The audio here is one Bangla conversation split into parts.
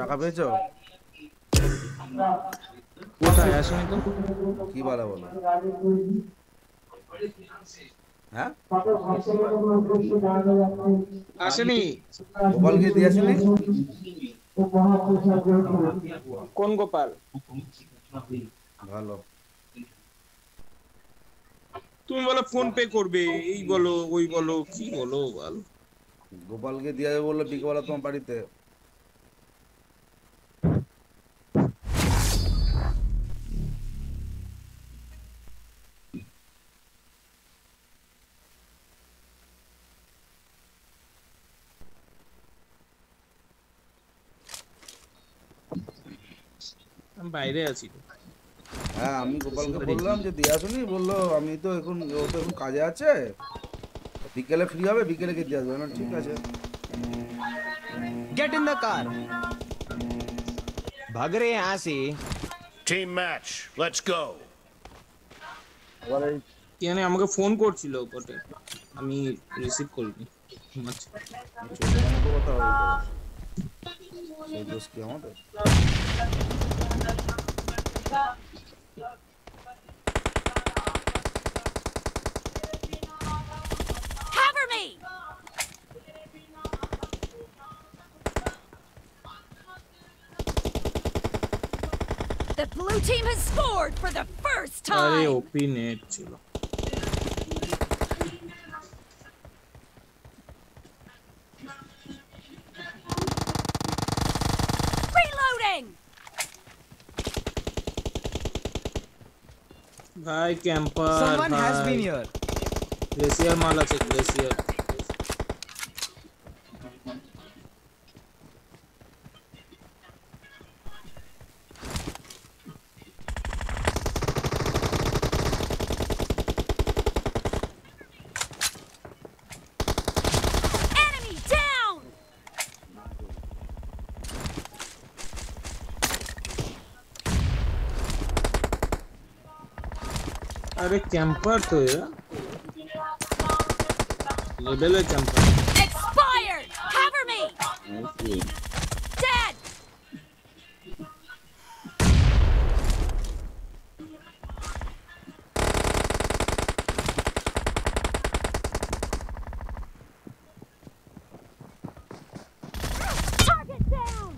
টাকা পেয়েছ? কোথায়? আসেনি তো কি বলে বলো? হ্যাঁ? আসেনি। দিয়ে আসেনি? কোন গোপাল? ভালো। তুমি বলো ফোন পে করবে এই বলো ওই বলো কি বলো বল? গোপালকে দিয়ে বলল বিকেবেলা তোমার বাড়িতে। বাইরে আছি হ্যাঁ আমি গোপালকে বললাম যে দিয়ে আসুনি বলল আমি তো এখন ও তো এখন কাজে আছে। বিকেলে ফ্রি হবে বিকেলে গিয়ে দিয়ে আসবে। না ঠিক আছে। গেট ইন দ্য কার ভাগ রে আসি টিম ম্যাচ লেটস গো কেন আমাকে ফোন করছিল কোটে আমি রিসিভ করিনি। আচ্ছা। কথা হবে। সেই দোষ কি আমাদের? Cover me! The blue team has scored for the first time! Hi camper. Someone has been here. Glacier, Malak, glacier. camper to. Level ¿eh? camper. Expired. Cover me. Dead. Target down.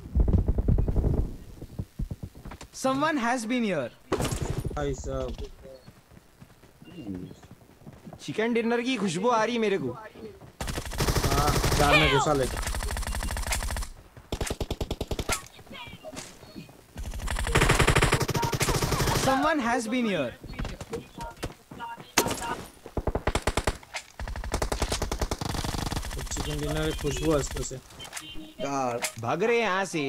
Someone has been here. Uh, chicken dinner की खुशबू आ रही मेरे को। हाँ, चार में घुसा लेके Someone has been here. तो चिकन डिनर खुशबू से। हाँ, भाग रहे हैं यहाँ से।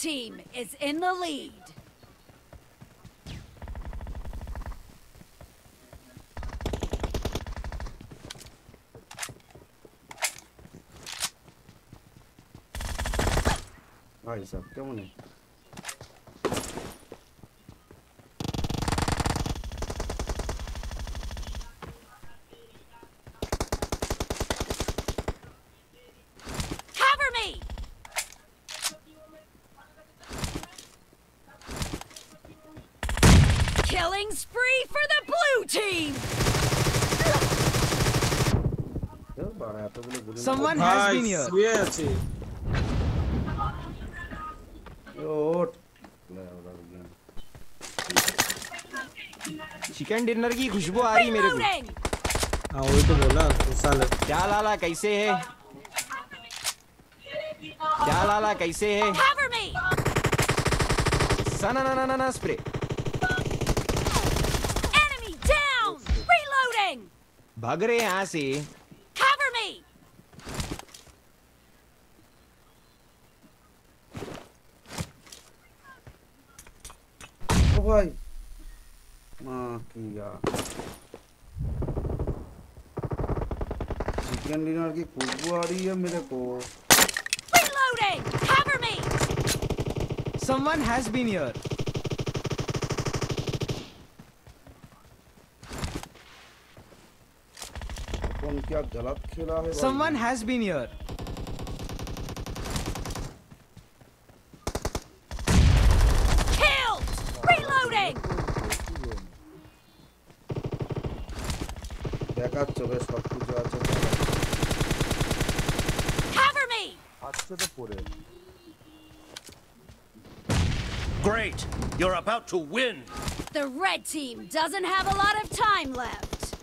team is in the lead. Olha, só on in. Someone has been here. Someone has been here ये चिकन डिनर की खुशबू आ रही मेरे को। हाँ वही तो बोला साले क्या लाला कैसे है? क्या लाला कैसे है? सना ना ना ना ना स्प्रे भाग रहे हैं यहाँ से। way. Chicken dinner Reloading. Cover me. Someone has been here. Someone has been here. about to win. The red team doesn't have a lot of time left.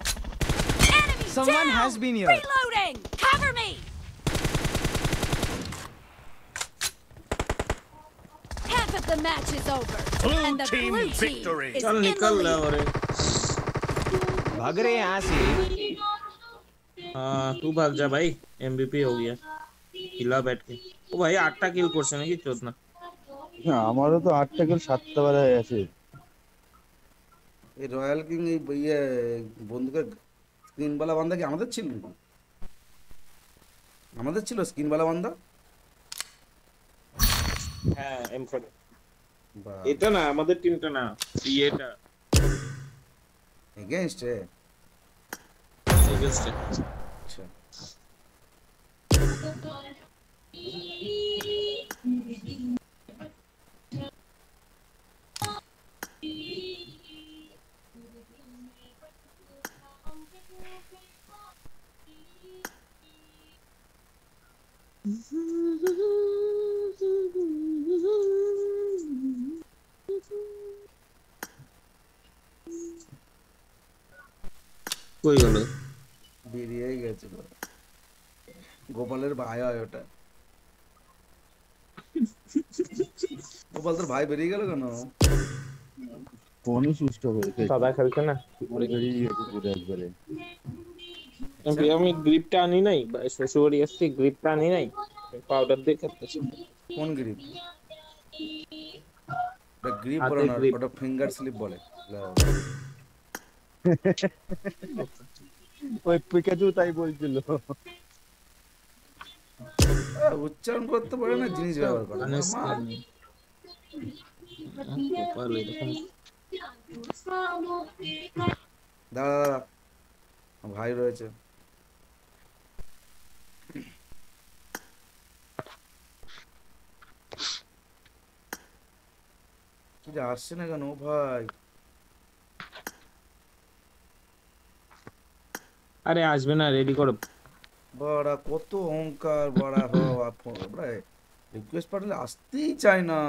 Enemy Someone down! has been here. Reloading! Cover me! Half of the match is over. Blue and the team blue team victory. Is in the lead. भाग रहे हैं यहाँ से हाँ तू भाग जा भाई एमबीपी हो गया किला बैठ के ও ভাই আটটা কিল করছে নাকি চোদ না না আমারও তো আটটা কিল সাতটা বেলায় আছে এই রয়্যাল কিং এই ইয়ে বন্দুকের স্ক্রিনওয়ালা বান্দা কি আমাদের ছিল নাকি? আমাদের ছিল স্ক্রিনওয়ালা বান্দা হ্যাঁ এম ফোর বা এটা না আমাদের টিমটা না ইয়েটা এগেনস্ট এ কই গেল? বেরিয়েই গেছে গোপালের ভাই হয় ওটা। গোপাল তোর ভাই বেরিয়ে গেল কেন? ফোনই সুস্থ হয়েছে সাদা খেলছে না? বেরিয়ে একবারে। আমি আমি গ্রিপটা আনি নাই শ্বশুরবাড়ি আসছি গ্রিপটা আনি নাই পাউডার দিয়ে কোন গ্রিপ ওটা গ্রিপ বলে না ওটা ফিঙ্গার স্লিপ বলে ওই পিকাচু তাই বলছিল উচ্চারণ করতে পারে না জিনিস ব্যবহার করে দাঁড়া দাঁড়া ভাই রয়েছে। আসছে না কেন ভাই? আরে আসবে না রেডি করো। বড়া কত অহংকার বড়া হওয়া বড়া রিকোয়েস্ট পাঠালে আসতেই চায় না।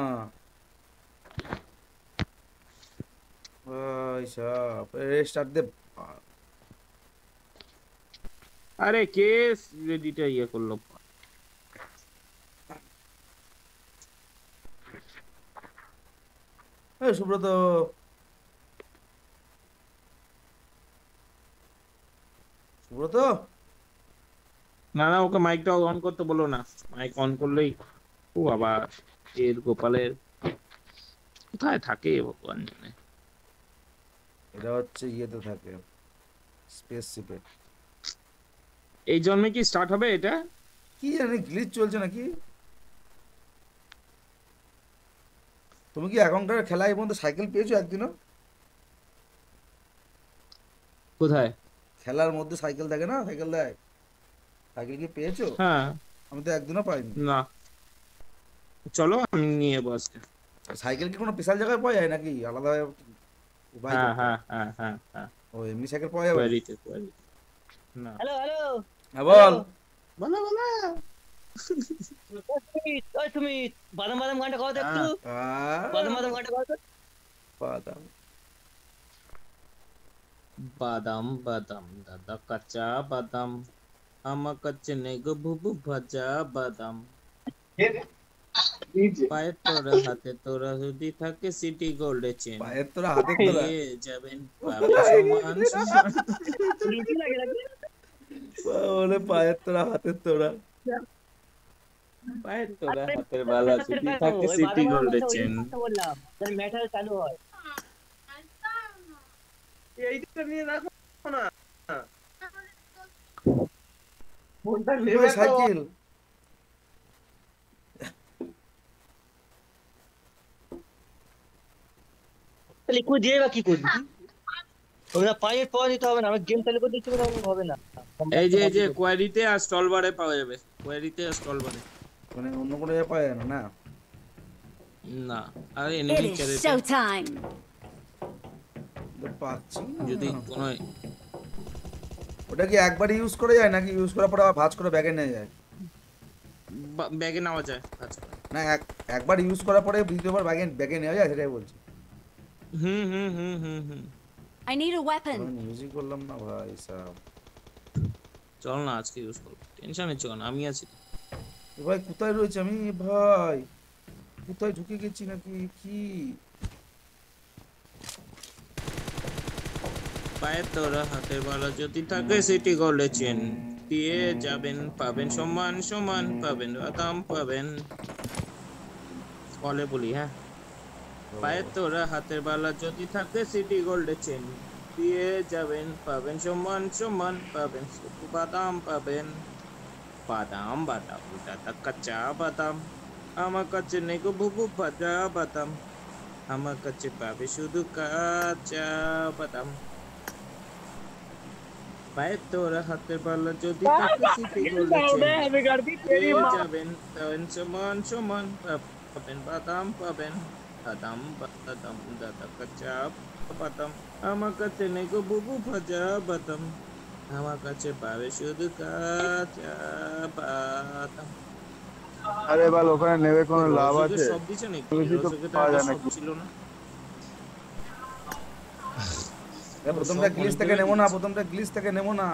ভাই সাপ স্টার্ট দে। আরে কে রেডিটা ইয়ে করল? সুব্রত। সুব্রত? না না ওকে মাইকটা অন করতে বলো না। মাইক অন করলেই ও আবার এর গোপালের কোথায় থাকে ভগবান জানে। এটা হচ্ছে ইয়েতে থাকে স্পেস শিপে এই জন্মে কি স্টার্ট হবে এটা? কি জানি গ্লিচ চলছে নাকি? তুমি কি এখনকার খেলায় এই পর্যন্ত সাইকেল পেয়েছ একদিনও? কোথায়? খেলার মধ্যে সাইকেল থাকে না? সাইকেল দেয়। সাইকেল কি পেয়েছ? হ্যাঁ। আমি তো একদিনও পাইনি। না। চলো আমি নিয়ে বসতে সাইকেল কি কোনো স্পেশাল জায়গায় পাওয়া যায় নাকি? আলাদা হ্যাঁ হ্যাঁ হ্যাঁ হ্যাঁ হ্যাঁ ও এমনি সাইকেল পাওয়া যাবে? না। হ্যালো হ্যালো হ্যাঁ বল। বলো বলো ওই সুমিত বাদাম বাদাম গানটা গাও একটু। বাদাম বাদাম গানটা গাও বাদাম। বাদাম বাদাম দাদা কাঁচা বাদাম। আমা কাচ্ছে নে গো বুবু ভাজা বাদাম। পায়ে তোরা হাতে তোরা যদি থাকে সিটি গোল্ডে চেন। পায়ের তোরা হাতে তোরা যাবেন পাবে সমান বলে পায়ের তোরা হাতের তোরা পায়ের তোরা হাতের বালা যদি থাকে সিটি গোল্ডের চেন বললাম ম্যাটার চালু হয়। এইটা নিয়ে রাখো না। ফোনটা নেবে সাইকেল। তাহলে দিয়ে বা কি করবি? ওরা পায়ের পাওয়া দিতে হবে না আমি গেম চালু করে দিচ্ছি বলে হবে না। এই যে এই যে কোয়ারিতে আর স্টল বারে পাওয়া যাবে। কোয়ারিতে আর স্টল বারে মানে অন্য কোনো জায়গায় পাওয়া যায় না না? না আর এনিমি ক্যারেটে showtime. তো পাচ্ছি যদি কোনো ওটা কি একবার ইউজ করা যায় নাকি ইউজ করার পরে আবার ভাঁজ করে ব্যাগে নিয়ে যায়? ব্যাগে নেওয়া যায় আচ্ছা না এক একবার ইউজ করার পরে দ্বিতীয়বার ব্যাগে ব্যাগে নেওয়া যায় সেটাই বলছি। হুম hmm hmm hmm hmm. I need a weapon. ইউজই করলাম না ভাই সাহেব চল না আজকে ইউজ করব। টেনশন নিচ্ছ কেন? আমি আছি। ভাই কোথায় রয়েছে? আমি ভাই কোথায় ঢুকে গেছি নাকি? কি? পায়ের তোরা হাতের বালা যদি থাকে সিটি চেন দিয়ে যাবেন পাবেন সম্মান সমান পাবেন বাদাম পাবেন। বলে বলি হ্যাঁ? পায়ের তোরা হাতের বালা যদি থাকে সিটি গোল্ডের চেন দিয়ে যাবেন পাবেন সম্মান সমান পাবেন শুধু বাদাম পাবেন বাদাম বাদাম দাদা কাঁচা বাদাম। আমার কাছে নেই গো বুবু ভাজা বাদাম। আমার কাছে পাবে শুধু কাঁচা বাদাম। পায়ের তোরা হাতের বালা যদি থাকে সিটি গোল্ডের পেয়ে যাবেন পাবেন সমান সমান পাবেন বাদাম পাবেন বাদাম দাদা কাঁচা বাদাম আমার কাছে নেই গো বুবু ভাজা বাদাম আমার কাছে পাবে শুধু কাঁচা বাদাম আরে বাল ওখানে নেবে কোনো লাভ আছে? সব দিছে নাকি? কিছু তো রসকে তো পাওয়া আগে যায় না সব ছিল না। এ, প্রথমটা গ্লিস থেকে নেব না। প্রথমটা গ্লিস থেকে নেব না।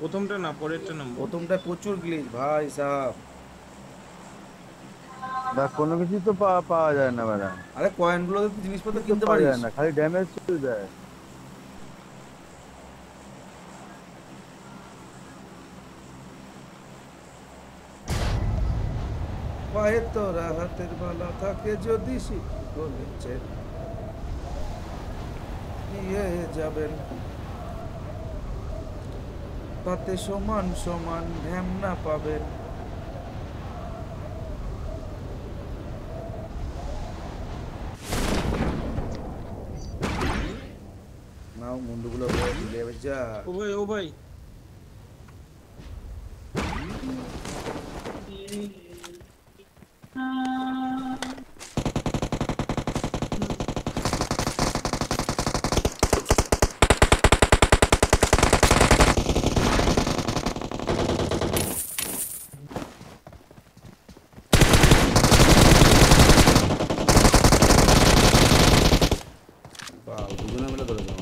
প্রথমটা না পরেরটা নাম প্রথমটা প্রচুর গ্লিচ ভাই সাহেব দেখ কোনো কিছু তো পাওয়া যায় না ম্যাডাম আরে কয়েনগুলো জিনিসপত্র কিনতে যায় না খালি ড্যামেজ শুধু দেয় পায়ে তোরা হাতের বালা থাকে যদি বলেছে নিয়ে যাবেন। তাতে সমান সমান ঢ্যামনা পাবেন। নাও মুন্ডুগুলো দিলে এবার যা ও ভাই ও ভাই বাহ দুজনে মিলে ধরেছে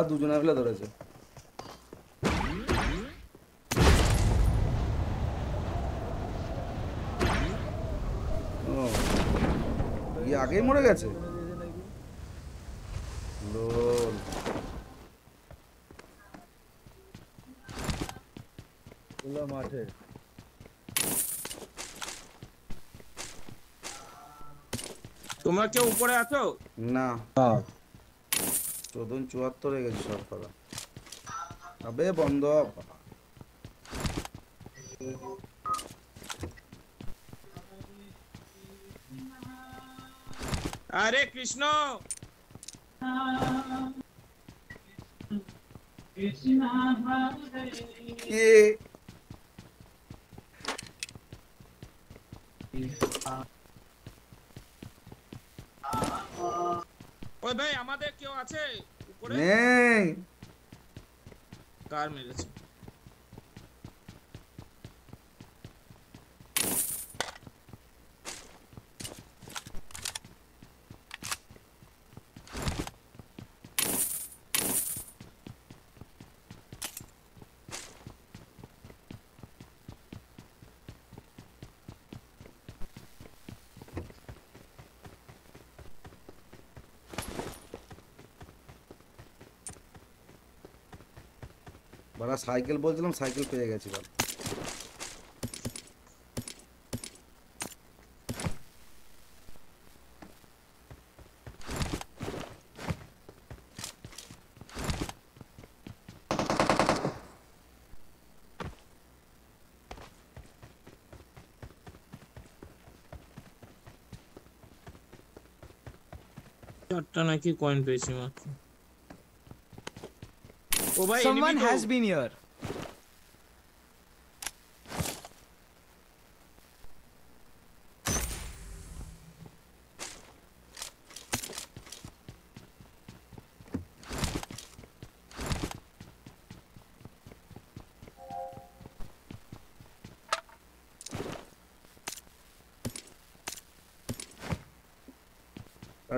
বাড়া দুজনে মিলে ধরেছে। আগেই মরে গেছে? মাঠে। তোমরা কেউ উপরে আছো? না। চোদন চুয়াত্তর হয়ে গেছে সরকার। আবে বন্ধ। আরে কৃষ্ণ! কে? ওই ভাই আমাদের কেউ আছে উপরে? নেই। কার মেরেছে? সাইকেল বলছিলাম সাইকেল পেয়ে গেছি চারটা নাকি কয়েন পেয়েছি মাত্র। ও ভাই Someone enemy তো। has been here.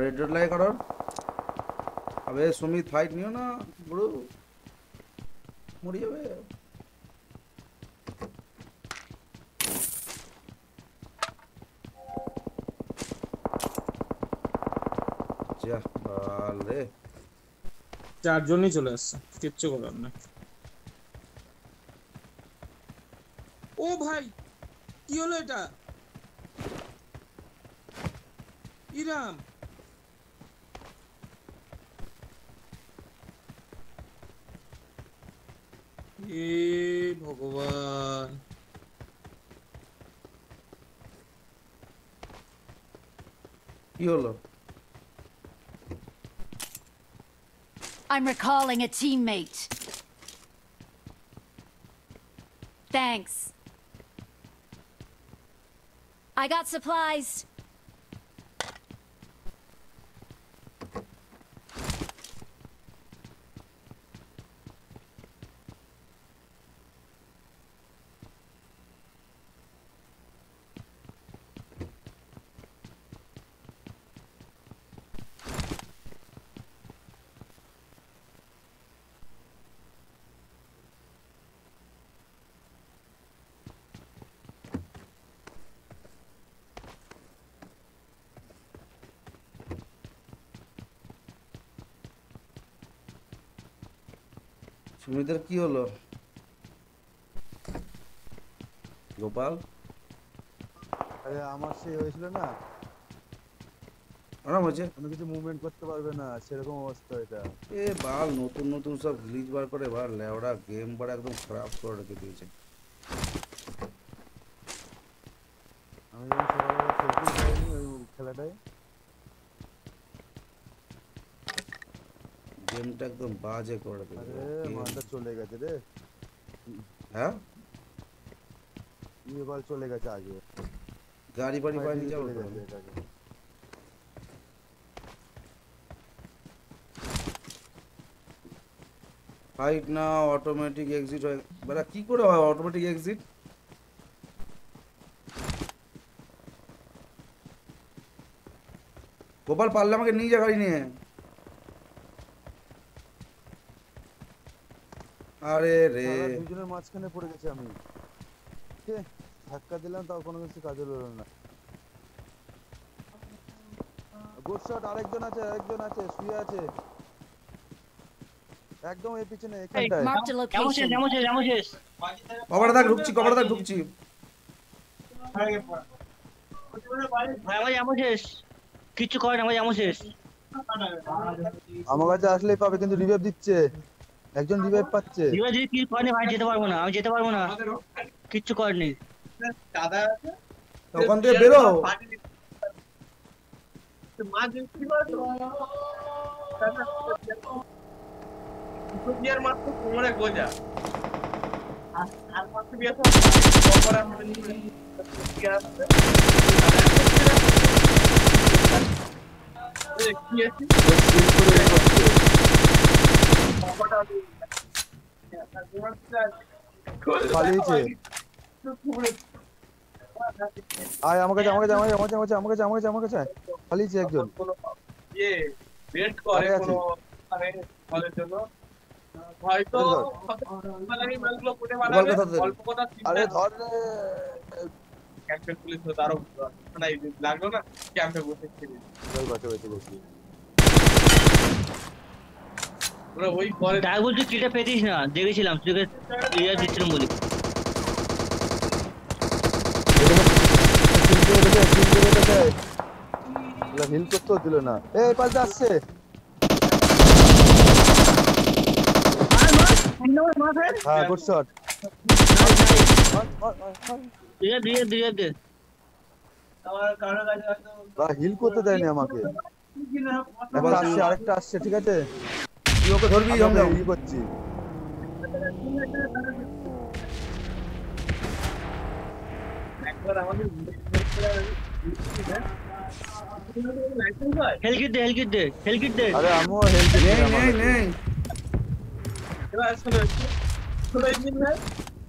Red dot লাই করো আবে সুমিত ফাইট নিও না বুড়ো মরে যাবে? চারজনই চলে আসছে কিচ্ছু করার না কি হলো I'm recalling a teammate. Thanks. I got supplies. সুমিতের কি হলো? গোপাল? আরে আমার সেই হয়েছিল না। আরাম হয়েছে। কোনো কিছু মুভমেন্ট করতে পারবে না সেরকম অবস্থা এটা। এ বাল নতুন নতুন সব রিলিজ বার করে বার লেওড়া গেম বার একদম খারাপ করে রেখে দিয়েছে আমি যখন সকালবেলা খেলতেই পারিনি ওই খেলাটায় গেমটা একদম বাজে করে আরে দিয়েছে মালটা চলে গেছে রে হ্যাঁ ইয়ে বল চলে গেছে আগে গাড়ি বাড়ি বাইরে বাড়ি থেকে যাব চলে তো। গেছে এটাকে ফাইট না অটোমেটিক এক্সিট হয় বেটা কি করে হয় অটোমেটিক এক্সিট গোপাল পারলে আমাকে নিয়ে যা গাড়ি নিয়ে আরে রে। দুজনের মাঝখানে পড়ে গেছি আমি। ধাক্কা দিলাম তাও কোনো কিছু কাজে হলো না। গুড শট আরেকজন আছে আরেকজন আছে শুয়ে আছে। একদম এই পিছনে এখানটায়। ঢুকছি ঢুকছি। ভাই আমার শেষ। করে না আমার এমন আমার কাছে আসলেই পাবে কিন্তু রিভাইভ দিচ্ছে। একজন রিভাইভ পাচ্ছে। এবার যদি কিছু করেনি ভাই যেতে পারব না আমি যেতে পারব না। কিচ্ছু করেনি ওখান থেকে বেরো। পালিয়েছে। আয় আমার কাছে আমার কাছে আমার কাছে আমার কাছে আমার কাছে আমার কাছে আমার কাছে আয়। পালিয়েছে একজন। করে আরে আছে। কোনো মানে ফলের জন্য। হয়তো মানে আমি মালগুলো কোটে বানাবে অল্প কথা আরে ধর রে। ক্যাম্পের পুলিশ তো আরও মানে লাগল না? ক্যাম্পে বসে ছিল বাঁচা বসি ওরা ওই পরে ডাক বলছি কিটা পেতিস না। দেখেছিলাম তোকে দিচ্ছিলাম বলি। হিল করতেও দিল না। এই পাল্টে আসছে। হ্যাঁ গুড শট দিয়ে দিয়ে দিয়ে দে। হিল করতে দেয়নি আমাকে। আসছে আরেকটা আসছে ঠিক আছে? তুই ওকে ধরবি জমজম হিল করছি একবার আমাদের হেলকিট দে হেলকিট দে হেলকিট দে আরে আমিও হেল নেই নেই নেই এবার শোনো ছোট ইঞ্জিন না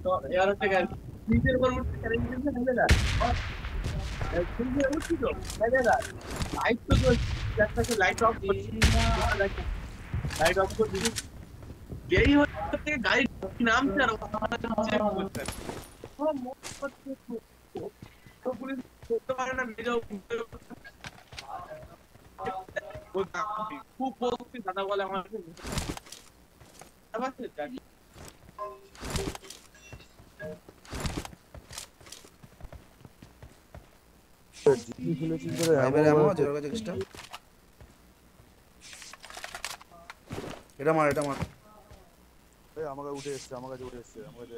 তো এর হচ্ছে গাড়ি নিজের উপর উঠছে কারণ ইঞ্জিন না হেলে না নিজের উঠছি তো হেলে না লাইট তো একটাকে লাইট অফ করছি লাইট অফ করে দিবি যেই হচ্ছে গাড়ি নামছে আর চেক করছে তো পুলিশ করতে পারে না মেজাও খুব বলছি, দাদা বলে আমাকে জিপি খুলেছি করে ফাইভের এমন এমন কাছে এক্সট্রা এটা মার এটা মার এই আমার কাছে উঠে এসছে আমার কাছে উঠে এসছে আমার কাছে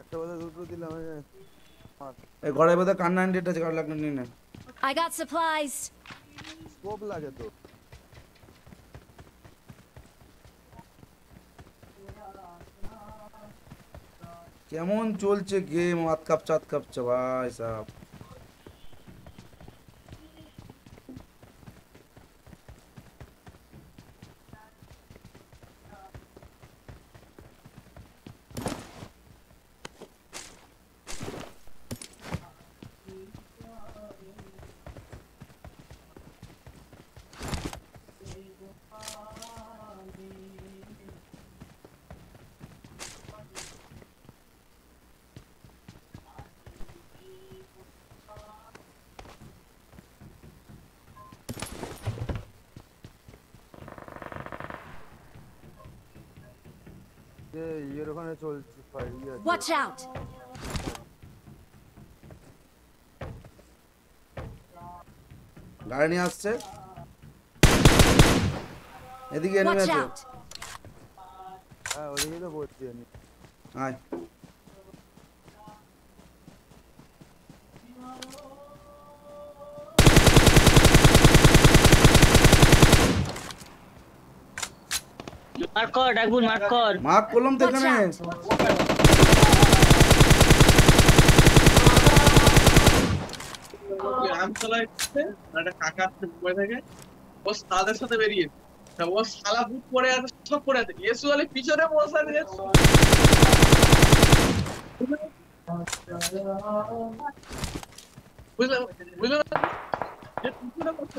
একটা কথা দুটো দিলাম এই- এই ঘরে বোধহয় কান্না আন্টি আছে কার লাগলে নিয়ে নে I got supplies. স্কোপ লাগে তো কেমন চলছে গেম আত কাপছে আত কাপছে ভাই সাহেব Watch out. গাড়ি নিয়ে আসছে এদিকে এনিমি Watch আছে out. হ্যাঁ ওদিকে তো বলছি আমি আয় মার্ক কর ডাকবুল মার্ক কর। মার্ক করলাম তো এখানে। out. আমতলায় একটা কাকা মুম্বাই থেকে। ও তাদের সাথে বেরিয়ে। ও শালা বুট পরে আছে সব পরে আছে। ইয়েসু আলী পিছনে বসে আছে ইয়েসু। বুঝলে বুঝলে যে পিছনে বসে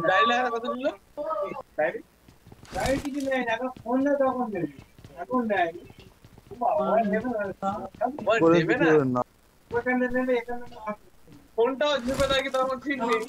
ডায়েরি লেখাটা কত নিল ডায়েরি ডায়েরি কিছু নেই এখন ফোন না তখন দেবে এখন নেয় করে দেবে না দিতে না ফোনটাও ঝেপে থাকে তখন ঠিক নেই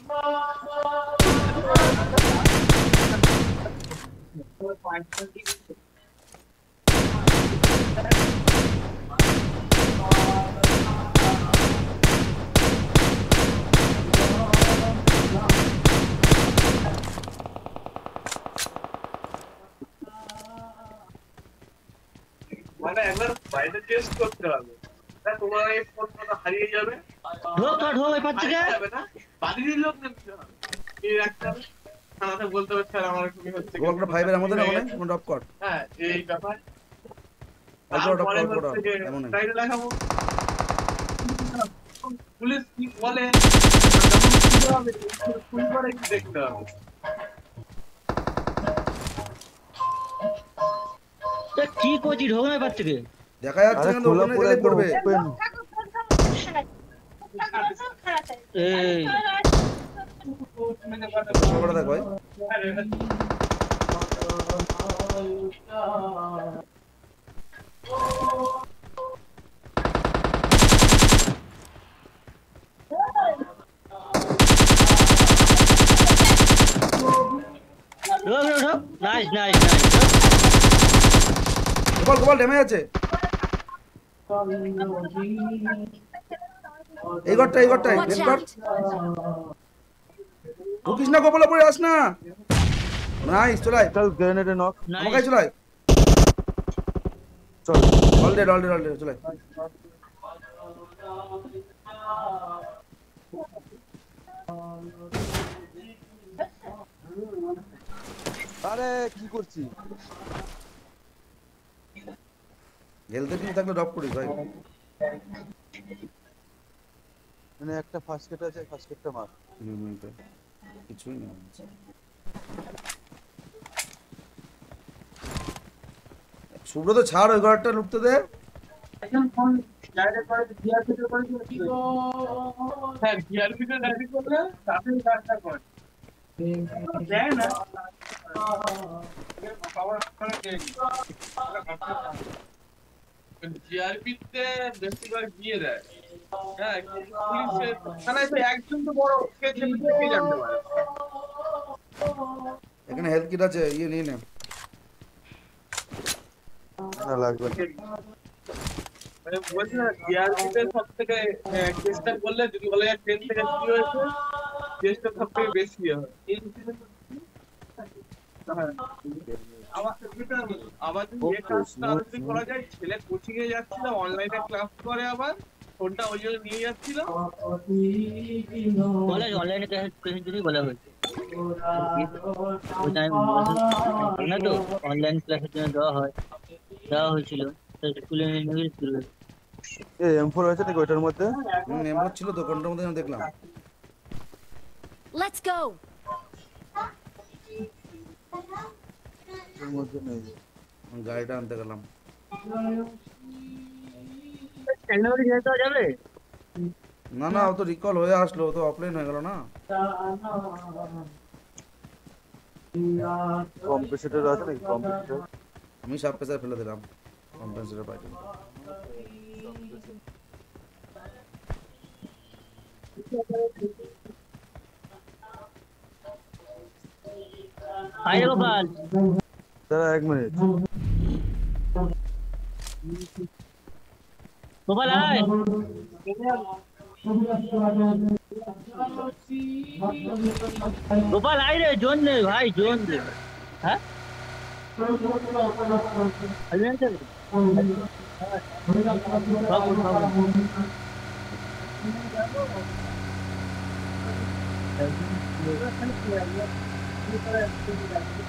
মানে একবার বাইরে টেস্ট করতে হবে। তোমার এই ফোনটা হারিয়ে যাবে। ঢোক তো ঢোক এপার থেকে হারিয়ে যাবে না? বাড়ির লোক নিতে হবে। এই একটা থানাতে বলতে হবে স্যার আমার খুবই হচ্ছে গোলটা ফাইভের আমাদের না? ওখানে ড্রপ কর। হ্যাঁ এই ব্যাপার। ড্রপ এমন দেখাবো। পুলিশ কি বলে? করে দেখতে হবে? কি করছি ঢোক না এবার থেকে দেখা যাচ্ছে না ওখানে গেলে করবে এই দেখ ভাই ঢোক ঢোক ঢোক nice nice nice Gopal Gopal damage আছে এই ঘরটা এই ঘরটাই! ঢুকিস না গোপাল পরে আস না। নাইস চলাই চল গ্রেনেডে নক আমাকে চলাই চল all dead all dead all dead চলাই আরে কি করছি হেলথে কিছু থাকলে ড্রপ করিস ভাই। মানে একটা ফার্স্ট কেট আছে ফার্স্ট কেটটা মার। কিছুই না। সুব্রত ছাড় ওই ঘরটা লুকতে দে। এখন ফোন ডাইরেক্ট করে জিআরপি তে করে কি হ্যাঁ জিআরপি তে ডাইরেক্ট করলে তাতে কাজটা করে। দেয় না। পাওয়ার করে জিআরপি তে বেশিরভাগ দিয়ে দেয় হ্যাঁ কিন্তু পুলিশের থানায় তো একজন তো বড় কে কে জানতে পারে এখানে হেলথ কিট আছে ইয়ে নিয়ে নে না লাগবে না। মানে বলছি না জিআরপি তে সব থেকে চেষ্টা করলে যদি বলে ট্রেন থেকে কি হয়েছে চেষ্টা সব থেকে বেশি হয় হ্যাঁ। আবার আবার যে কাজটা আরও করা যায় ছেলে কোচিং এ যাচ্ছিল অনলাইনে ক্লাস করে আবার ফোনটা ওই জন্য নিয়ে যাচ্ছিল। বলে অনলাইনে ক্লাসের জন্যই বলা হয়েছে না তো অনলাইন ক্লাসের জন্য দেওয়া হয়। দেওয়া হয়েছিল। স্কুলে নিয়ে স্কুল এ এম ফোর আছে নাকি ওইটার মধ্যে? ছিল তো কোনটার মধ্যে দেখলাম। Let's go! ওর মধ্যে নেই আমি গাড়িটা আনতে গেলাম টেকনোলজি নিয়ে দেওয়া যাবে না না ও তো রিকল হয়ে আসলো ও তো অফলাইন হয়ে গেল না কম্পিউটার আছে নাকি কম্পিউটার আমি সাব পেশায় ফেলে দিলাম কম্পেন্সেটার পাইতে হাই গোপাল দাঁড়া এক মিনিট গোপাল আয় গোপাল আয় রে জোন নে ভাই জোন দে হ্যাঁ আইলেন তো বাবু বাবু তা তুই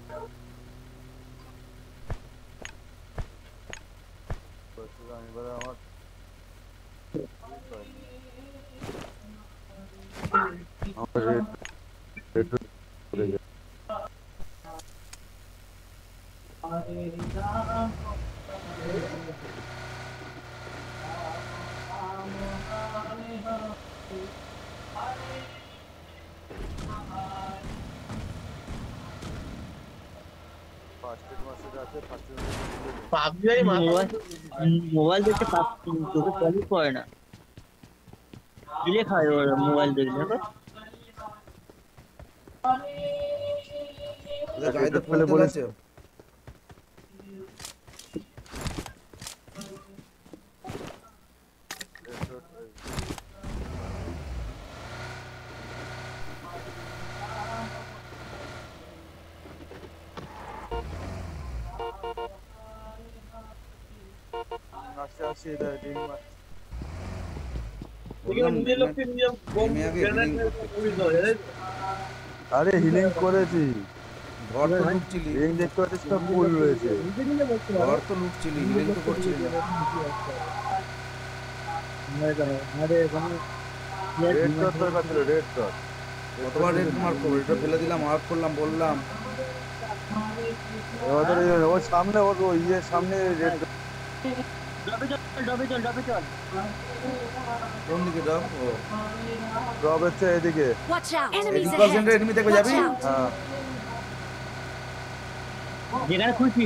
এবারে আমার আমার রেড রেড করে যায় ফার্স্ট এড মাস্টার আছে first aid PUBG mobile mobile দেখতে পাপ- চোখে জলই পড়ে না দিলে খায় ওরা মোবাইল দেখলে দেখো ধরে জানিস? আরে হিলিং করেছি। ঘর তো লুটছিলি রিং দেখতে পাচ্ছিস সব ফুল রয়েছে নিজে নিজে বলতে ঘর তো লুটছিলি হিলিং তো করছিলি না। আরে ওখানে রেড ডট দরকার ছিল রেড ডট কতবার রেড মার্ক করব? এটা ফেলে দিলাম মার্ক করলাম বললাম। ওর সামনে ওর ইয়ে সামনে রেড ডবে চল ডবে চল ডবে চল। কোন দিকে যাও ও। ড্রপ হচ্ছে এদিকে। Watch out! এই Enemies recall centre ahead! Enemy দেখবে যাবি? হ্যাঁ। যেখানে খুশি।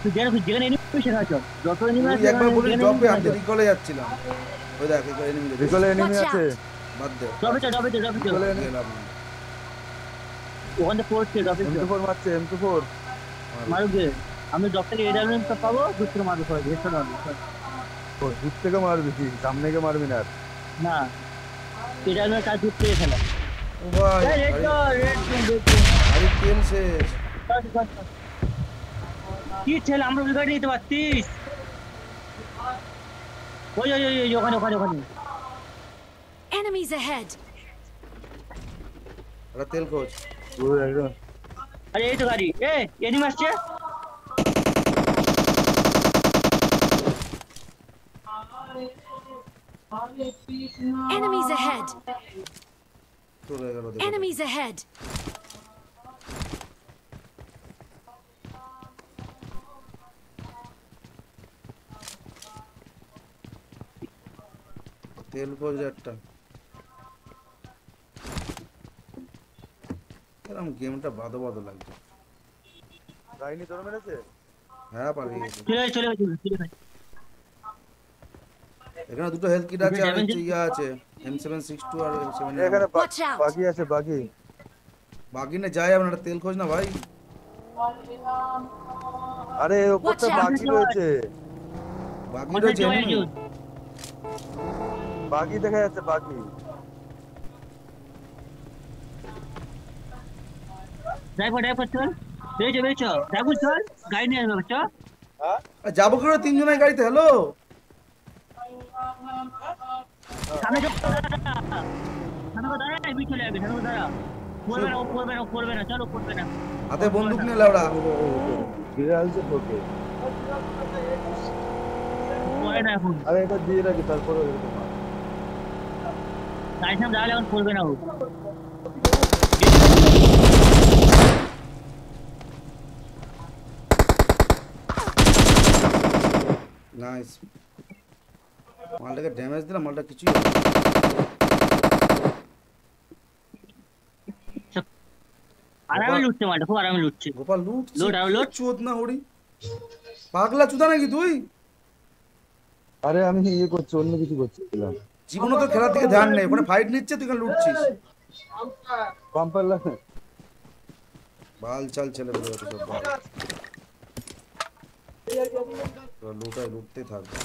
তুই যেখানে খুশি যেখানে এনিমি সেখানে চল। যত এনিমি তুই একবার বলিস ড্রপে আমি রিকলে যাচ্ছিলাম। ওই দেখ এনিমি রিকলে এনিমি আছে। বাদ দে। ডবে চল ডবে চল ডবে চল। রিকলে গেলাম না। ওখানে পড়ছে ডবে এম চল। টু ফোর মারছে এম টু ফোর মারুক গে আমি থেকে এডাব্লিউএম তো পাবো দূর থেকে মারবো সবাই হেডশট মারবো ও দূর থেকে মারবি কি? সামনে কে মারবি না না। এডাব্লিউএম কাজ দূর থেকে খেলা। ও ভাই এই রেড আরে- আরে তেল শেষ। কি ছেলে আমরা গাড়ি নিতে পারতিস? ওই ওই ওই ওখানে ওখানে ওখানে। Enemies ahead! ওরা তেল একদম আরে এই তো গাড়ি। এ এনিমি আসছে। Enemies ahead! Enemies ahead! তেল একটা এরকম গেমটা বাদো বাদো লাগছে রাইনি তোর মেরেছে হ্যাঁ পালিয়ে গেছে চলে চলে চলে। এখানে দুটো হেলথ কিট আছে আর ইয়ে আছে এম সেভেন সিক্স টু আর এম সেভেন এখানে! বাকি আছে বাকি বাকি না যায় আপনার তেল খোঁজ না ভাই। আরে ওপরটা বাকি রয়েছে। বাকি রয়েছে। বাকি দেখা যাচ্ছে বাকি ড্রাইভার ড্রাইভার চল। ড্রাইভার চল। গাড়ি নিয়ে আসবে চল। যাব কি করে তিনজনের গাড়িতে হ্যালো না হাতে বন্দুক নিয়ে লাউড়া। তোকে। আরে এটা দিয়ে রাখি তারপরে সামনে দাঁড়ালে এখন পড়বে না ও। নাইস মালটাকে ড্যামেজ দিলাম মালটা কিছুই আরামে লুটছে মালটা খুব আরামে লুটছে। গোপাল লুট Loot, আরও loot। চোদ না হরি। পাগলা চুদা নাকি তুই? আরে আমি ইয়ে করছি অন্য কিছু করছিলাম জীবনে তো খেলার দিকে ধ্যান নেই ওখানে ফাইট নিচ্ছে তুই লুটছিস? লাগে বাল চাল ছেলে বলে সব বাল। লুটায় লুটতেই থাকবে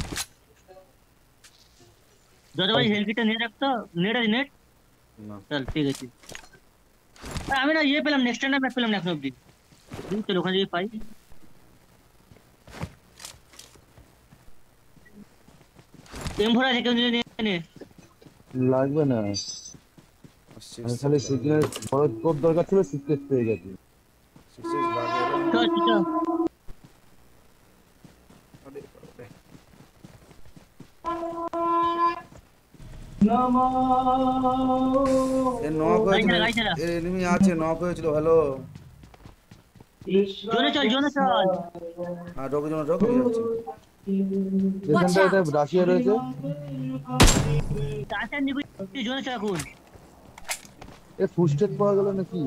যতবার হেলকিটা নিয়ে রাখতো নেট আছে নেট চল ঠিক আছে। আমি না ইয়ে পেলাম নেক্সট টাইম পেলাম না এখন অব্দি চলো ওখানে যদি পাই। এম ফোর আছে কেউ নিয়ে নিয়ে নে। লাগবে না। আমি সিগন্যাল দরকার ছিল সিক্রেট পেয়ে গেছি। সিক্সেস লাগে চল চল এ নক হয়েছিল। চালা, গাড়ি চালা। এর এনিমি আছে নক হয়েছিল হ্যালো। জোরে চল জোরে চল। আর ঢোকে জন ঢোক হয়ে যাচ্ছে। এখানটা এটা রাশিয়া রয়েছে। তাড়াতাড়ি নিবি জোরে চল এখন। এ ফুস্টেড পাওয়া গেল নাকি?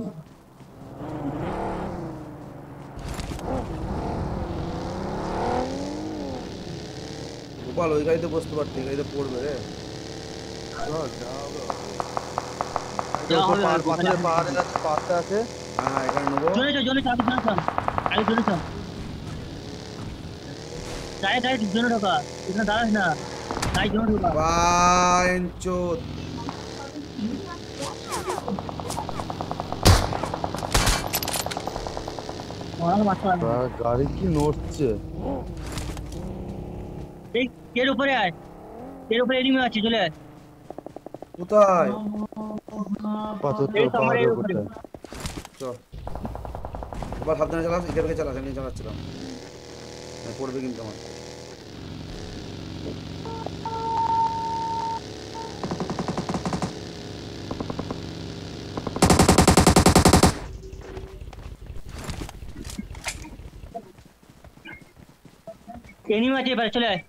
গোপাল ওই গাড়িতে বসতে পারতি গাড়িতে পড়বে রে। দাঁড়াস না। ঢোকা। গাড়ি কি নড়ছে? এই এর উপরে আয়। এর উপরে এনিমি আছে চলে আয়। কোথায় পাথর তো এই তো আমার এর পাহাড়ের উপরে। উপরটা চ এবার সাবধানে চালাস এখান থেকে চালাস আমি চালাচ্ছিলাম হ্যাঁ, পড়বে কিন্তু আমার এনিমি আছে এবার চলে আয়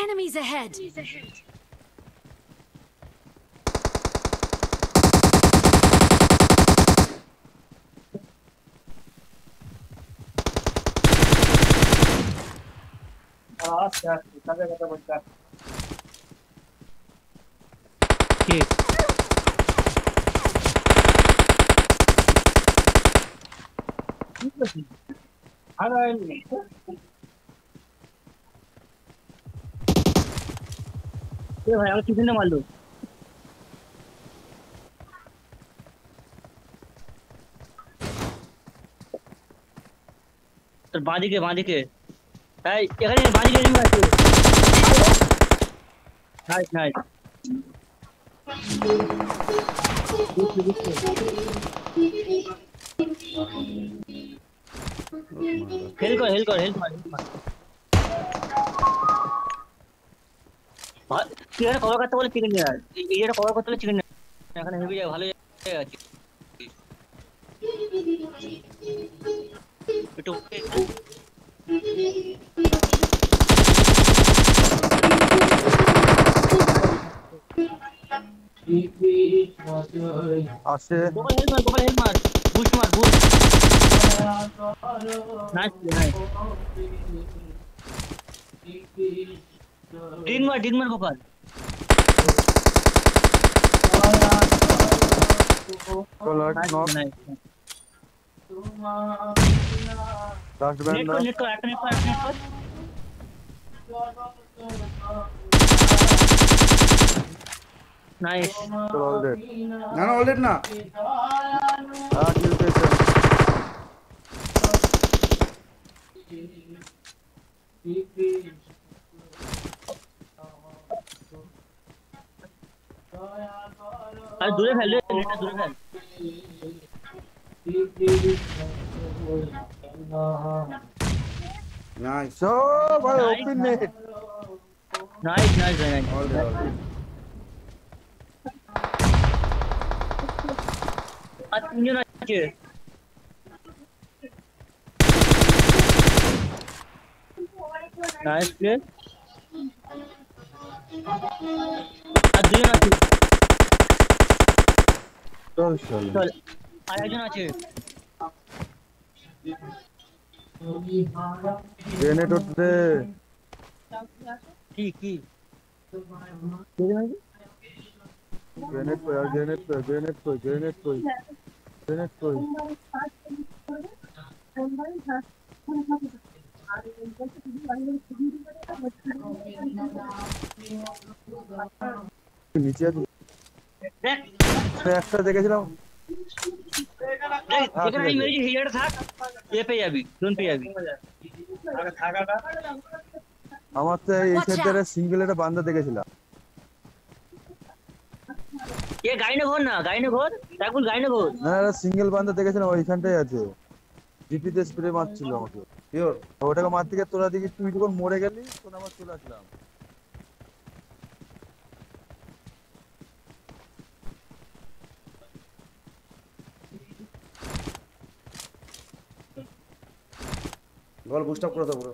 Enemies ahead! Enemies ahead. Okay. I don't know. আর এ ভাই আমার কিসেনে মারলো তোর বাঁদিকে বাঁদিকে এই এখানে বাঁদিকে এনিমি আছে নাইস নাইস হেল কর হেল কর হেল মার হেল মার ভাই, তুই এখানে কভার করতে বলে চিকেন নিয়ে এই এটা কভার করতে বলে চিকেন এখানে হেভি জায়গা ভালো জায়গা আছে। একটু আসে। গোপাল হেল মার গোপাল হেল মার বুস্ট মার বুস্ট নাইস নাইস ডিন মার ডিন মার গোপাল কলার nice knock nice last nade band কর নেট কর একটা নেট কর একটা নেট কর নাইস চল অল ডেড না না অলরেড না হ্যাঁ কিল পেয়েছে আর দূরে ফেল রে নেটটা দূরে ফেল নাইস সো ভাই Nice, open nice. Nade nice nice nice অলরেড অলরেড আর তিনজন আছে নাইস প্লে আর দুজন আছে চল চল চল আর একজন আছে গ্রেনেড উঠতে কি কি গ্রেনেড কই আর গ্রেনেড কই গ্রেনেড কই গ্রেনেড কই গ্রেনেড কই নিচে একটা দেখেছিলাম। আমার তো এই Watch সিঙ্গেল একটা বান্দা দেখেছিলাম। এ গাড়ি না ঘোর না গাড়ি না ঘোর? রাকুল গাড়ি না ঘোর? না সিঙ্গেল বান্দা দেখেছিলাম ওইখানটাই আছে। জিপিতে স্প্রে মারছিল আমাকে। পিওর ওটাকে মারতে গিয়ে তোরা দেখি তুই যখন মরে গেলি তখন আবার চলে আসলাম। গল বুস্ট আপ করে দাও পুরো।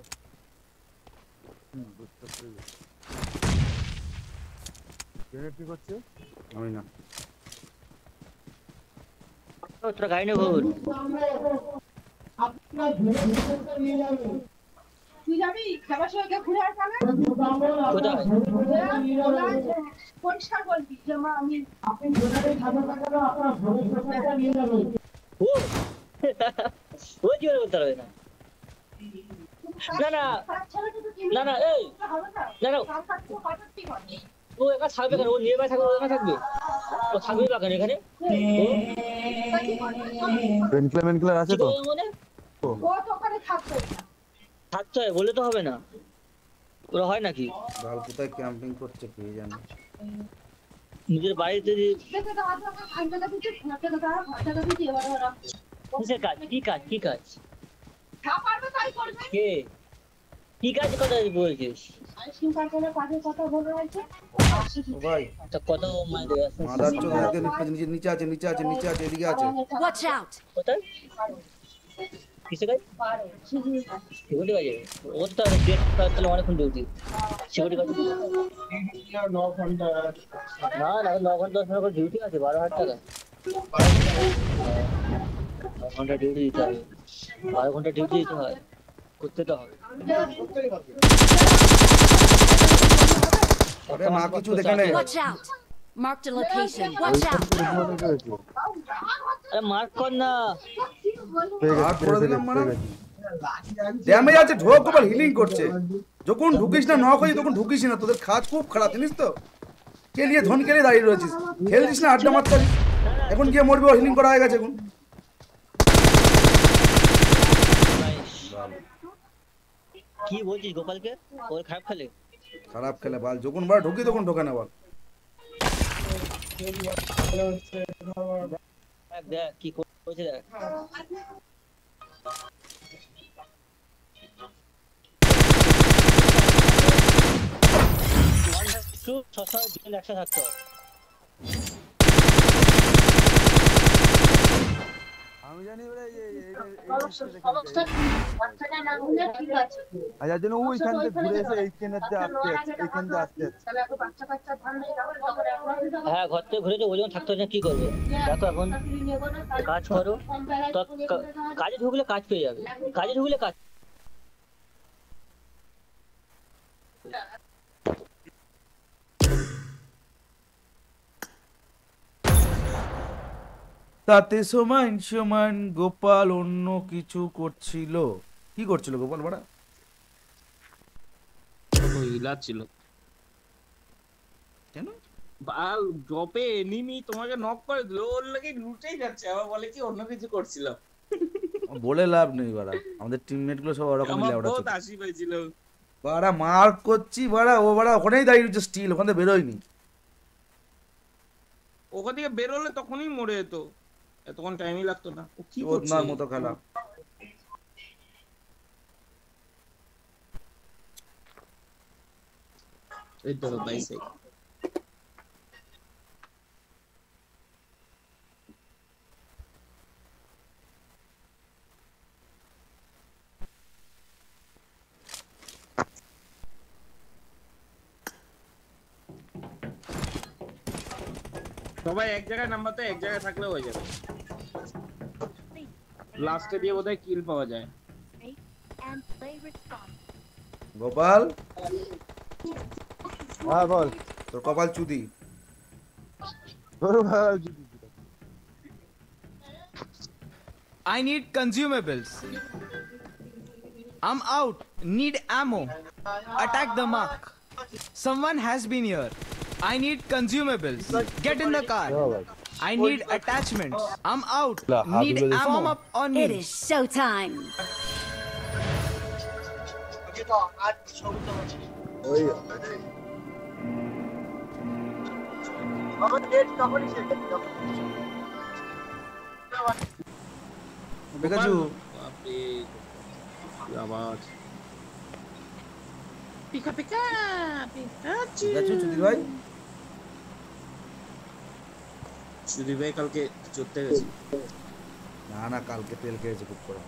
গ্রেনেড কি করছে? আমি না। তোরা গাড়ি না ঘোর তুই যাবি? যাবার সময় ঘুরে আসবে কোথায়? পরিষ্কার বলবি যে মা আমি ও ও কি করে বলতে পারবে না। না না না না এই না না। ও একা থাকবে কেন? ও নিয়ে থাকবে ও একা থাকবে? ও থাকবে বা কেন এখানে? পেনকিলার মেনকিলার আছে তো করবে ও তো? ওখানে থাকতো না থাকতে হয় বলে তো হবে না। ওরা হয় নাকি? বাল কোথায় ক্যাম্পিং করছে কে জানে? নিজের বাড়িতে যে দেখে তো হাত রাখা খান টাকা দিচ্ছে খান টাকা দাও খান টাকা দিচ্ছে এবার ওরা কিসের কাজ? কি কাজ? কি কাজ? কে? কি কাজ কথা বলছিস? নিচে নিচে আছে নিচে আছে নিচে আছে এদিকে আছে। কোথায়? কিসের কাজ সিকিউরিটি কাজে ও তো তাহলে ডেট তাহলে অনেকক্ষণ ডিউটি সিকিউরিটি কাজ ন ঘণ্টা না না ন ঘণ্টা দশ ঘণ্টা ডিউটি আছে বারো হাজার টাকা। ঘণ্টা ডিউটি দিতে হবে। বারো ঘণ্টা ডিউটি দিতে হয়। করতে তো হবে। আরে মা কিছু দেখে নে। location. Watch out! আরে মার্ক কর না। আর করে দিলাম মানে? ড্যামেজ আছে। ঢোক গোপাল হিলিং করছে। যখন ঢুকিস না নক হয়ে তখন ঢুকিস না। তোদের খাজ খুব খারাপ জানিস তো? কে নিয়ে ধন কেলে দাঁড়িয়ে রয়েছিস? খেলছিস না আড্ডা মারতে এখন গিয়ে মরবি হিলিং করা হয়ে গেছে এখন। কি বলছিস গোপালকে? ওর খারাপ খেলে? খারাপ খেলে বল যখন বার ঢুকি তখন ঢোকে না বল। কি করছে থাকতে হবে আমি জানি এবারে এই- এই- এই- এই- এই সমস্যা দিকটা সমস্যা দেখে কি? বাচ্চাটা না হলে ঠিক আছে। আর যার জন্য ওইখান থেকে ঘুরে এসে এইখানে আসতে এইখান দিয়ে আসতে আমি। হ্যাঁ ঘর থেকে ঘুরে তো ওজন থাকতে হচ্ছে কি করবে? দেখো এখন না, কাজ করো। তো। কাজে ঢুকলে কাজ পেয়ে যাবে। কাজে ঢুকলে কাজ তাতে সমান সমান গোপাল অন্য কিছু করছিল। কি করছিল গোপাল বড়া? ছিল। কেন? বাল ড্রপে এনিমি তোমাকে নক করে দিল। ওর লাগে লুটেই যাচ্ছে। আবার বলে কি অন্য কিছু করছিলাম বলে লাভ নেই বাড়া। আমাদের টিমমেটগুলো সব ওরকম লেবড়া বহুত হাসি পেয়েছিল। বাড়া মার্ক করছি বাড়া। ও বাড়া ওখানেই দাঁড়িয়ে রয়েছে স্টিল ওখান বেরোয়নি। ওখান থেকে বেরোলে তখনই মরে যেত। এতক্ষণ টাইমই লাগতো না। ও কি করছে? ওনার মতো খেলা। এই তো বাইসাই সবাই এক জায়গায় নাম্বার তো এক জায়গায় থাকলে হয়ে যাবে। লাস্টে দিয়ে বোধহয় কিল পাওয়া যায় And play responsibly. গোপাল হ্যাঁ বল তোর কপাল চুদি তোর ভাই যদি I need consumables. I'm out. Need ammo. Attack the mark. Someone has been here. I need consumables. Get in the car. I need attachments. I'm out. Need ammo up on It me. is showtime. ওই পেকাচু বাপরে কি আওয়াজ পিকা পিকা পিকাচু পেকাচু চুদির ভাই সুদীপ ভাই কালকে চড়তে গেছে। না না কালকে তেল খেয়েছে খুব করে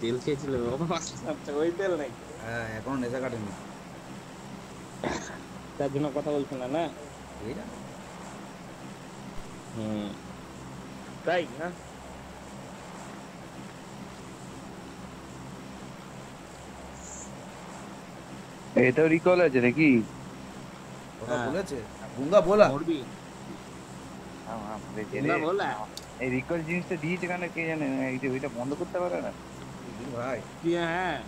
তেল খেয়েছিল বাবা? আচ্ছা ওই তেল নাই। হ্যাঁ এখনও নেশা কাটেনি। তার জন্য কথা বলছো না না? হুম তাই না? এটাও রিকল আছে নাকি? কথা হ্যাঁ। বলেছে? গুঙ্গা বলা। মরবি। এই রিকল জিনিসটা দিয়েছে কেন? কে জানে? এই যে ওইটা বন্ধ করতে পারে না? ভাই। হ্যাঁ?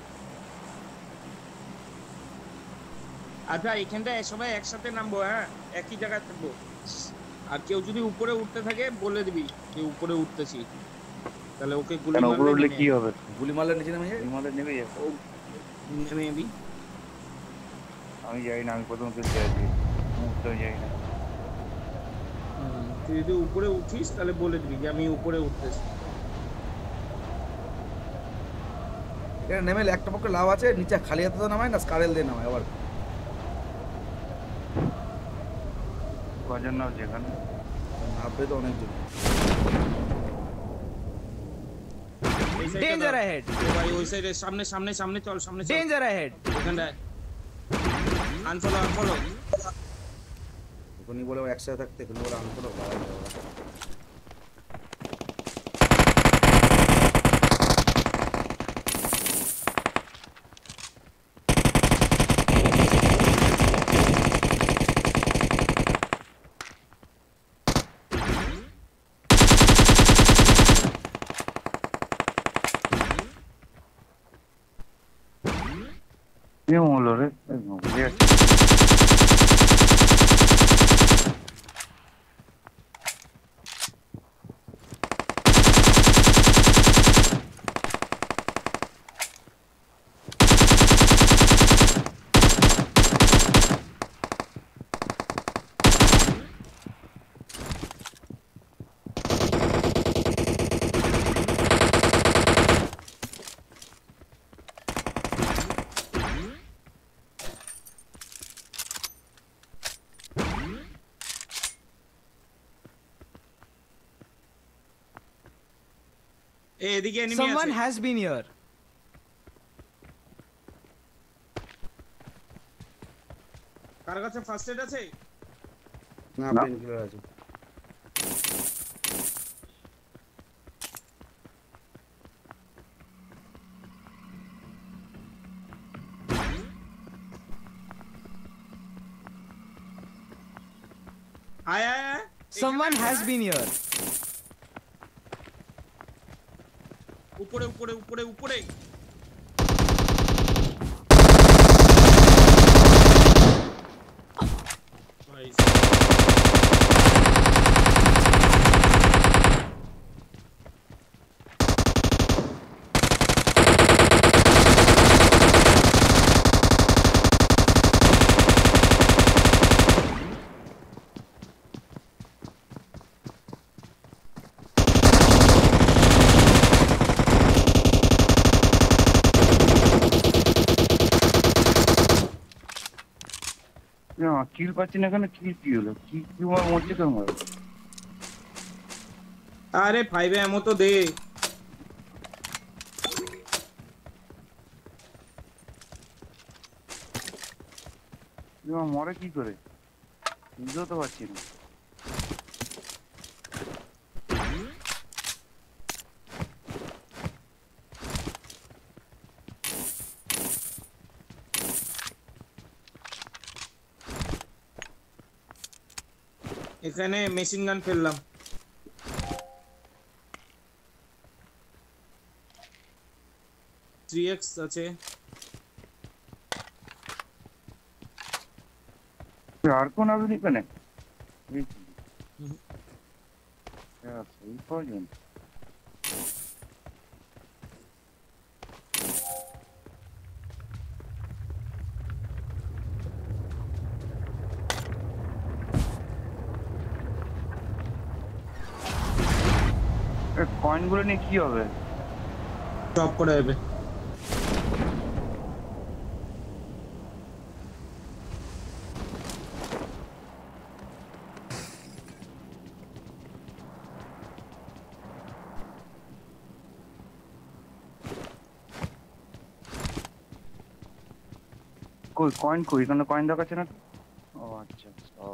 আচ্ছা এখানটা সবাই একসাথে নামবো হ্যাঁ? একই জায়গায় থাকব। আর কেউ যদি উপরে উঠতে থাকে বলে দিবি যে উপরে উঠতেছি। তাহলে ওকে গুলি উঠলে কি হবে? গুলি মারলে নিচে নেমে যায় হিমালয় নেমে যাবে। নেমে যাবি? আমি যাই না আমি প্রথম খেলতে আছি মুহূর্তেও যাই না। তুই যদি উপরে উঠিস তাহলে বলে দিবি যে আমি উপরে উঠতেছি। এখানে নেমে একটা পক্ষে লাভ আছে নিচে খালি হাতে তো নামায় না স্কারেল দিয়ে নামায় আবার। কজন নাও যেখানে? নামবে তো অনেকজন। এই side টা Danger ধর। ahead! এ ভাই ওই সাইডে সামনে সামনে সামনে চল সামনে চল। Danger ahead! এখানটায়। Unfollow unfollow. এখনই বলে ও একসাথে থাকতে এখনই বলে আমি কোনো বাড়াই যাব না। কেমন হলো রে এই ঘুমিয়ে আছি। এ এদিকে এনিমি Someone আছে has been here. কার কাছে ফার্স্ট এড আছে না না। পেন কিলার আছে আয় আয় আয় Someone এখানে has আয়। been here. উপরে উপরে উপরে উপরে ভাই, না কিল পাচ্ছি না কেন? কিল কি হলো? কি কি মরছে কেন মারো আরে ফাইভে এমন তো দে। মরে কি করে? বুঝতেও তো পারছি না। এখানে মেশিন গান ফেললাম। থ্রি এক্স আছে। আর কোন আবেদন এখানে এই কি? হুম। হ্যাঁ, সেই কজন কয়েনগুলো নিয়ে কি হবে? টপ করে যাবে কই কয়েন কই? এখানে কয়েন দেখাচ্ছে না ও আচ্ছা আচ্ছা ও।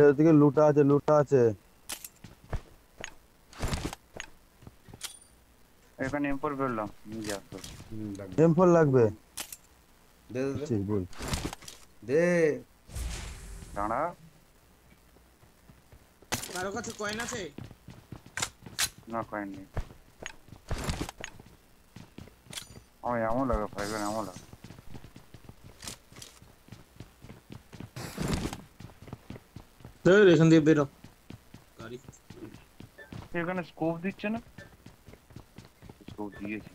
এদিকে লুটা আছে লুটা আছে। এখানে এম্পর ফেললাম নিয়ে যা তো। হুম, লাগবে। এম ফোর লাগবে দে দে, দে। ঠিক বল দে। দাঁড়া। কারও কাছে কয়েন আছে? না কয়েন নেই। আমার এমন লাগে ফাইভের এমন লাগে ধর এখান দিয়ে বেরো। গাড়ি। এখানে স্কোপ দিচ্ছে না? স্কোপ দিয়েছি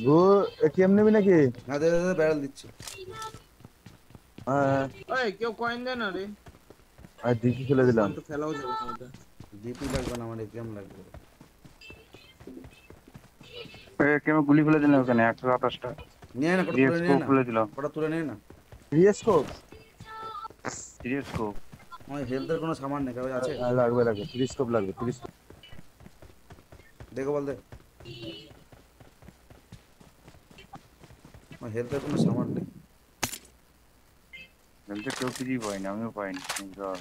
গো এটিএম নিবি নাকি হ্যাঁ দে দে, দে ব্যারেল দিচ্ছি হ্যাঁ ওই কেউ কয়েন দেয় না রে আর ডিপি ফেলে দিলাম তো খেলাও যাবে না ওটা ডিপি লাগবে না আমার এটিএম লাগবে কেমন গুলি ফেলে দিলাম ওখানে একশো সাতাশটা নিয়ে আয় না কটা দিয়ে তুলে নিয়ে স্কোপ না ফেলে দিলাম কটা তুলে নিয়ে না রিয়েস্কোপ দিয়ে স্কোপ আমার হেলথের কোনো সামান নেই কাগজ আছে। লাগবে লাগবে রিস্কোপ লাগবে রিস্কোপ দেখো বল দে আমার হেলথের কোনো সামান নেই। বলতে কেউ কিছুই পাইনি আমিও পাইনি জল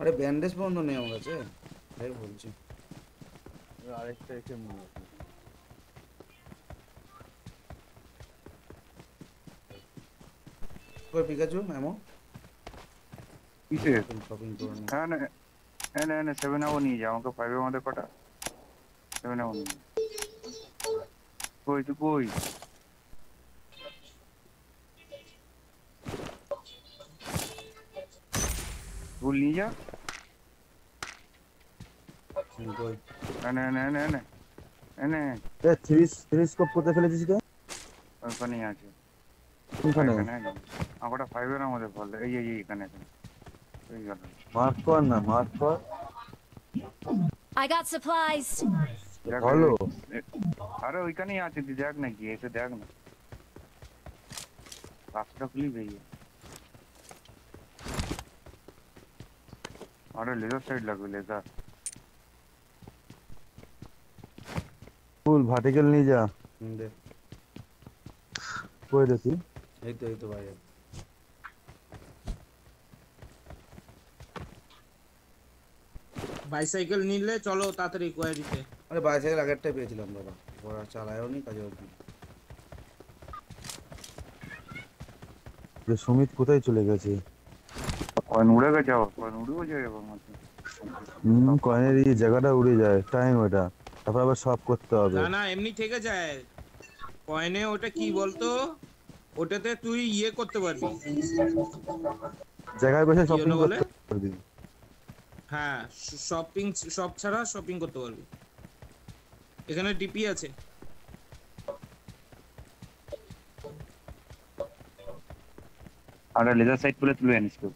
আরে। ব্যান্ডেজ পর্যন্ত নেই আমার কাছে। তাই বলছি। আরেকটা এটিএম নিয়ে কই পিকাচু এমন কিসে শপিং করে নি হ্যাঁ না হ্যাঁ না না সেভেন আওয়ার নিয়ে যা আমাকে ফাইভের মধ্যে কটা সেভেন আওয়ার নিয়ে যা। কই তুই কই ভুল নিয়ে যা হুম, কই না না না না না না এ থ্রি থ্রি স্কোপ কোথায় ফেলেছিস রে ওখানেই আছে কোনখানে এখানে আমাটা ফাইভের মধ্যে ফল এই এই এই, এখানে এখানে এই গেল মার্ক কর না মার্ক কর I got supplies. দেখ, ভালো এ- আরে ওইখানেই আছে তুই দেখ না গিয়ে এসে দেখ না রাস্তাটা খুলি বেরিয়ে আরে লেজার সাইড লাগবে লেজার ফুল ভার্টিক্যাল নিয়ে যা হুম, দে কই রে তুই এই তো এই তো ভাই বাইসাইকেল নিলে চলো তাড়াতাড়ি কোয়ারিতে আরে বাইসাইকেল আগেরটাই পেয়েছিলাম বাবা। চালায়ও নি কাজেও নি যে সুমিত কোথায় চলে গেছে? কয়েন উড়ে গেছে আবার কয়েন উড়েও যায় আবার মাঝে। হুম কয়েনের এই জায়গাটা উড়ে যায় টাইম ওটা তারপর আবার সব করতে হবে। না না এমনি থেকে যায়। কয়েনে ওটা কি বলতো? ওটাতে তুই ইয়ে করতে পারবি। জায়গায় বসে শপিং করতে পারবি। হ্যাঁ শপিং শপ ছাড়া শপিং করতে পারবি। এখানে ডিপি আছে। আরে লেজার সাইড খুলে তুলে আনিস কেউ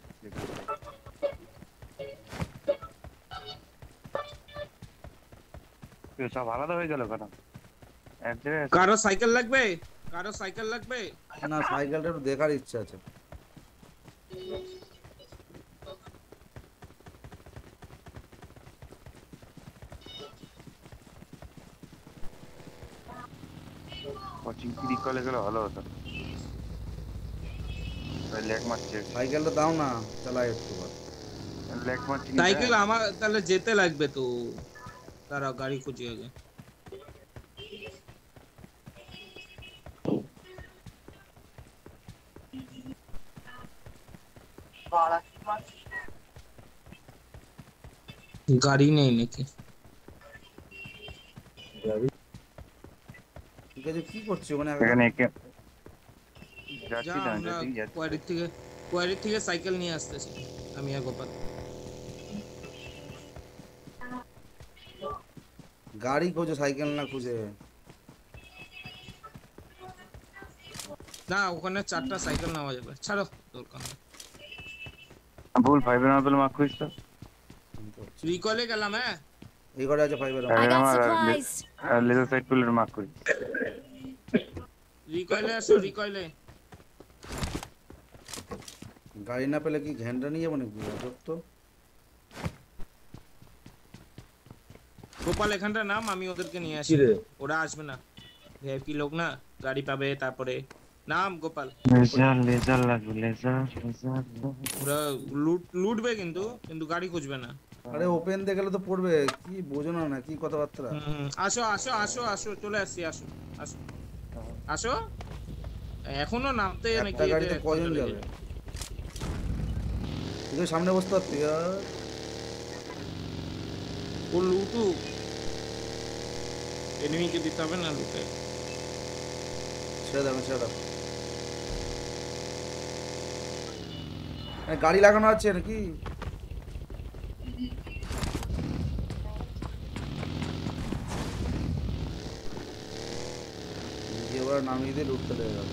সব আলাদা হয়ে গেল কেন? কারও সাইকেল লাগবে? কারও সাইকেল লাগবে? না সাইকেলটা একটু দেখার ইচ্ছা আছে। কোচিং কি কলে গেলে ভালো হতো। লেগ মারছে সাইকেলটা দাও না চালাই একটু বার লেগ মারছে সাইকেল আমার তাহলে যেতে লাগবে তো। তারা গাড়ি খুঁজি আগে। গাড়ি নেই নাকি ঠিক আছে কি করছ মানে এখানে একে যা যাচ্ছি তো আমরা যাচ্ছি যাচ্ছি কোয়ারির থেকে কোয়ারির থেকে সাইকেল নিয়ে আসতেছি আমি আর গোপাল গাড়ি খোঁজো সাইকেল না খুঁজে না ওখানে চারটা সাইকেল নেওয়া যাবে ছাড়ো দরকার নেই ভুল ফাইভের মতো মার্ক করিস তো রিকলে গেলাম হ্যাঁ এই ঘরে আছে fibre I got supplies. Laser sight খুলে মার্ক করি রিকয়েলে আসো রিকয়েলে গাড়ি না পেলে কি ঘ্যানটা নিয়ে যাব নাকি আজব তো গোপাল এখানটা নাম আমি ওদেরকে নিয়ে আসি কি রে? ওরা আসবে না ভিআইপি লোক না গাড়ি পাবে তারপরে নাম গোপাল। লেজার লেজার লাগবে লেজার লেজার। ওরা লুট লুটবে কিন্তু কিন্তু গাড়ি খুঁজবে না। আরে ওপেন দিয়ে গেলে তো পড়বে কি বোঝো না না কি কথাবার্তা। আসো আসো আসো আসো চলে আসছি আসো আসো। আসো? এখনও নামতে নাকি একটা গাড়িতে কজন যাবে। তুই সামনে বসতে পারতি আর ও লুটু। এনিমিকে দিতে হবে না লুটে? ছেড়ে দাও ছেড়ে দাও গাড়ি লাগানো আছে নাকি? দিয়ে নামিয়ে দিয়ে লুটতে গেল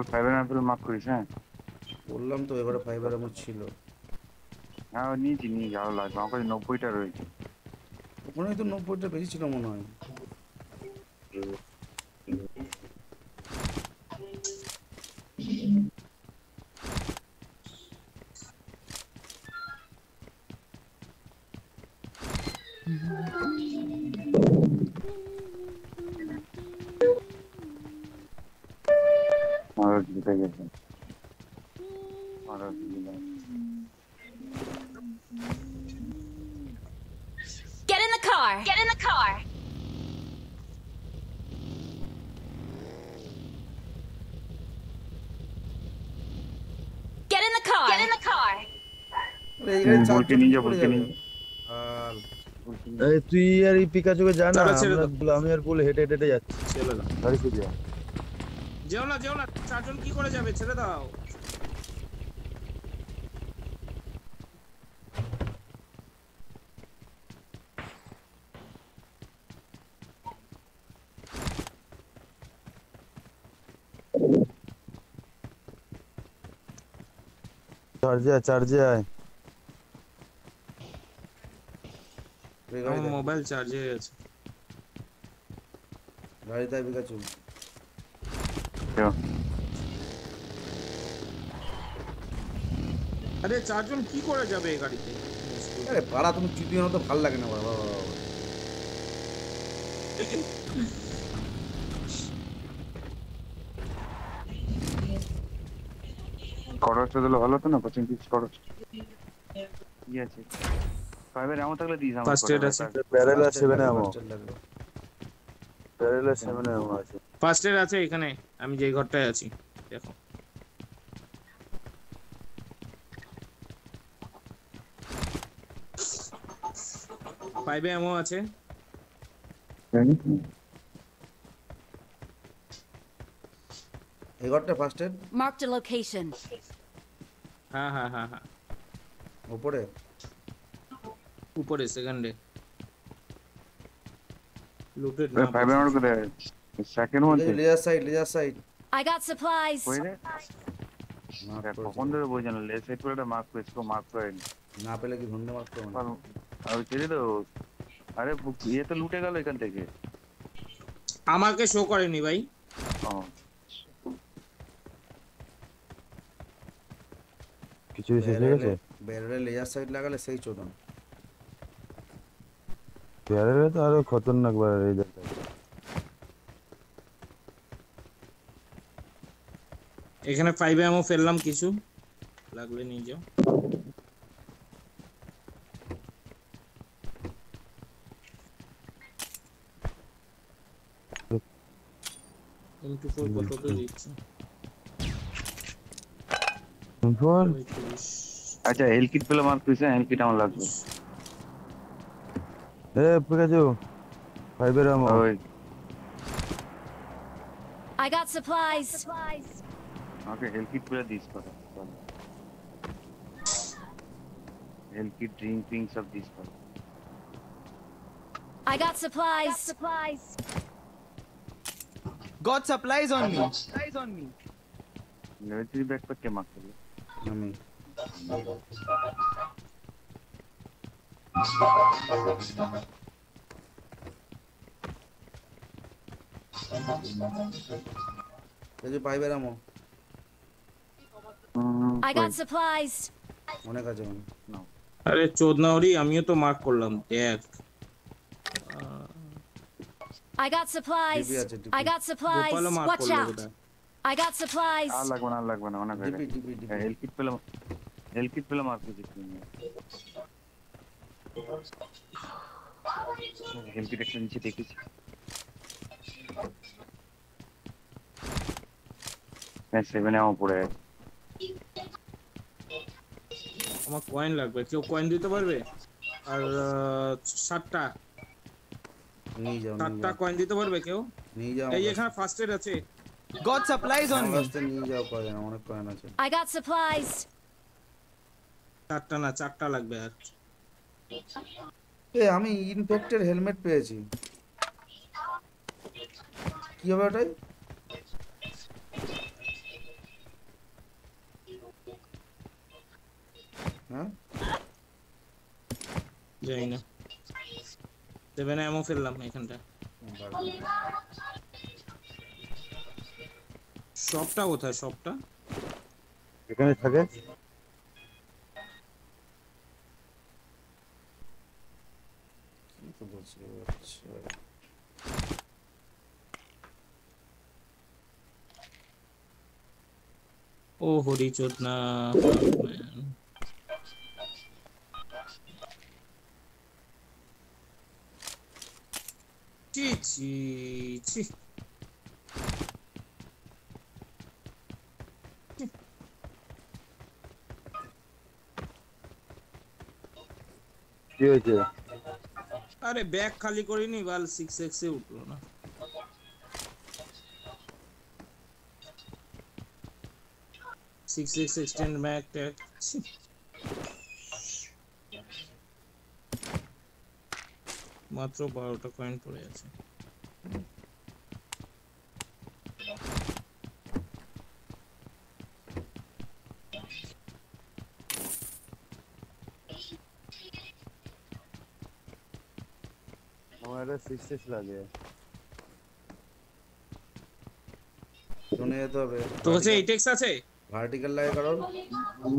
গোপাল ফাইভের অ্যাপেল মার্ক করিস হ্যাঁ? বললাম তো এবারে ফাইবার আমার ছিল। হ্যাঁ নিয়েছি নিয়ে ভালো লাগবে আমার কাছে নব্বইটা রয়েছে। ওখানে তো নব্বইটা বেশি ছিল মনে হয় আমার জিতে গেছে আমার জিতে Get in the car. Get in the car. Get in the car. Get in the car. আরে এই গাড়ি বলকে নিয়ে যা, বলকে নিয়ে এই তুই আর এই পিকাচুকে যা না আমি আর বলে হেঁটে হেঁটে যাচ্ছি। গাড়ি খুঁজে যেও না যেও না চারজন কি করে যাবে? ছেড়ে দাও। চার্জে আয় চার্জে আয় এই গাড়ি আমার দেখ, মোবাইল চার্জে আছে গাড়িতে আয় পিকাচু আরে চারজন কি করে যাবে এই গাড়িতে? আরে পাড়া তুমি চুতি তো ভালো লাগে না বাবা। খরচটা দিলে ভালো হতো না? পার্সেন্টেজ খরচ? কি আছে? ফাইভের এমন থাকলে দিস আমার First aid আছে। প্যারেল আর সেভেন aid লাগবে। আর সেভেন আছে। ফার্স্ট এড আছে এখানে। আমি যেই ঘরটায় আছি দেখো। ফাইভে এমও আছে। এই ঘরটা first aid Marked a location. হ্যাঁ হ্যাঁ হ্যাঁ হ্যাঁ। উপরে উপরে সেকেন্ডে লুটেড না ফাইভের আমার কোথায় second one laser side laser side I got supplies. কই রে? দেখ, কখন ধরে লেফট সাইড করে মার্ক করেছি মার্ক করেনি। না পেলে কি হবে না। আর ছেড়ে তো আরে ইয়ে তো লুটে গেল এখান থেকে। আমাকে শো করেনি ভাই। ও, কিছু শেষ হয়ে গেছে? ব্যারেলে লেজার সাইড লাগালে সেই চোদন। প্যারেলে তো আরও খতরনাক বার এই দেখ এখানে ফাইভে আমি ফেললাম কিছু। লাগলে নিয়ে যাও। M24 কত করে দিচ্ছে? ফোন পঁয়ত্রিশ। আচ্ছা হেল কিট পেলে mark 네, 뿌려줘. 발베라모. 어이. I got supplies. Okay, health kit पूरा दिस पर. Health kit drink things of this पर. I got supplies. Got supplies. Got supplies on me. Supplies on me. Inventory bag पर क्या मार के মার্ক করলে আমি এই যে পাইবের আমো I got supplies. অনেক আছে মানে আরে চোদনাওরি আমিও তো মার্ক করলাম দেখ I got supplies. DP আছে, DP. I got supplies. গোপালও মার্ক Watch করল out. বোধহয়। I got supplies. আর লাগবে না আর লাগবে না অনেক হয়ে ডিপি গেছে ডিপি ডিপি হেল কিট পেলে হেলথ কিট পেলাম আর কিছু নিচে দেখেছি। হ্যাঁ সেভেনে আমার পড়ে গেছে। আমার কয়েন লাগবে। কেউ কয়েন দিতে পারবে? আর ষাটটা নিয়ে যাও নিয়ে কয়েন দিতে পারবে কেউ? নিয়ে যাও এই এখানে ফার্স্ট এড আছে. নিয়ে যাও কয়েন অনেক কয়েন. চারটা না চারটা লাগবে আর। এ আমি ইনফেক্টের হেলমেট পেয়েছি। কি হবে ওটাই? হ্যাঁ? যাই না। এমন ফেললাম এখানটা। শপটা কোথায়? শপটা এখানে থাকে? কি তো বলছি আচ্ছা ও হরিচোদ না ছি ছি ছি কি হয়েছে আরে ব্যাগ খালি করিনি বাল সিক্স এক্সে উঠল না। মাত্র বারোটা কয়েন পড়ে আছে। আমার একটা সিক্স সিক্স লাগে শুনে যেতে হবে তো কাছে এইটেক্স আছে ভার্টিক্যাল লাগে কারোর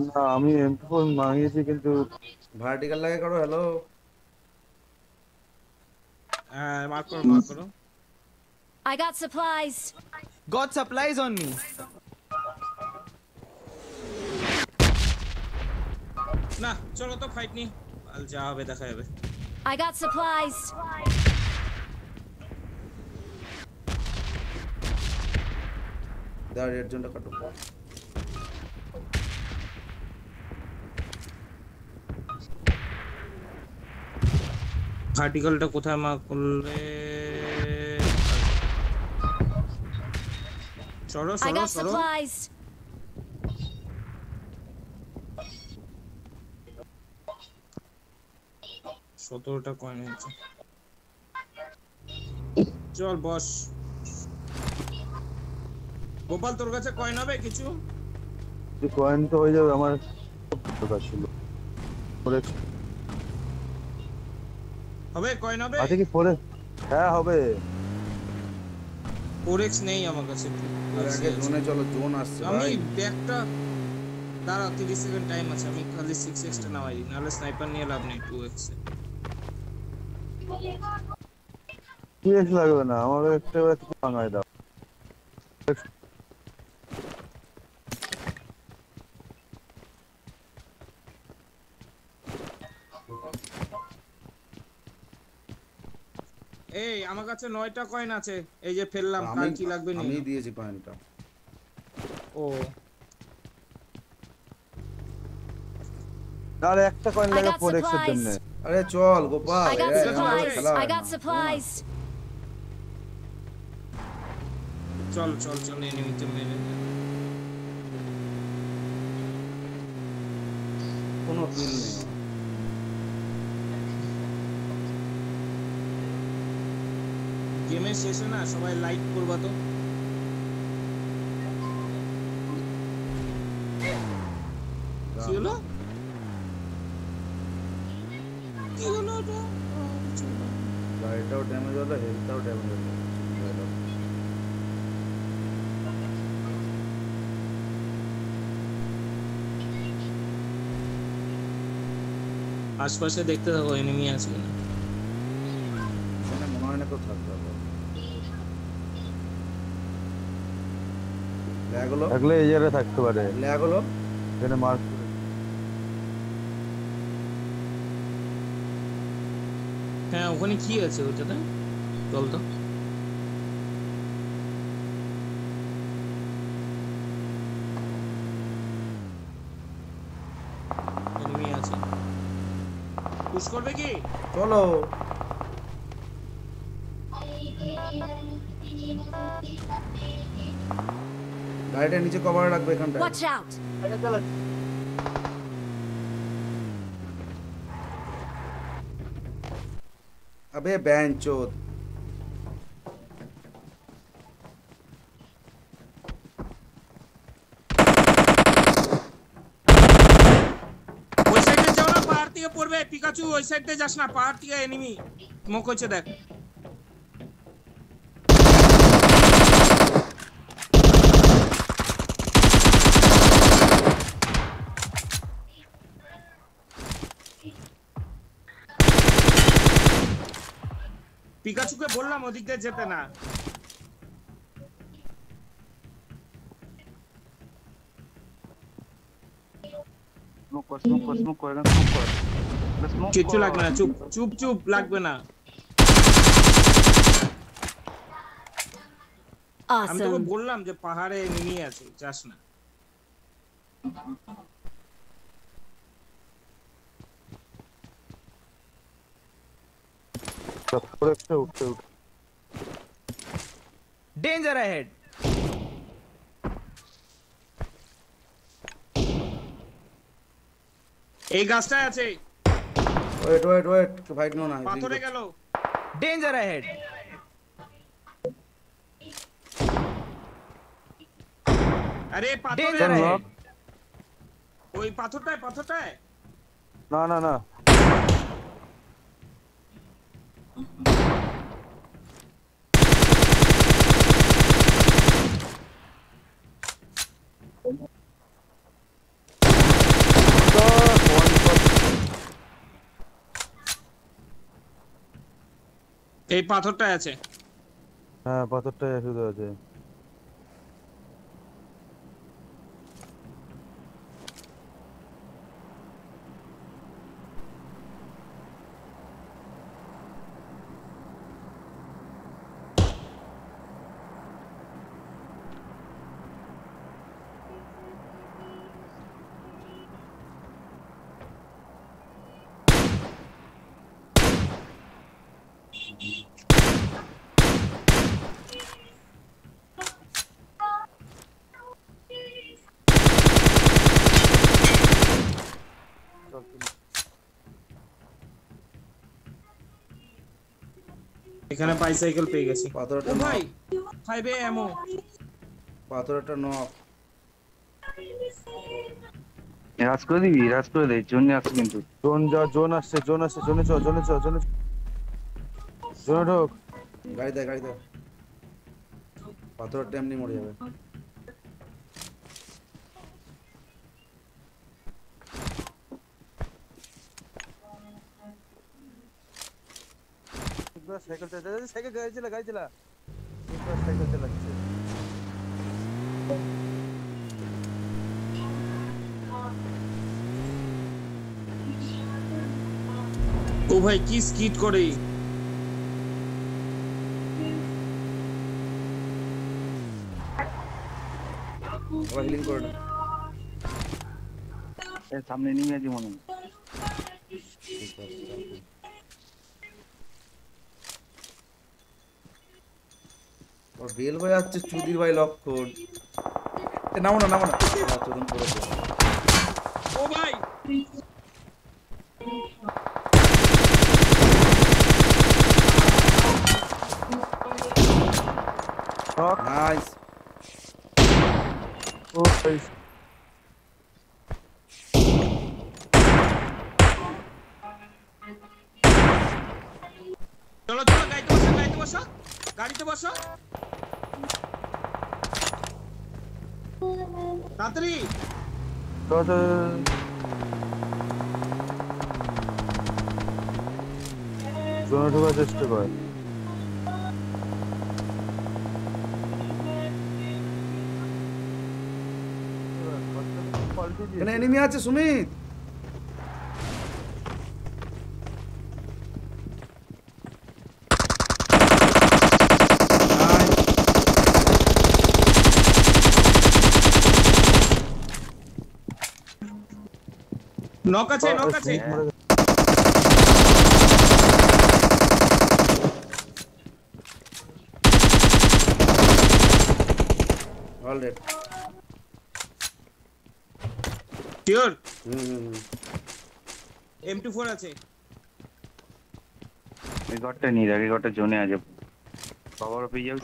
না আমি এমপি ফোর মাগিয়েছি কিন্তু ভার্টিক্যাল লাগে কারও হ্যালো হ্যাঁ মার্ক করো মার্ক করো I got supplies. God supplies on me. না চলো তো ফাইট নি কাল যা হবে দেখা যাবে I got supplies. দাঁড় রেড জোনটা কাটো। ভার্টিক্যালটা কোথায় মার্ক করলে? সরো I সরো got সরো supplies. সতেরোটা কয়েন হয়েছে চল বস। গোপাল তোর কাছে কয়েন হবে কিছু? কয়েন তো হয়ে যাবে আমার ছিল। ফোর হবে? কয়েন হবে? আছে কি ফোর হ্যাঁ হবে। ফোরেক্স নেই আমার কাছে। আগে জোনে চলো জোন আসছে আমি ব্যাগটা দাঁড়া তিরিশ সেকেন্ড টাইম আছে। আমি খালি সিক্স এক্সটা নামাই দিই নাহলে স্নাইপার নিয়ে লাভ নেই টু এক্স লাগবে না আমার একটা একটু ভাঙায় দাও। এই আমার কাছে নয়টা কয়েন আছে। এই যে ফেললাম আমি কার কি লাগবে আমি নিয়ে দিয়েছি পয়েন্টটা ও। আর একটা কয়েন লাগে এর জন্য। আরে চল গোপাল got না। supplies. চল চল চল মেরে। কোনো কিল নেই। গেমের শেষে না সবাই লাইক করবা তো কি হলো কি হলো ওটা ও, কিছু না। গাড়িটাও ড্যামেজ হলো হেলথটাও ড্যামেজ হলো গাড়িটাও। আশপাশে দেখতে থাকো এনিমি আছে কিনা হলো থাকলে এই জায়গায় থাকতে পারে। ল্যাগ হলো এখানে মার্ক হ্যাঁ ওখানে কি আছে ওটাতে? চল তো। পুশ করবে কি? চলো। গাড়িটা নিচে কভারে রাখবে এখানটা Watch out! আবে ব্যাঞ্চোদ ওই সাইডে যাও না পাহাড় থেকে পড়বে পিকাচু ওই সাইডে যাস না পাহাড় থেকে এনিমি স্মোক হচ্ছে দেখ পিকাচুকে বললাম ওদিক দিয়ে যেতে না। কিচ্ছু লাগবে না চুপ চুপ চুপ লাগবে না। আমি তোকে বললাম যে পাহাড়ে নিয়ে আছে যাস না। তারপরে একটা উঠতে উঠতে Danger ahead. এই গাছটায় আছে wait wait wait fight no না পাথরে গেল Danger ahead. আরে পাথরে Danger আছে। ahead. ওই পাথরটায় পাথরটায় না না না এই পাথরটায় আছে। হ্যাঁ পাথরটাই শুধু আছে। এখানে বাইসাইকেল পেয়ে গেছি। পাথরটা ভাই ফাইবে ফাইভে এমো পাথরটা নক রাজ করে দিবি রাজ করে দে জোন আসছে কিন্তু। জোন যা জোন আসছে জোন আসছে জোনে চল জোনে চল জোনে। জোনে ঢোক। গাড়ি দে গাড়ি দে। পাথরটা এমনি মরে যাবে। একবার সাইকেল চালা সাইকেল গাড়ি চালা গাড়ি চালা। একবার সাইকেল চালাচ্ছে। ও ভাই কি স্কিট করে? আবার হিলিং করে না সামনে নিয়ে আছে মনে হয়। ওর বেল ভাই যাচ্ছে চুদির ভাই লক্ষণ এ নামো না নামো না। আহ, চোদন পড়েছে ও ভাই। নাইস ও ভাই চল চল জোনে ঢোকার চেষ্টা কর এখানে এনিমি আছে সুমিত নক আছে নক আছে। All red sure hmm hmm hmm. M24 আছে। এই ঘরটা নিয়ে এই ঘরটা জোনে আছে। বাবারও পেয়ে যাবে।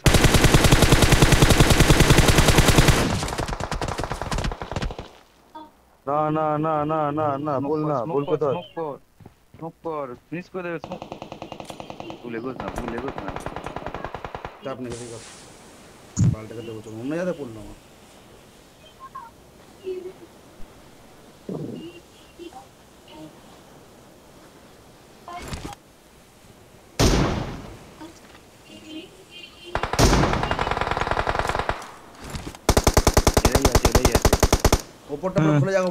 না না না না না না বল না বল কোথায় স্মোক কর স্মোক কর ফিনিশ করে দেবে স্মোক ভুলে গোস না ভুলে গোস না চাপ নেই ঠিক আছে পাল্টাকে দেবো চলো অন্য জায়গায় পড়ল আমার এরাই আছে এরাই আছে ওপরটা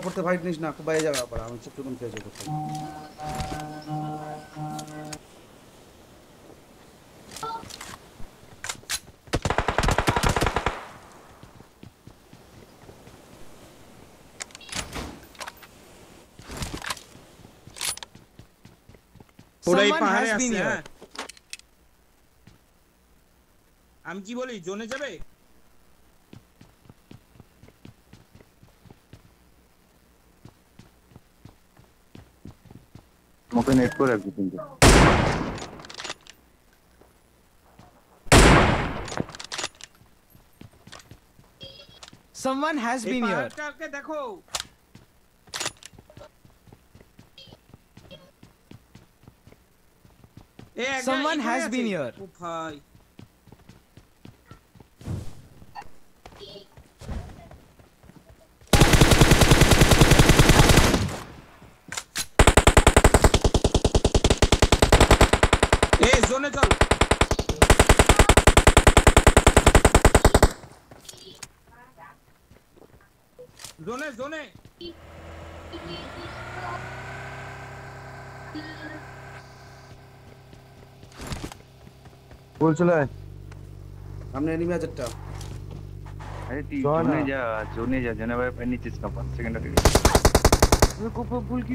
পুরো খুলে যাক ওপর থেকে ফাইট নিস না খুব বাইরে যাবে আবার আমি চুপ চুপ খেয়েছি ওপর থেকে ওরা এই Someone পাহাড়ে has been আছে here. হ্যাঁ আমি কি বলি জোনে যাবে grenade for everything. Someone has been here. Someone has been here. জোনে জোনে বল চলে আয়। সামনে এনিমি আছে একটা আরে তুই চল না। জোনে যা জোনে যা জোনে ভাই পাই নিচ্ছিস না পাঁচ সেকেন্ড আগে ভুল কি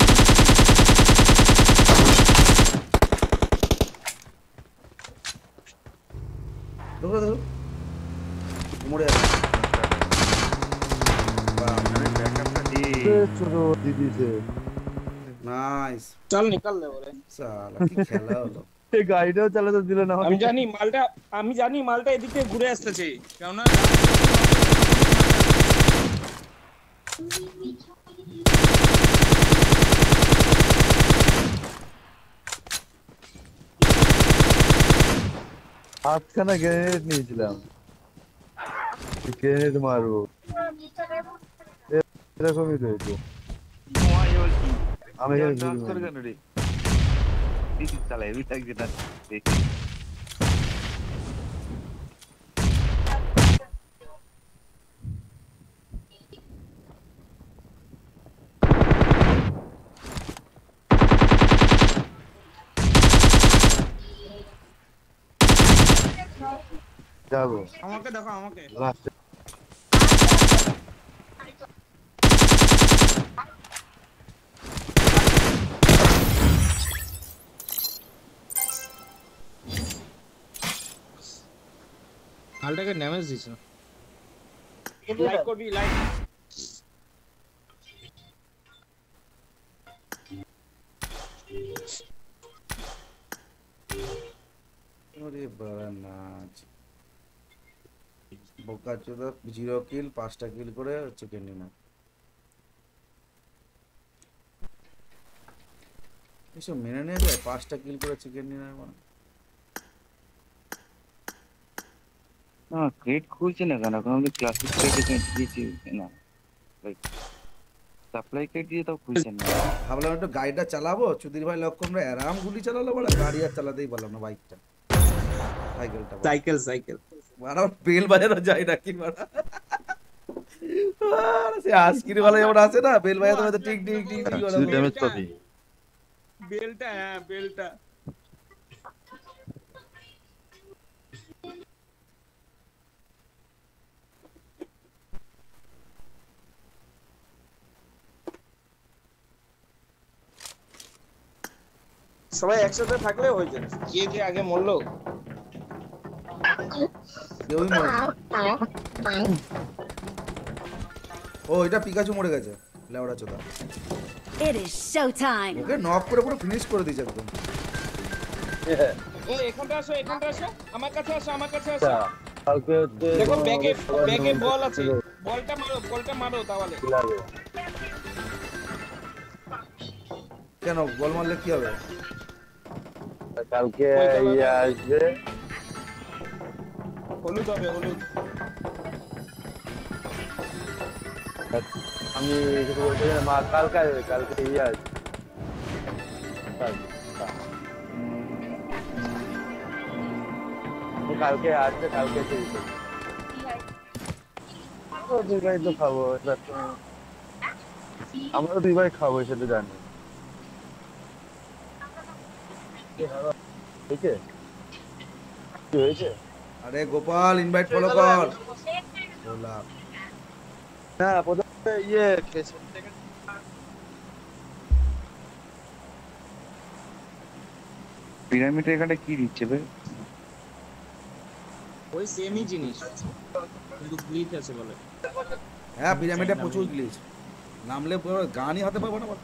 দেখো দেখো মরে যাচ্ছে ব্যাকআপটা দে এ গাড়িটাও না আমি জানি মালটা আমি জানি মালটা এদিক ঘুরে আসতেছে কেননা হাতখানা গ্রেনেড নিয়েছিলাম। গ্রেনেড মারবো। এ- এরকমই রয়েছে আমি এখানে ডান্স ঘুরি করে না। কেন রে দিদি চালা হেভি লাগছে না যাব আমাকে দেখো আমাকে লাস্ট মালটাকে ড্যামেজ দিছ লাইক করবি লাইক ওরে বাবা নাচ বোকা চোদা জিরো কিল পাঁচটা কিল করে চিকেন ডিনার এসব মেনে নেওয়া যায়? পাঁচটা কিল করে চিকেন ডিনার মানে? না ক্রেট খুলছে না কেন? ক্লাসিক ক্রেট দিয়েছি না? সাপ্লাই ক্রেট দিয়ে তাও খুলছে না। ভাবলাম একটু গাড়িটা চালাবো। চুদির ভাই লক্ষণরা আরাম গুলি চালালো বলে গাড়ি আর চালাতেই পারলাম না বাইকটা সাইকেলটা সাইকেল সাইকেল মারা বেল বাজানো যায় না কি মারা? আর সে আজকির বেলা যেমন আছে না বেল বাজাতে বাজাতে টিক টিক টিক টিক তুই ড্যামেজ পাবি বেলটা হ্যাঁ বেলটা সবাই একসাথে থাকলে হয়ে যাবে। কে যে আগে মরলো? কেউই ও এটা পিকাচু মরে গেছে লেওড়া চোদা। It is showtime. Okay knock করে পুরো ফিনিশ করে দিয়েছে একদম। এই এখানটা আসো এখানটা আসো। আমার কাছে আসো আমার কাছে আসো। কালকে হচ্ছে দেখো ব্যাগে ব্যাগে বল আছে। বলটা মারো বলটা মারো তাহলে। কেন বল মারলে কি হবে? কালকে ইয়ে আসবে। হলুদ হবে হলুদ। আমি কিছু বলতে চাই মা কালকে আসবে কালকে ইয়ে আসবে। কালকে আসবে কালকে এসে দিতে দুই ভাই তো খাব আমরা দুই ভাই খাব সেটা জানি হয়েছে কি হয়েছে? আরে গোপাল ইনভাইট ফলো কর। বলা না প্রথমে ইয়ে খেয়েছে পিরামিডের এখানে কি দিচ্ছে বে? ওই সেমই জিনিস কিন্তু গ্লিচ আছে বলে। হ্যাঁ পিরামিডে প্রচুর গ্লিচ নামলে পুরো গানই হাতে পাবো না বল।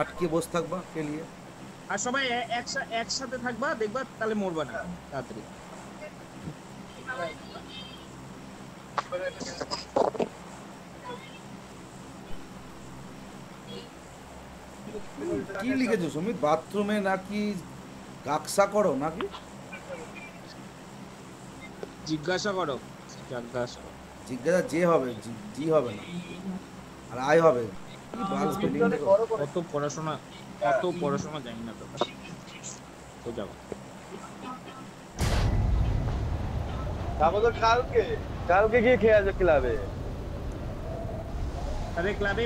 আটকে বসে থাকবা কে খেলিয়ে আর সবাই একসাথে থাকবা দেখবা তাহলে মরবা না তাড়াতাড়ি কি লিখেছো সুমিত? বাথরুমে নাকি কাকসা করো নাকি? জিজ্ঞাসা করো। জিজ্ঞাসা জিজ্ঞাসা যে হবে জি হবে না। আর আয় হবে। কি বাল spelling দেখো। অত পড়াশোনা অত পড়াশোনা জানি না তো। তো যাব যাব তো কালকে কালকে গিয়ে খেয়ে আসবে ক্লাবে। আরে ক্লাবে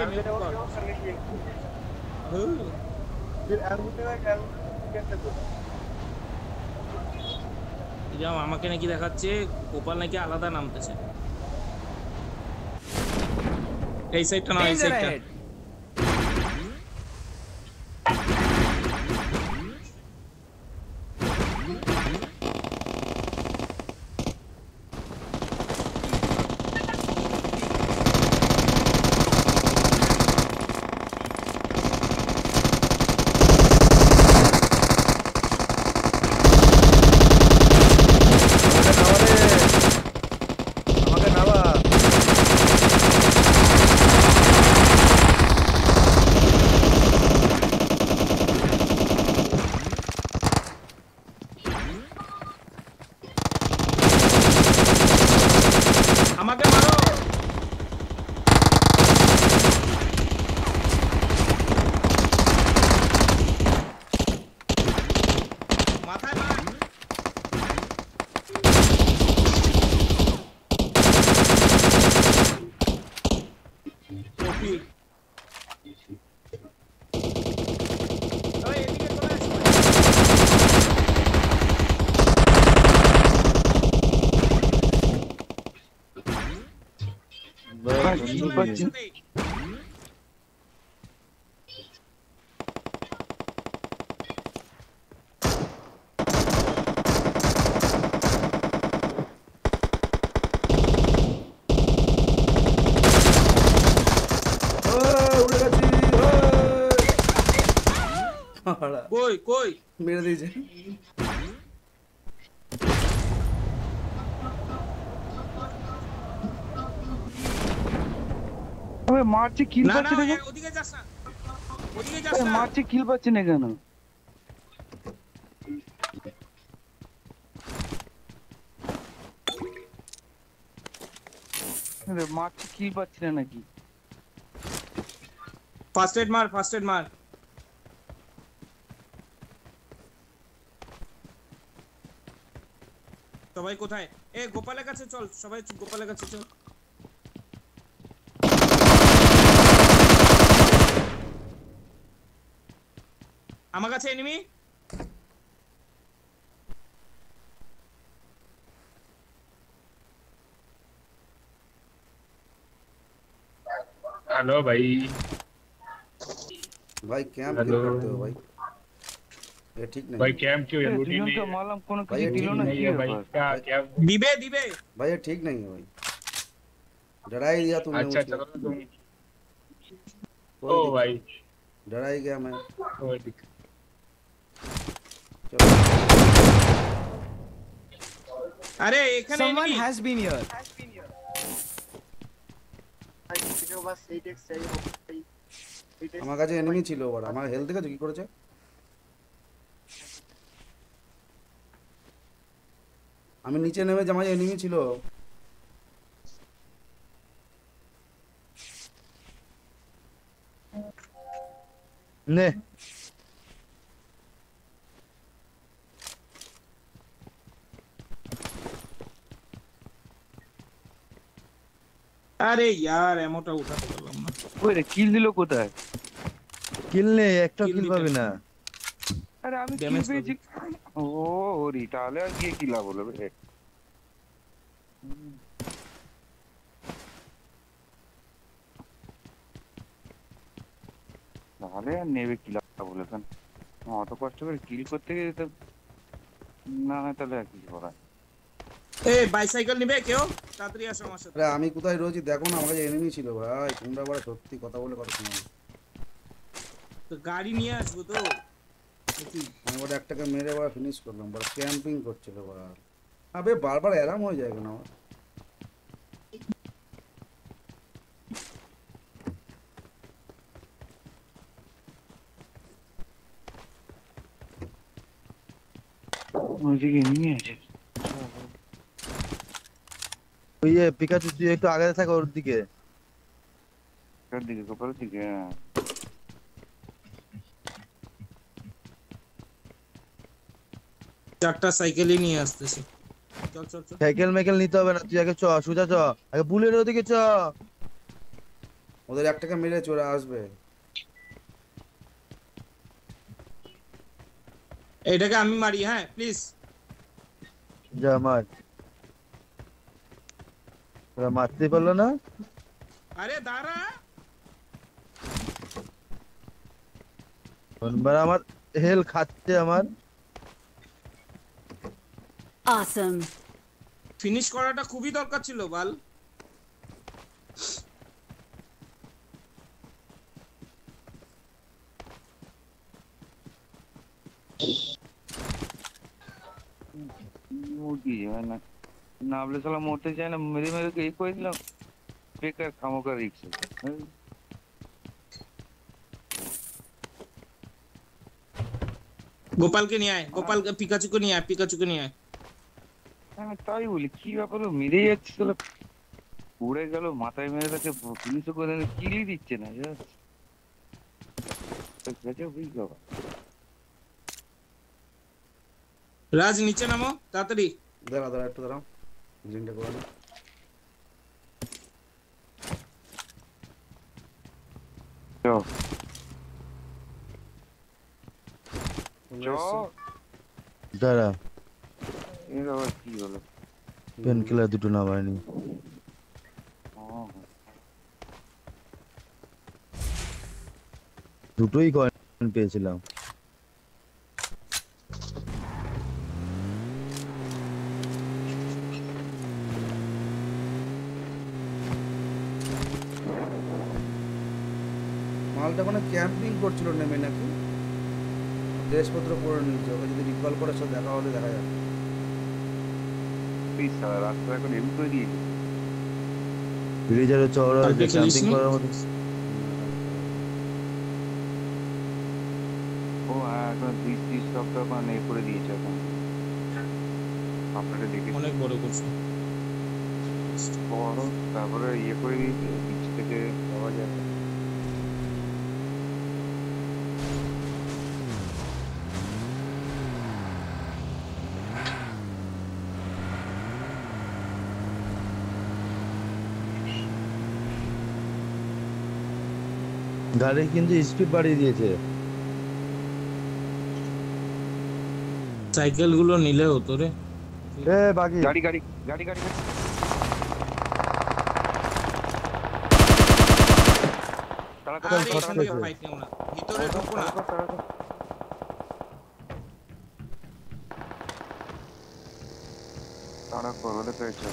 আমাকে নাকি দেখাচ্ছে গোপাল নাকি আলাদা নামতেছে। এই সাইডটা না এই সাইডটা ahead. আমাকে নাবা আমাকে মারো মাথায় মার কপি ওই এদিকে চলে আসো শুনতে পাচ্ছি ওই, উড়ে গেছি মারছে কিল পাচ্ছে না? ওদিকে যাস না। ওদিকে যাস না। মারছে কিল পাচ্ছে না কেন? আরে মারছে কিল পাচ্ছে না নাকি? ফার্স্ট এড মার ফার্স্ট এড মার। সবাই কোথায়? এ গোপালের কাছে চল সবাই গোপালের কাছে চল। 아마가체 님이 हेलो भाई भाई कैंप क्यों करते भाई। ये ठीक नहीं भाई कैंप क्यों है? रूटीन नहीं तो मालूम कौन भाई ये नहीं है भाई क्या क्या? दिबे दिबे। भाई ये ठीक नहीं है भाई। डरा ही दिया तुमने अच्छा चलो तुम। ओ भाई। डरा ही गया मैं। আরে এখানে Someone has been here. আমার কাছে এনিমি ছিল ওর। আমার হেলথ দেখেছ কি করেছে? আমি নিচে নেমে যে আমার এনিমি ছিল। নে। আরে ইয়ার এমনটা উঠাতে পারলাম না। ওই রে কিল দিল কোথায়? কিল নেই একটা কিল পাবি না। আরে আমি কিল পেয়েছি। ও ওরি তাহলে আর গিয়ে কি লাভ রে। তাহলে আর নেবে কি লাভ হলো অত কষ্ট করে কিল করতে গিয়ে তো না তাহলে আর কি করা এ বাইসাইকেল নিবে কেউ? তাড়াতাড়ি আসো আমার সাথে। আমি কোথায় রয়েছি? দেখো না আমার কাছে এনিমি ছিল ভাই। তোমরা বড় সত্যি কথা বলে কথা শোনো তো গাড়ি নিয়ে আসব তো? আমি বড় একটাকে মেরে বড় ফিনিশ করলাম। বড় ক্যাম্পিং করছিল বড় আবে বারবার অ্যালার্ম হয়ে যায় কেন আমার ওইদিকে নিয়ে আছে ওই যে পিকাচু তুই একটু আগে থাক ওর দিকে। কার দিকে কপালের দিকে হ্যাঁ। চারটা সাইকেলই নিয়ে আসতেছি। চল চল চল। সাইকেল মাইকেল নিতে হবে না তুই আগে চ সোজা চ। আগে বুলের ওদিকে চ। ওদের একটাকে মেরে চলে আসবে। এটাকে আমি মারি হ্যাঁ প্লিজ যা মার। ওরা মারতে পারল না? আরে দাঁড়া। এবার আমার হেল খাচ্ছে আমার। Awesome. ফিনিশ করাটা খুবই দরকার ছিল বাল। মুরগি হয় না? না বলে সালা মরতে চায় না মেরে মেরে এই করে দিলাম বেকার খামোকা রিক্স গোপালকে নিয়ে আয় গোপাল পিকাচুকে নিয়ে আয় পিকাচুকে নিয়ে আয়। আমি তাই বলি কি ব্যাপার মেরে যাচ্ছে সালা উড়ে গেল মাথায় মেরে তাকে পুলিশও করে কিলি দিচ্ছে না হয়ে রাজ নিচে নামো তাড়াতাড়ি। দাঁড়া দাঁড়া একটু দাঁড়াও। নে। দাঁড়া। এর আবার কি হলো? পেন কিলার দুটো নামায়নি ও, দুটোই কয়েন পেয়েছিলাম। মালটা কোনো ক্যাম্পিং করছিল নেমে নাকি? ড্রেসপত্র পরে নিয়েছে ওকে যদি রিকল করে সব দেখা হলে দেখা যাবে। রাস্তা এখন এমনি করে দিয়েছে। ভিলেজারে চওড়া ক্যাম্পিং করার মতো। ও হ্যাঁ এখন করে দিয়েছে এখন। আপনাকে দেখে অনেক বড় করছ। বড় তারপরে ইয়ে করে দিয়েছে বিচ থেকে পাওয়া যায়। গাড়ি কিন্তু স্পিড বাড়িয়ে দিয়েছে। সাইকেলগুলো নিলে হতো রে। এ বাকি। গাড়ি গাড়ি গাড়ি গাড়ি। তারা করলে পেয়েছে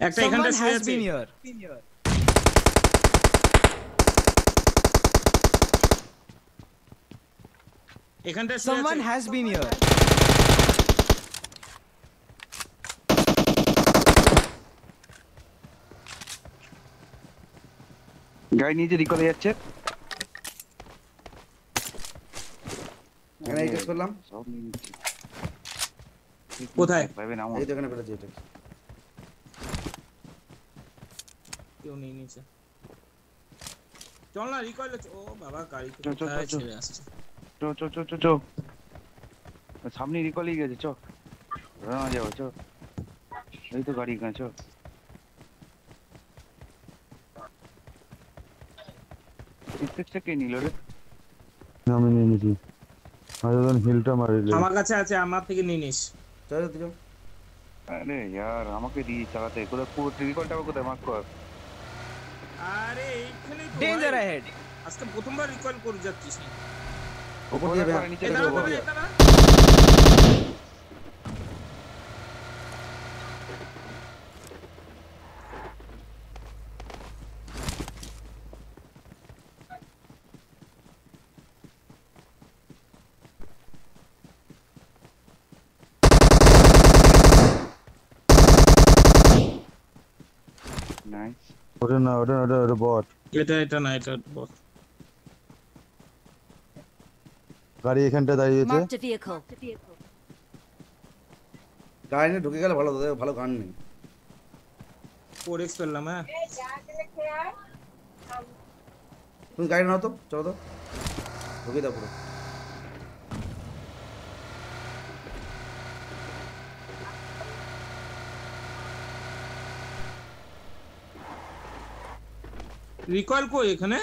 একটা Someone এখানটা শুয়ে has আছে been here. এখানটা শুয়ে Someone আছে has been here. গাড়ি নিচে রিকলে যাচ্ছে এখানে এই করলাম কোথায়? এই তো এখানে ফেলেছি এটা কেউ নেই নিচে চল না রিকয়েল ও বাবা গাড়ি তো চল, চল, কোথায় চল, চল। ছেড়ে আসছে? চো চো চো চো চো। সামনে রিকলই গেছে চো। না যাও চো। এই তো গাড়ি এখানে চো। সিক্সটা কে নিল রে? আমি নিয়ে নিয়েছি। আমি হিলটা মারিলে আমার কাছে আছে আমার থেকে নিয়ে নিস। চল। আরে ইয়ার আমাকে দিয়ে চালাতে। কোথায় পুরো রিকলটা কোথায়? মার্ক কর। আরে এইখানে Danger ahead. আজকে প্রথমবার রিকয়েল করে যাচ্ছিস ওপর দিয়ে উপরে ভ্যান। নিচে এটা দেখো, না, উপরে। এটা না। নাইস ওটা না ওটা ওটা ওটা বট এটা এটা না এটা বস গাড়ি এখানটা দাঁড়িয়েছে Marked a vehicle. গাড়ি নিয়ে ঢুকে গেলে ভালো তোদের ভালো গান নেই ফোর এক্স ফেললাম হ্যাঁ তুমি গাড়ি নাও তো চলো তো ঢুকে দাও পুরো রিকয়েল কই এখানে?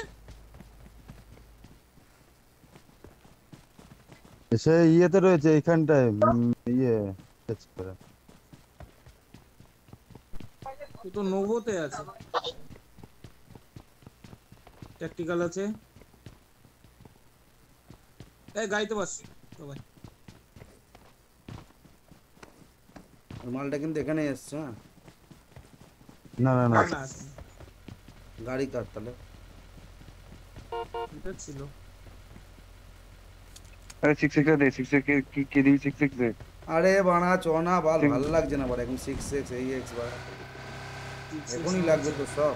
সে ইয়েতে রয়েছে এইখানটায় ইয়ে তুই তো নোভোতে আছে। ট্যাকটিক্যাল আছে। এই গাড়িতে বস সবাই। ওই মালটা কিন্তু এখানে এসছে হ্যাঁ? না না না। গাড়ি কার তাহলে এটা ছিল আরে সিক্স সিক্স দে সিক্স সিক্স কি কে দিবি সিক্স সিক্স দে আরে বানা চনা বাল ঠিক। ভালো লাগছে না বাড়া এখন সিক্স এক্স এই এক্স বাড়া Six X এখনই লাগবে তো সব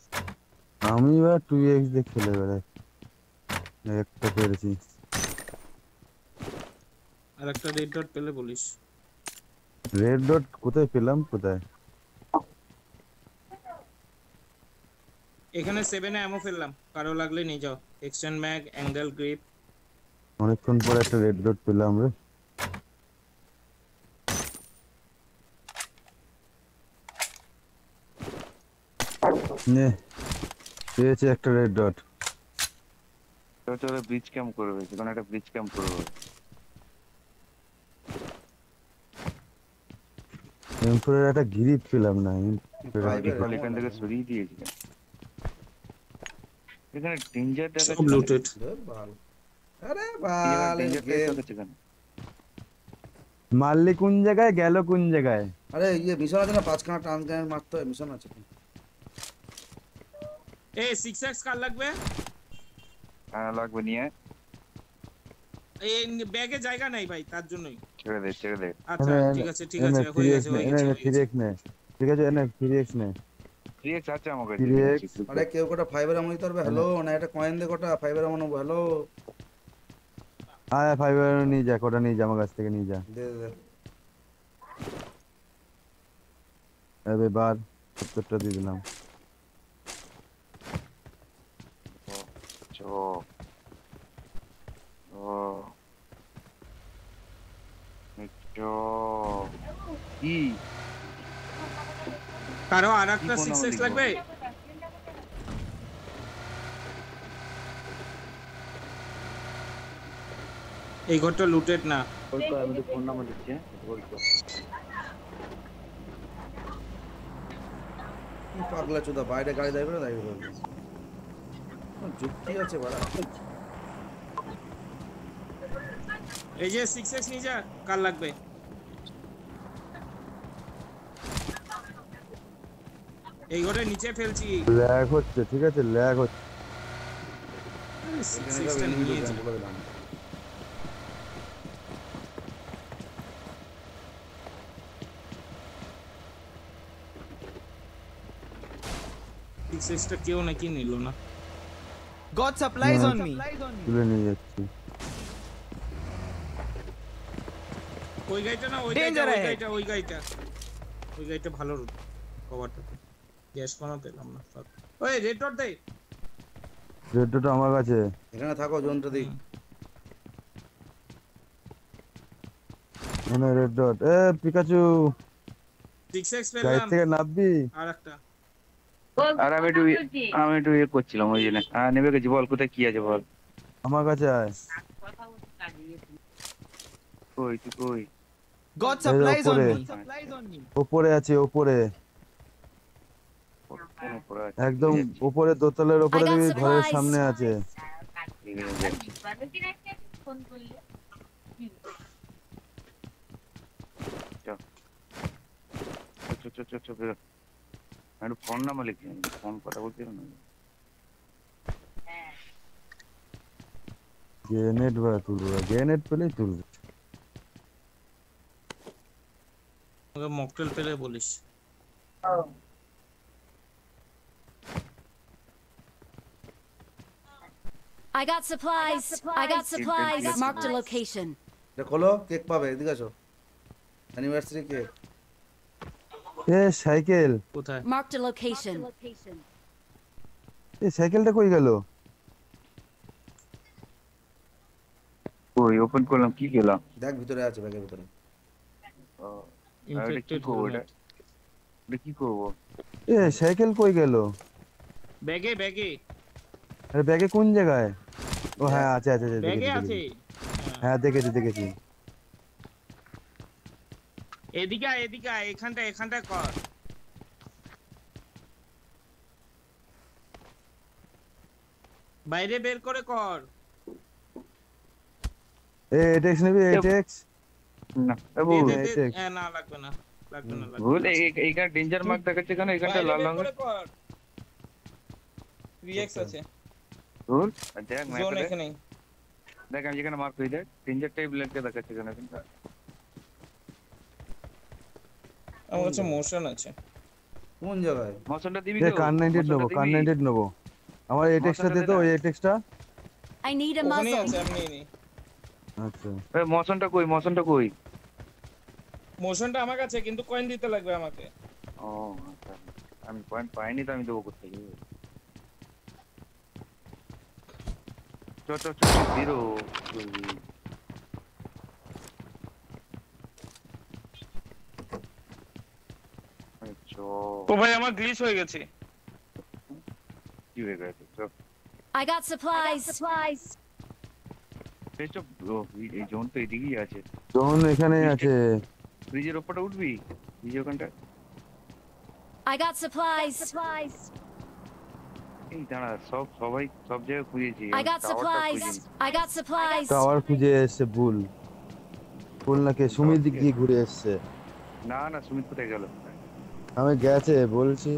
আমি এবার টু এক্স দিয়ে খেলে বেড়াই। একটা পেরেছি। আর একটা রেড ডট পেলে বলিস। রেড ডট কোথায় পেলাম? কোথায়? এখানে সেভেনে অ্যামো ফেললাম। কারও লাগলে নিয়ে যাও। এক্সটেন্ড ম্যাগ অ্যাঙ্গেল গ্রিপ অনেকক্ষণ পরে একটা রেড ডট পেলাম রে। নে। পেয়েছে একটা রেড ডট তো চলো ব্রিজ ক্যাম্প করবে সেখানে একটা ব্রিজ ক্যাম্প করবে এমফোরের একটা গ্রিপ পেলাম না M4 এর একটা- কল এখান থেকে সরিয়ে দিয়েছিলেন এখানে ডেঞ্জার দেখা সব লুটেড আরে বাল মারলি কোন জায়গায় গেল কোন জায়গায়? আরে ইয়ে মিশন আছে না পাঁচখানা টান মারতে হয় মিশন আছে। এ সিক্স এক্স কার লাগবে? হ্যাঁ লাগবে নিয়ে। এই ব্যাগে জায়গা নাই ভাই তার জন্যই। ছেড়ে দে ছেড়ে দে। আচ্ছা ঠিক আছে ঠিক আছে হয়ে 3x গেছে নে, হয়ে গেছে। 3x ঠিক আছে এনে 3x নে। থ্রি এক্স আছে আমার কাছে 3x আরে কেউ কটা ফাইবার এমন দিতে পারবে? হ্যালো না একটা কয়েন দে কটা ফাইবার এমন হ্যালো আয় ফাইবার নিয়ে যা কটা নিয়ে যা আমার কাছ থেকে নিয়ে যা। দে দে, এবার বার সত্তরটা দিয়ে দিলাম। চো ও চো কি কারও আর একটা কি ফোন সিক্স নাম্বার এক্স লিখব? লাগবে এই ঘরটা লুটেড না বলতো আমি তো ফোন নাম্বার দিচ্ছি হ্যাঁ? বলতো কি পাগলা চোদা বাইরে গাড়ি দাঁড়িয়ে করে দাঁড়িয়ে করবে যুক্তি আছে বাড়া এই যে সিক্স এক্স নিয়ে যা কার লাগবে? এই ঘরে নিচে ফেলছি। ল্যাগ হচ্ছে ঠিক আছে? ল্যাগ হচ্ছে। সিক্স এখানে এক্সটা সব নিয়ে এমনি যা। বলে দিলাম সিক্স এক্সটা কেউ নাকি নিল না। God supplies on me. তুলে নিয়ে যাচ্ছি। ওই গাড়িটা না ওই Danger ওই ahead. ওই গাড়িটা। ওই গাড়িটা ভালো কভারটা গ্যাস কোনো পেলাম না ওই রেড দে। রেড আমার কাছে। এখানে থাকো জোনটা দিই। এখানে রেড ডট এ পিকাচু সিক্স এক্স গাড়ি থেকে নামবি। আর একটা আর আমি একটু আমি একটু ইয়ে করছিলাম ওই জন্য হ্যাঁ নেবে গেছি বল কোথায় কি আছে বল আমার কাছে আয় কই তুই কই উপরে। আছে উপরে একদম ওপরে দোতলের দেখবি ঘরের সামনে আছে একটু ফোন নাম্বার লিখছি ফোন কথা বলছি না গ্রেনেড বা তুলবো গ্রেনেড পেলেই তুলবো ওকে মকটেল পেলে বলিস I got supplies. I got supplies. Marked a location. এটা খোলো কেক পাবে এদিকে আসো অ্যানিভার্সারি কেক এ সাইকেল। কোথায়? Marked a location. এ সাইকেলটা কই গেল? ওই ওপেন করলাম কি গেলাম? দেখ ভিতরে আছে ব্যাগের ভিতরে। আর এটা কি ইনফেক্টেড করব এটা? এটা কি করব? এ সাইকেল কই গেল? ব্যাগে ব্যাগে। আরে ব্যাগে কোন জায়গায়? ও হ্যাঁ আছে আছে আছে ব্যাগে আছে। হ্যাঁ দেখেছি দেখেছি। এদিকে আয়, এদিকে আয়, এখানটা এখানটা কর বাইরে বের করে কর। এ এটেক্স নিবি এটেক্স না। এ দে, বউ, দে, দে। এই দেখ। হ্যাঁ, না লাগবে না লাগবে না লাগবে ভুল না। এই- এইখানে ডেঞ্জার মার্ক দেখাচ্ছে কেন? এখানটা বাইরে লাল বের রঙের। করে কর। রিএক্স আছে। ভুল। আর দেখ জোন ম্যাপে দেখ। এখানে দেখ আমি যেখানে মার্ক করি দেখ ডেঞ্জার টাইপ লেখা দেখাচ্ছে কেন এখানটা? আমার কাছে মোশন আছে। কোন জায়গায়? মশনটা দিবি তো? কার নাইনটেড মশনটা নেব কার দিবি? নাইনটেড নেব। আমার এটেক্সটা দে তো a ওখানেই muzzle. আছে আমি নিয়ে আচ্ছা। এ, মশনটা কই মশনটা কই? মোশনটা আমার কাছে কিন্তু কয়েন দিতে লাগবে আমাকে। ও আচ্ছা। আমি পয়েন্ট পাইনি তো আমি দেবো কোথায় চ চ চ চ, বেরো জলদি। এই চ ও ভাই আমার গ্লিচ হয়ে গেছে। কি হয়ে গেছে? তো I got supplies. supplies. Best এই জোন তো এদিকেই আছে। জোন এখানেই আছে। ব্রিজের ওপরটা উঠবি? ব্রিজ ওখানটা। I got supplies. supplies. এই দাঁড়া সব সবাই সব জায়গায় খুঁজেছি। I got supplies. I got supplies. Tower খুঁজে এসছে বুল বুল নাকি সুমিত দিক দিয়ে ঘুরে এসছে। না না সুমিত কোথায় গেল? আমি গেছে বলছি।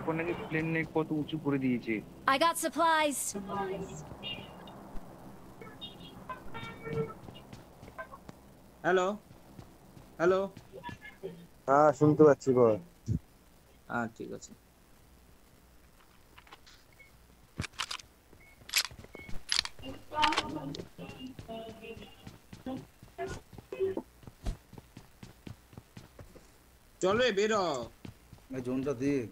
এখন নাকি প্লেন কত উঁচু করে দিয়েছে। I got supplies. Hello hello হ্যাঁ শুনতে পাচ্ছি বল। হ্যাঁ ঠিক আছে। চল বেরো। এই জোনটা দেখ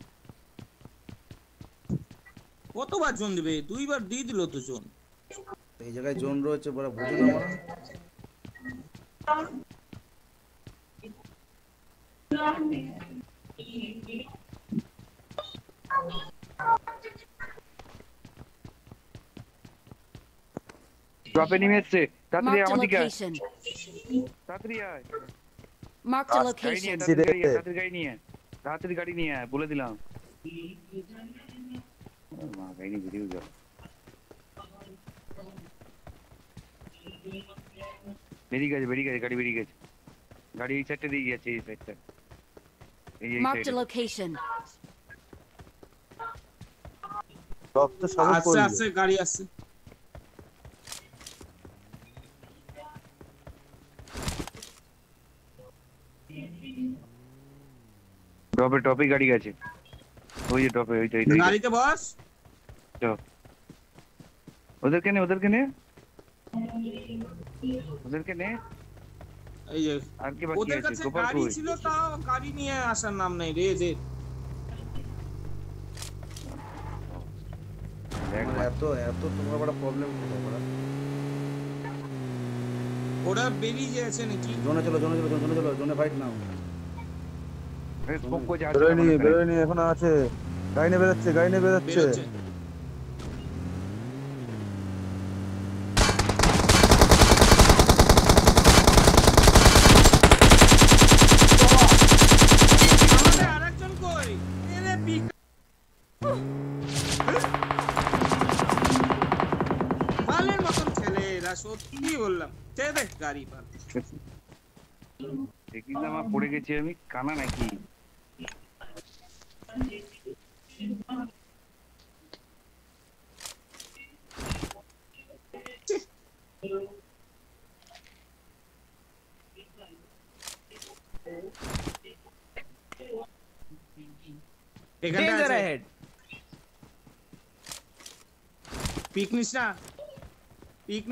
কতবার জোন দিবে? দুইবার দিয়ে দিল তো জোন। এই জায়গায় জোন রয়েছে বড় বুঝো না। আমরা ড্রপে নেমে এসছে তাড়াতাড়ি আয় location. তাড়াতাড়ি আয়। Marked a গাড়ি নিয়ে location. আয়, তাড়াতাড়ি গাড়ি আয়, তাড়াতাড়ি গাড়ি নিয়ে আয়। তাড়াতাড়ি গাড়ি নিয়ে আয় বলে দিলাম ও মা গাড়ি নিয়ে বেরিয়ে গেল বেরিয়ে গেছে বেরিয়ে গেছে গাড়ি বেরিয়ে গেছে গাড়ি এই সাইডটা দিয়ে গেছে এই সাইডটা এই এই Marked a সাইডে location. সব তো সব আসছে করলি আসছে গাড়ি আসছে টপে টপে গাড়ি গেছে ওই যে টপে ওইটা ওইটা ওইটা। গাড়িতে বস চল। ওদেরকে নে ওদেরকে নে ওদেরকে নে এই যে আর কি বাকি ওদের আছে কাছে গোপাল গাড়ি কই ছিল তাও গাড়ি নিয়ে আসার নাম নাই রে যে দেখ আমার এত এত তোমার বড় প্রবলেম কোথায় বড় ওরা বেরিয়ে গেছে নাকি জোনে চলো জোনে চলো জোনে চলো জোনে ফাইট নাও স্মোক করে আসছে বেরোয়নি বেরোয়নি এখনও আছে। গাড়ি নিয়ে বেরোচ্ছে গাড়ি নিয়ে বেরোচ্ছে। সত্যি বললাম? গাড়ি পার আমার পড়ে গেছি আমি কানা নাকি? Danger আছে ahead. পিক নিস না পিক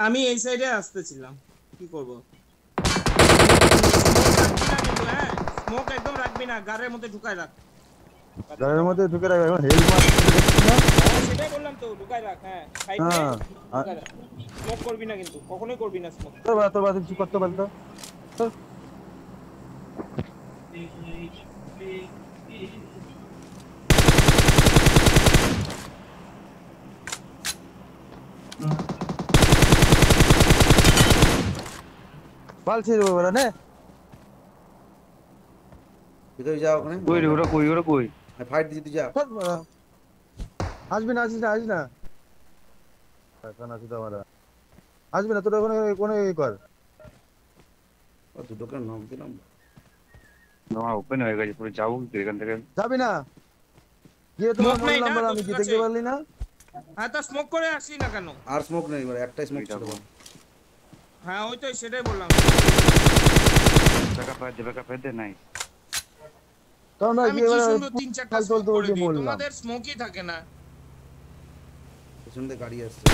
আমি এই সাইডে আসতেছিলাম। কি করব? স্মোক একদম রাখবি না গাড়ির মধ্যে ঢুকায় রাখ। গাড়ির মধ্যে ঢুকে রাখবে এখন না হ্যাঁ, সেটাই বললাম তো ঢুকায় রাখ হ্যাঁ। সাইড হ্যাঁ, স্মোক করবি না কিন্তু কখনোই করবি না স্মোক তোর বাবা তোর বাবা কিছু করতে পারতো তোর বাল ছেড়ে দেবো বেড়া নে ভিতরে যাও ওখানে কই রে ওরা কই ওরা কই ফাইট দিতে যা ধর বাড়া। আসবি না আসিস না আসিস না এখন আসি তো আমরা আসবি না তোর ওখানে কোনো ইয়ে কর ও দুটো করে নক দিলাম আমার ওপেন হয়ে গেছে পুরো যাব কি করে এখান থেকে যাবি না গিয়ে তোমার Smoke নাই মোবাইল না, নাম্বার আমি তোর কি কাছে? দেখতে পারলি না হ্যাঁ তা স্মোক করে আসি না কেন আর স্মোক নেই এবার একটাই স্মোক ওইটা ছিল বল। হ্যাঁ ওই তো সেটাই বললাম। ব্যাকআপ দে ব্যাকআপ দে নাই। গিয়ে কি সুন্দর তিন চারটা স্মোক করে দিই তোমাদের স্মোকই থাকে না। পেছন গাড়ি আসছে।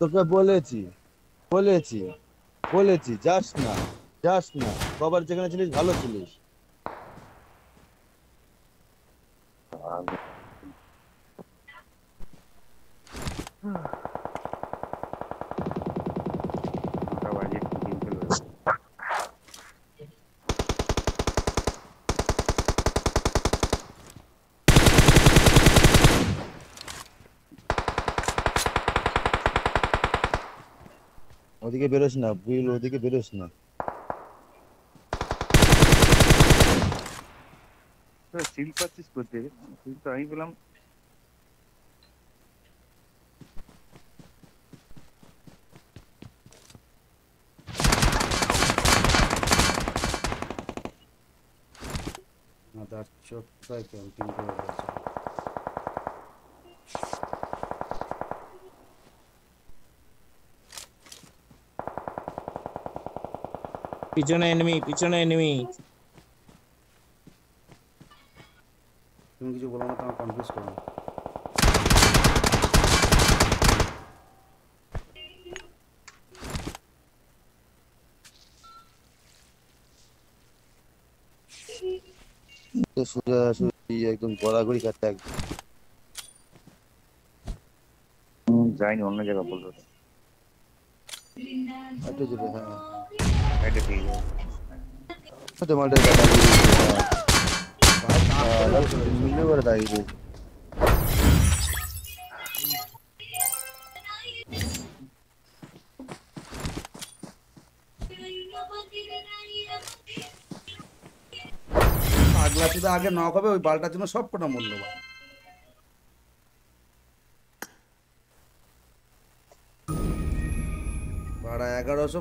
তোকে বলেছি বলেছি বলেছি যাস না যাস না। কবার যেখানে ছিলিস ভালো ছিলিস নটা বাজে একটু দিন চলে ওদিকে বেরোস না বিল ওদিকে বেরোস না সিল পাচ্ছিস করতে সিল তো আমি বললাম না তার চোখটায় ক্যাম্পিং করে রয়েছে পিছনে এনিমি পিছনে এনিমি তুমি কিছু করো না। তো সোজাসুজি একদম গড়াগড়ি কাটতে একদম হুম, যাইনি অন্য জায়গা বলল একটু জোরে হ্যাঁ। এটা ঠিক আছে। হয়তো পাগলা চুদা আগে নক হবে, ওই বালটার জন্য সব কটা মূল্যবান। ভাড়া এগারোশো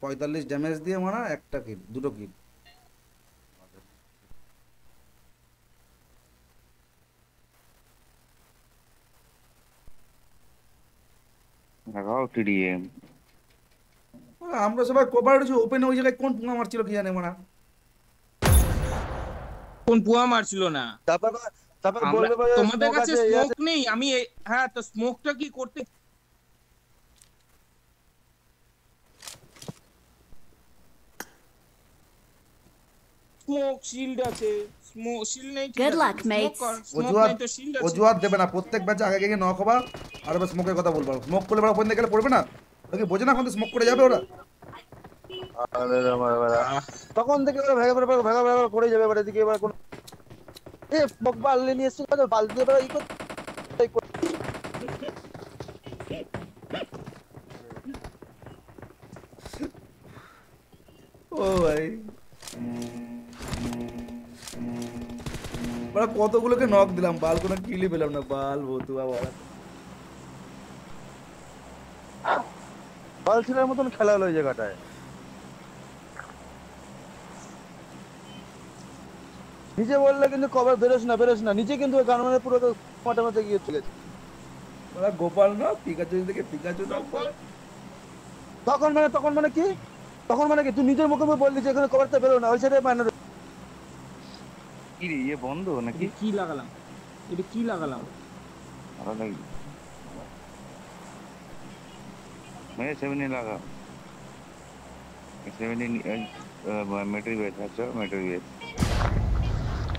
পঁয়তাল্লিশ ড্যামেজ দিয়ে মারা একটা কিল দুটো কিল টিডিএম আমরা সবাই কভার হয়েছি ওপেন ওই জায়গায় কোন পুঙ্গা মারছিল কি জানে মারা? কোন পুয়া মারছিল না? তারপর তারপর বলবে তোমাদের কাছে স্মোক নেই? আমি হ্যাঁ তো স্মোকটা কি করতে স্মোক শিল্ড আছে। Mates. কর, smoke অজুহাত। অজুহাত দেবে না প্রত্যেক ম্যাচে আগে গিয়ে নক হবা আর এবার স্মোকের কথা বলব স্মোক করলে ওরা ওপেন গেলে পড়বে না ওকে বোঝে না এখন স্মোক করে যাবে ওরা আরে আমার বাবা। তখন থেকে ওরা ভেগা ভেগা ভেগা ভেগা করে যাবে এবার এদিকে এবার কোন এ বক বালতি নিয়ে এসেছিল তো বালতি এবার ই করতে ও ভাই ওরা কতগুলোকে নক দিলাম? বাল কোনো কিলি পেলাম না। বাল ভতুয়া বড়া বালছিলের মতন খেলা হলো ওই জায়গাটায়। নিচে বললে কিন্তু কভার বেরোস না বেরোস না। নিচে কিন্তু গান মানে পুরো তো মাঠে গিয়ে চলে ওরা গোপাল না পিকাচু থেকে পিকাচু তখন মানে তখন মানে কি? তখন মানে কি? তুই নিজের মুখে বললি যে এখানে কভারটা বেরো না ওই সাইডে মানে কি রে ইয়ে বন্ধ নাকি? এটা কি লাগালাম? এটা কি লাগালাম? ভালো লাগবে মেরে সেভেনে লাগা সেভেনে মেট্রিক বেস আচ্ছা মেট্রিক বেস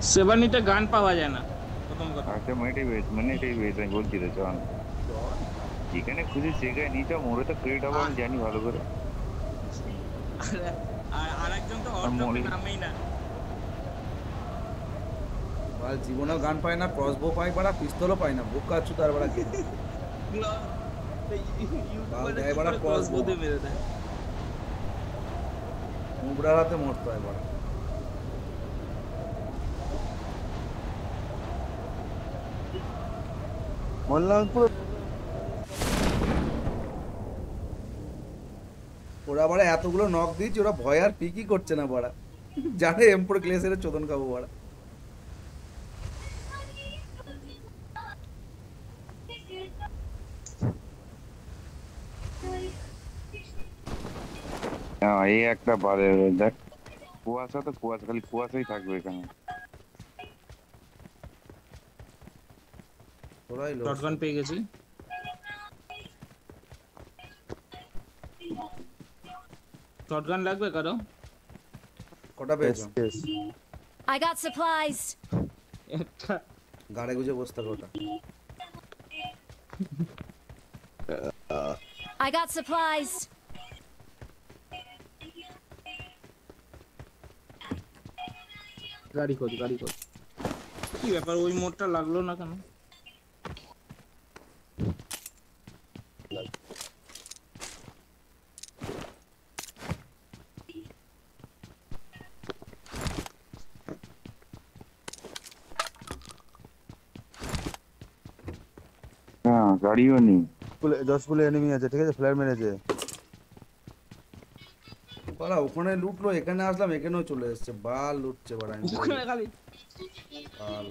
সেভানিতে গান পাওয়া যায় না। প্রথম কথা। আচ্ছা মেট্রিক বেস মানে এটাই বেস আমি বলছি তো চল। যেখানে খুশি সেখানে নিচে মোড়ে তো ক্রেডিট হবে আমি জানি ভালো করে। আর আরেকজন তো আর অর্থ মলি- নামেই না। বাল জীবনেও গান পায় না ক্রসবো পায় বাড়া পিস্তলও পায় না বুক কাচ্ছু তার বাড়া কি দেয় বাড়া ক্রসবো মেরে দেয় মুবড়ার হাতে মরতে হয় বাড়া বললাম ওরা বাড়া এতগুলো নক দিয়েছে ওরা ভয় আর পিকই করছে না বাড়া। জানে এমপুর গ্লেসের চোদন খাব বাড়া। এই একটা বারে দেখ কুয়াশা তো কুয়াশা খালি কুয়াশাই থাকবে এখানে। তোরাই লোক শটগান পেয়ে গেছি। শটগান লাগবে কারও? কটা পেয়েছ? I got supplies. একটা। গাড়ে গুজে বসতে হবে ওটা। I got supplies. গাড়ি খোঁজ গাড়ি খোঁজ। কি ব্যাপার ওই মোড়টা লাগল না কেন? হ্যাঁ গাড়িও নেই। দশ ফুলে এনিমি আছে ঠিক আছে? ফ্ল্যাট মেরেছে। বাড়া ওখানে লুটলো এখানে আসলাম এখানেও চলে এসছে। বাল লুটছে বাড়া ওখানে খালি। বাল।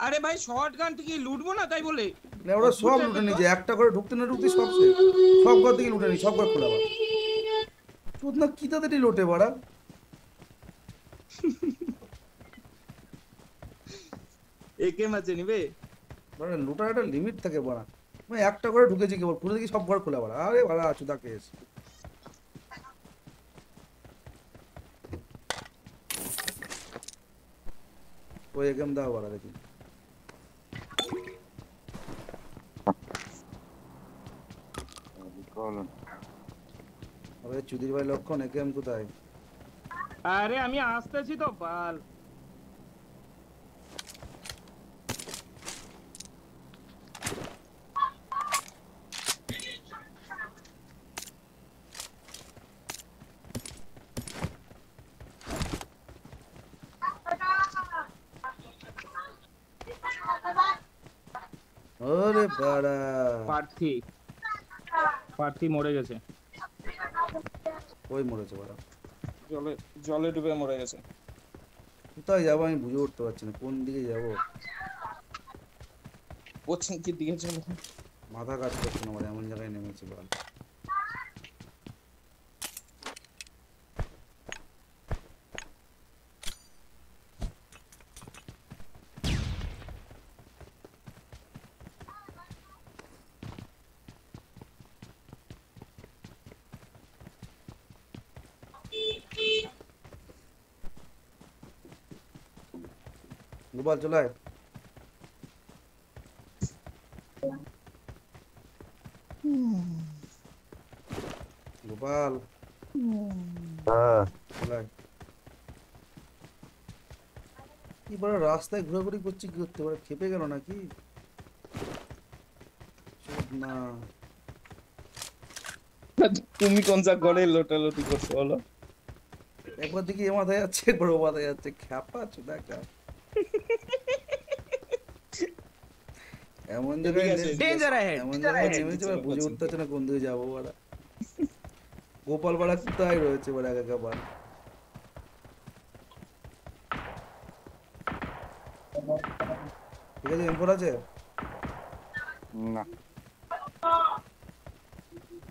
আরে ভাই শটগান কি লুটবো না তাই বলে? না, ওরা সব লুটে নিয়েছে একটা করে ঢুকতে না ঢুকতে সব শেষ। সব ঘর থেকে লুটে নি সব ঘর খোলা বাড়া চোদ না কি তাদের লোটে বাড়া একে মাঝে নিবে? বাড়া লুটার একটা লিমিট থাকে বাড়া আমি একটা করে ঢুকেছি কেবল খুলে দেখি সব ঘর খোলা বাড়া আরে বাড়া চুদা কেস ওই একেম দাও বাড়া দেখি আরে চুদির ভাই লক্ষণ একেম কোথায় আরে আমি আসতেছি তো বাল ওরে বাড়া প্রার্থী প্রার্থী মরে গেছে। ওই মরেছে বড়। জলে জলে ডুবে মরে গেছে। কোথায় যাব আমি বুঝে উঠতে পারছি না কোন দিকে যাব? পশ্চিম কি দিকে চলো মাথা কাজ করছে না আমার এমন জায়গায় নেমেছি বাল গোপাল চলে আয় গোপাল। কি বড় রাস্তায় ঘোরাঘুরি করছি কি করতে পারে? খেপে গেল নাকি? না। তুমি কোন যা ঘরে লোটালোটি করছ বলো। একবার দেখি এ মাথায় যাচ্ছে একবার ও মাথায় যাচ্ছে। খ্যাপা চোদা খ্যাপ এমন জায়গায় নেমে- ahead. এমন জায়গায় ahead. এবার বুঝে উঠতে হচ্ছে না কোন দিকে যাব বাড়া গোপাল বাড়া কোথায় রয়েছে বাড়া একা ঠিক আছে এমফোর আছে না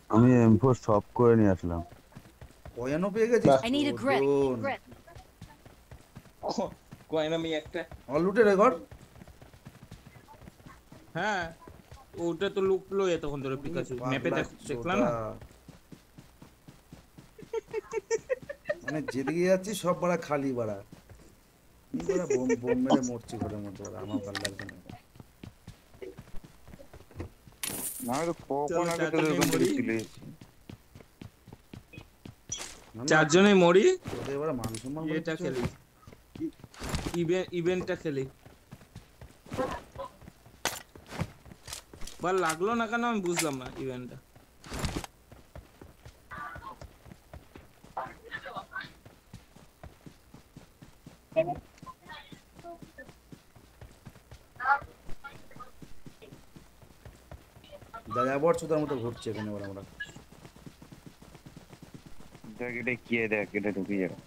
আমি এম ফোর সব করে নিয়ে আসলাম কয়ানো পেয়ে গেছি I need a grip. চোদন। Grip. কয়েন আমি একটা আমার লুটে রে ঘর হ্যাঁ ওটা তো লুকলো এতক্ষণ ধরে পিকাচু ম্যাপে দেখলাম না? মানে যেদিকে যাচ্ছি সব বাড়া খালি বাড়া বোম বোম মেরে মরছি ঘরের মধ্যে আমার ভালো লাগছে না। না তো কখন চলো, আগে চারজনে মরি। এবারে মান সম্মান ইভেন্টটা খেলি। বা লাগল না কেন? আমি বুঝলাম না ইভেন্টটা যাযাবর চোদার মতো ঘুরছে এখানে এবার আমরা দেখ এটা কি দেখ এটা ঢুকে যাবে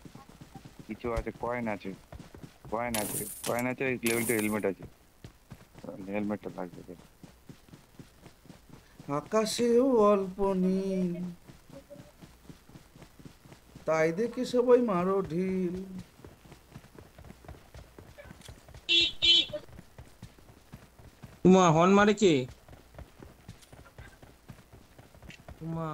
কিছু আছে কয়েন আছে কয়েন আছে কয়েন আছে লেভেল টু হেলমেট আছে। হেলমেটটা লাগবে দেখ। আকাশেও অল্প নীল। তাই দেখে সবাই মারো ঢিল। উমা হর্ন মারে কে উমা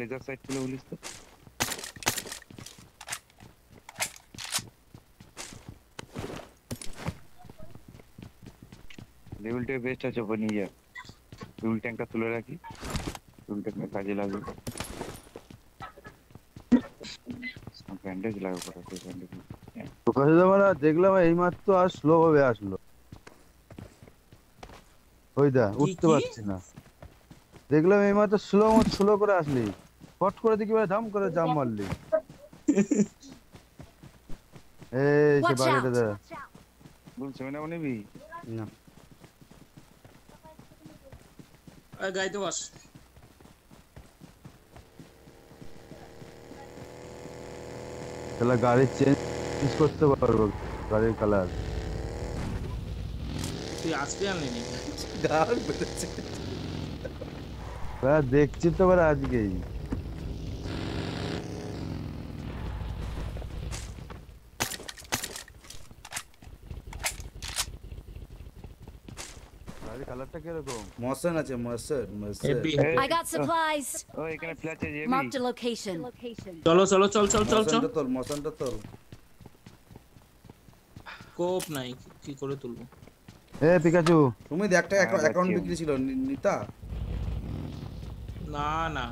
একটা লেজার সাইট খুলে বলিস তো লেভেল টু বেস্ট আছে ওপর নিয়ে যা ফুল ট্যাঙ্কটা তুলে রাখি ফুল ট্যাঙ্কটা কাজে লাগবে ব্যান্ডেজ লাগবে পরে ব্যান্ডেজ প্রকাশ আমরা দেখলাম এই মাত্র আর স্লো ভাবে আসলো ওই দা উঠতে কি? পারছি না দেখলাম এই মাত্র স্লো স্লো করে আসলি ফট করে দেখি ভাই ধাম করে জাম মারলি। এই সে Watch বাড়িটা out. দা। বল সেভেন আপ নিবি? না। এই গাইতে বস। তাহলে গাড়ি চেঞ্জ করতে পারব গাড়ির কালার তুই আজকে আনলি নাকি গাল বেড়েছে। হ্যাঁ দেখছি তো এবার আজকেই গাড়ির কালারটা কীরকম আছে motion motion heavy I got ও এখানে ফ্ল্যাশ আছে যাবি Marked a location. চলো চলো চল চল চল চল। তোল মশনটা তোল। কোপ নাই কি করে তুলবো? এ পিকাচু। তুমি একটা অ্যাকাউন্ট বিক্রি ছিল নিতা? না না।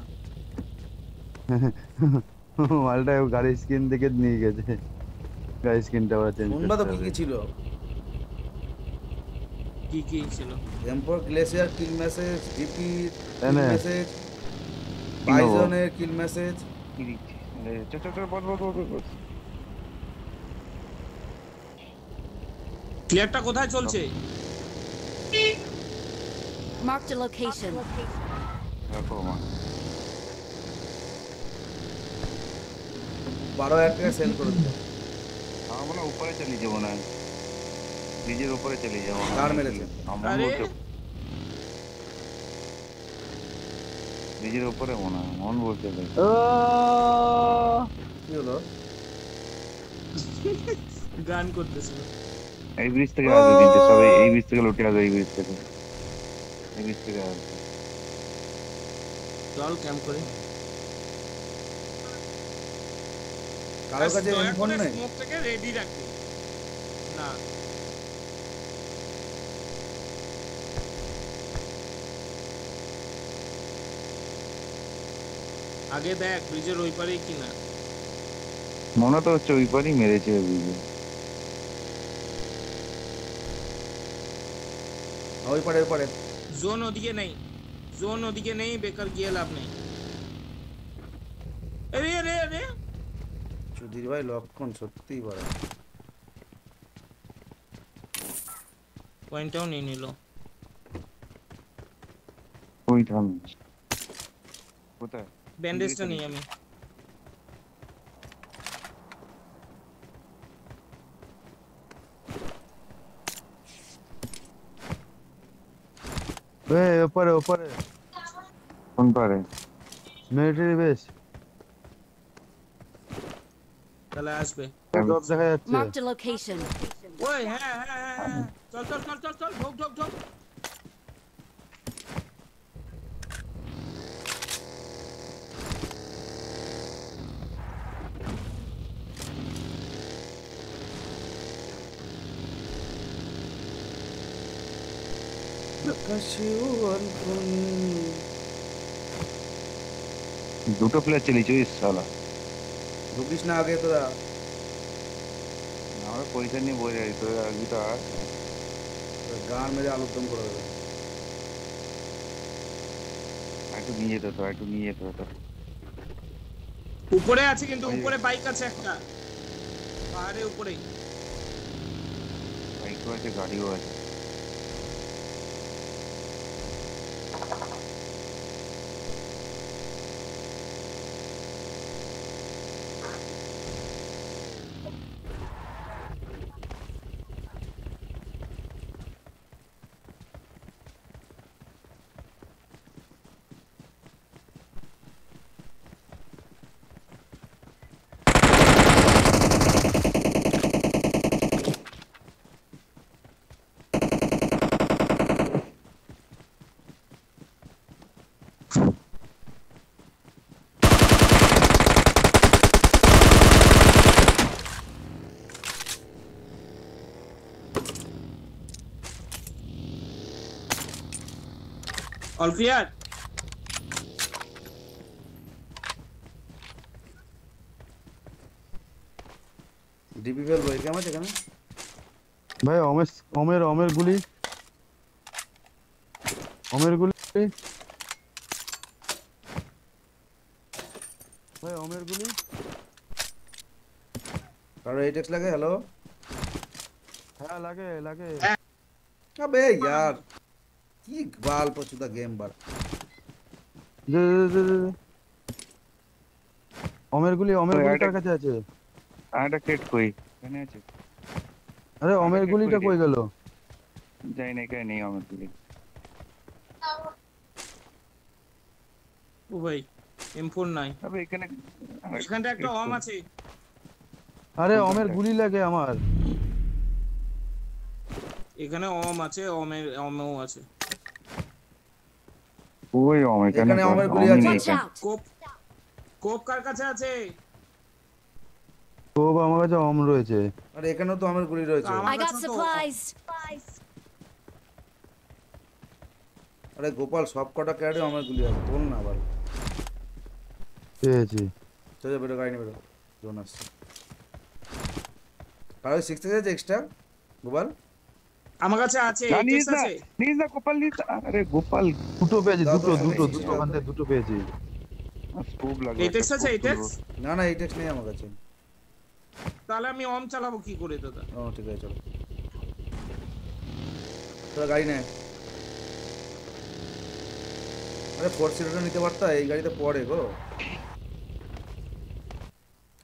মালটা ও গাড়ির স্ক্রিন দেখে নিয়ে গেছে। গাড়ির স্ক্রিনটা ওরা চেঞ্জ শুনবা তো কি কি ছিল? কি কি ছিল? এমপোর glacier kill message DP kill. Message? বাইজনের kill message কি দিচ্ছি চল চল চল বস, বস বস ক্লিয়ারটা কোথায় চলছে? Marked a location. রাখো মা বারো হাজার টাকা সেল করে দিল আমার মনে উপরে চালিয়ে যাব না। ব্রিজের উপরে চালিয়ে যাব না কার মেরেছে? ব্রিজের উপরে মনে হয় মন বলছে ভাই কি হলো? গান করতেছিল এই ব্রিজ থেকে আসবে তিনটে সব এই- এই ব্রিজ থেকে লুটে আসবে এই ব্রিজ থেকে। এই ব্রিজ থেকে আসবে চল ক্যাম্প করি। কারোর কাছে ফোন করে নেই? স্মোকটাকে রেডি রাখবি না। আগে দেখ ব্রিজের ওই পারেই কিনা। মনে তো হচ্ছে ওই পারই মেরেছে ব্রিজে ওই পারে ওই পারে? জোন ওদিকে নেই। জোন ওদিকে নেই বেকার গিয়ে লাভ নেই। আরে আরে আরে! সুধীর ভাই লক্ষণ সত্যিই বড়। পয়েন্টটাও নিয়ে নিল। ওই থাম কোথায়? ব্যান্ডেজটা নেই আমি এ ওপরে ওপরে কোন পারে মিলিটারি বেস তাহলে আসবে সব দেখা যাচ্ছে Marked a location. ওই হ্যাঁ হ্যাঁ হ্যাঁ হ্যাঁ চল চল চল চল চল ঢোক ঢোক ঢোক দুটো প্লেয়ার চালিয়েছে ওই সালা ঢুকিস না আগে তোরা আমরা পয়সা নিয়ে বসে আছি তোর আগে তো আর গান মেরে আলোকদম করে দেবে একটু নিয়ে যেতে হতো একটু নিয়ে যেতে হতো উপরে আছে কিন্তু উপরে বাইক আছে একটা পাহাড়ে উপরে বাইকও আছে গাড়িও আছে Alfiyer. ডিপিএল বই কেমন আছে এখানে ভাই অমেশ অমের অমের গুলি অমের গুলি ভাই অমের গুলি কারো এই টেক্স লাগে হ্যালো হ্যাঁ লাগে লাগে আবে यार কি বাল পচুদা গেম বার। দে দে দে দে দে। অমের গুলি অমের গুলি কাছে আছে। ক্রেট কই? এখানে আছে। আরে অমের গুলিটা কই গেল? যাই না এখানে নেই আমার দিকে ও ভাই এম ফোর নাই। তবে এখানে এখানটা একটা অম আছে। আরে অমের গুলি লাগে আমার। এখানে অম আছে অমের অমেও আছে। ওই অম এখানে এখানে অমের গুলি আছে। কোপ কোপ কার কাছে আছে? তো আমার কাছে অম রয়েছে। আরে এখানেও তো আমার গুলি রয়েছে আমার. আরে গোপাল সব কটা ক্যাডে আমার গুলি আছে। তোল না আবার। পেয়েছি। চলে বেরো গাড়ি নিয়ে বেরো। জোন আসছে। কারও সিক্স আছে এক্সট্রা গোপাল? আমার কাছে আছে না, নিস না আছে। নিস না গোপাল নিস আরে গোপাল দুটো পেয়েছি দুটো দুটো দুটো থেকে দুটো পেয়েছি। স্কোপ লাগবে এই টেক্স আছে এই টেক্স না না এই টেক্স নেই আমার কাছে। তাহলে আমি অম চালাবো কি করে দাদা? ও ঠিক আছে চলো। তোরা গাড়ি নেয় আরে ফোর সিটারটা নিতে পারতা? এই গাড়িতে পড়ে গো।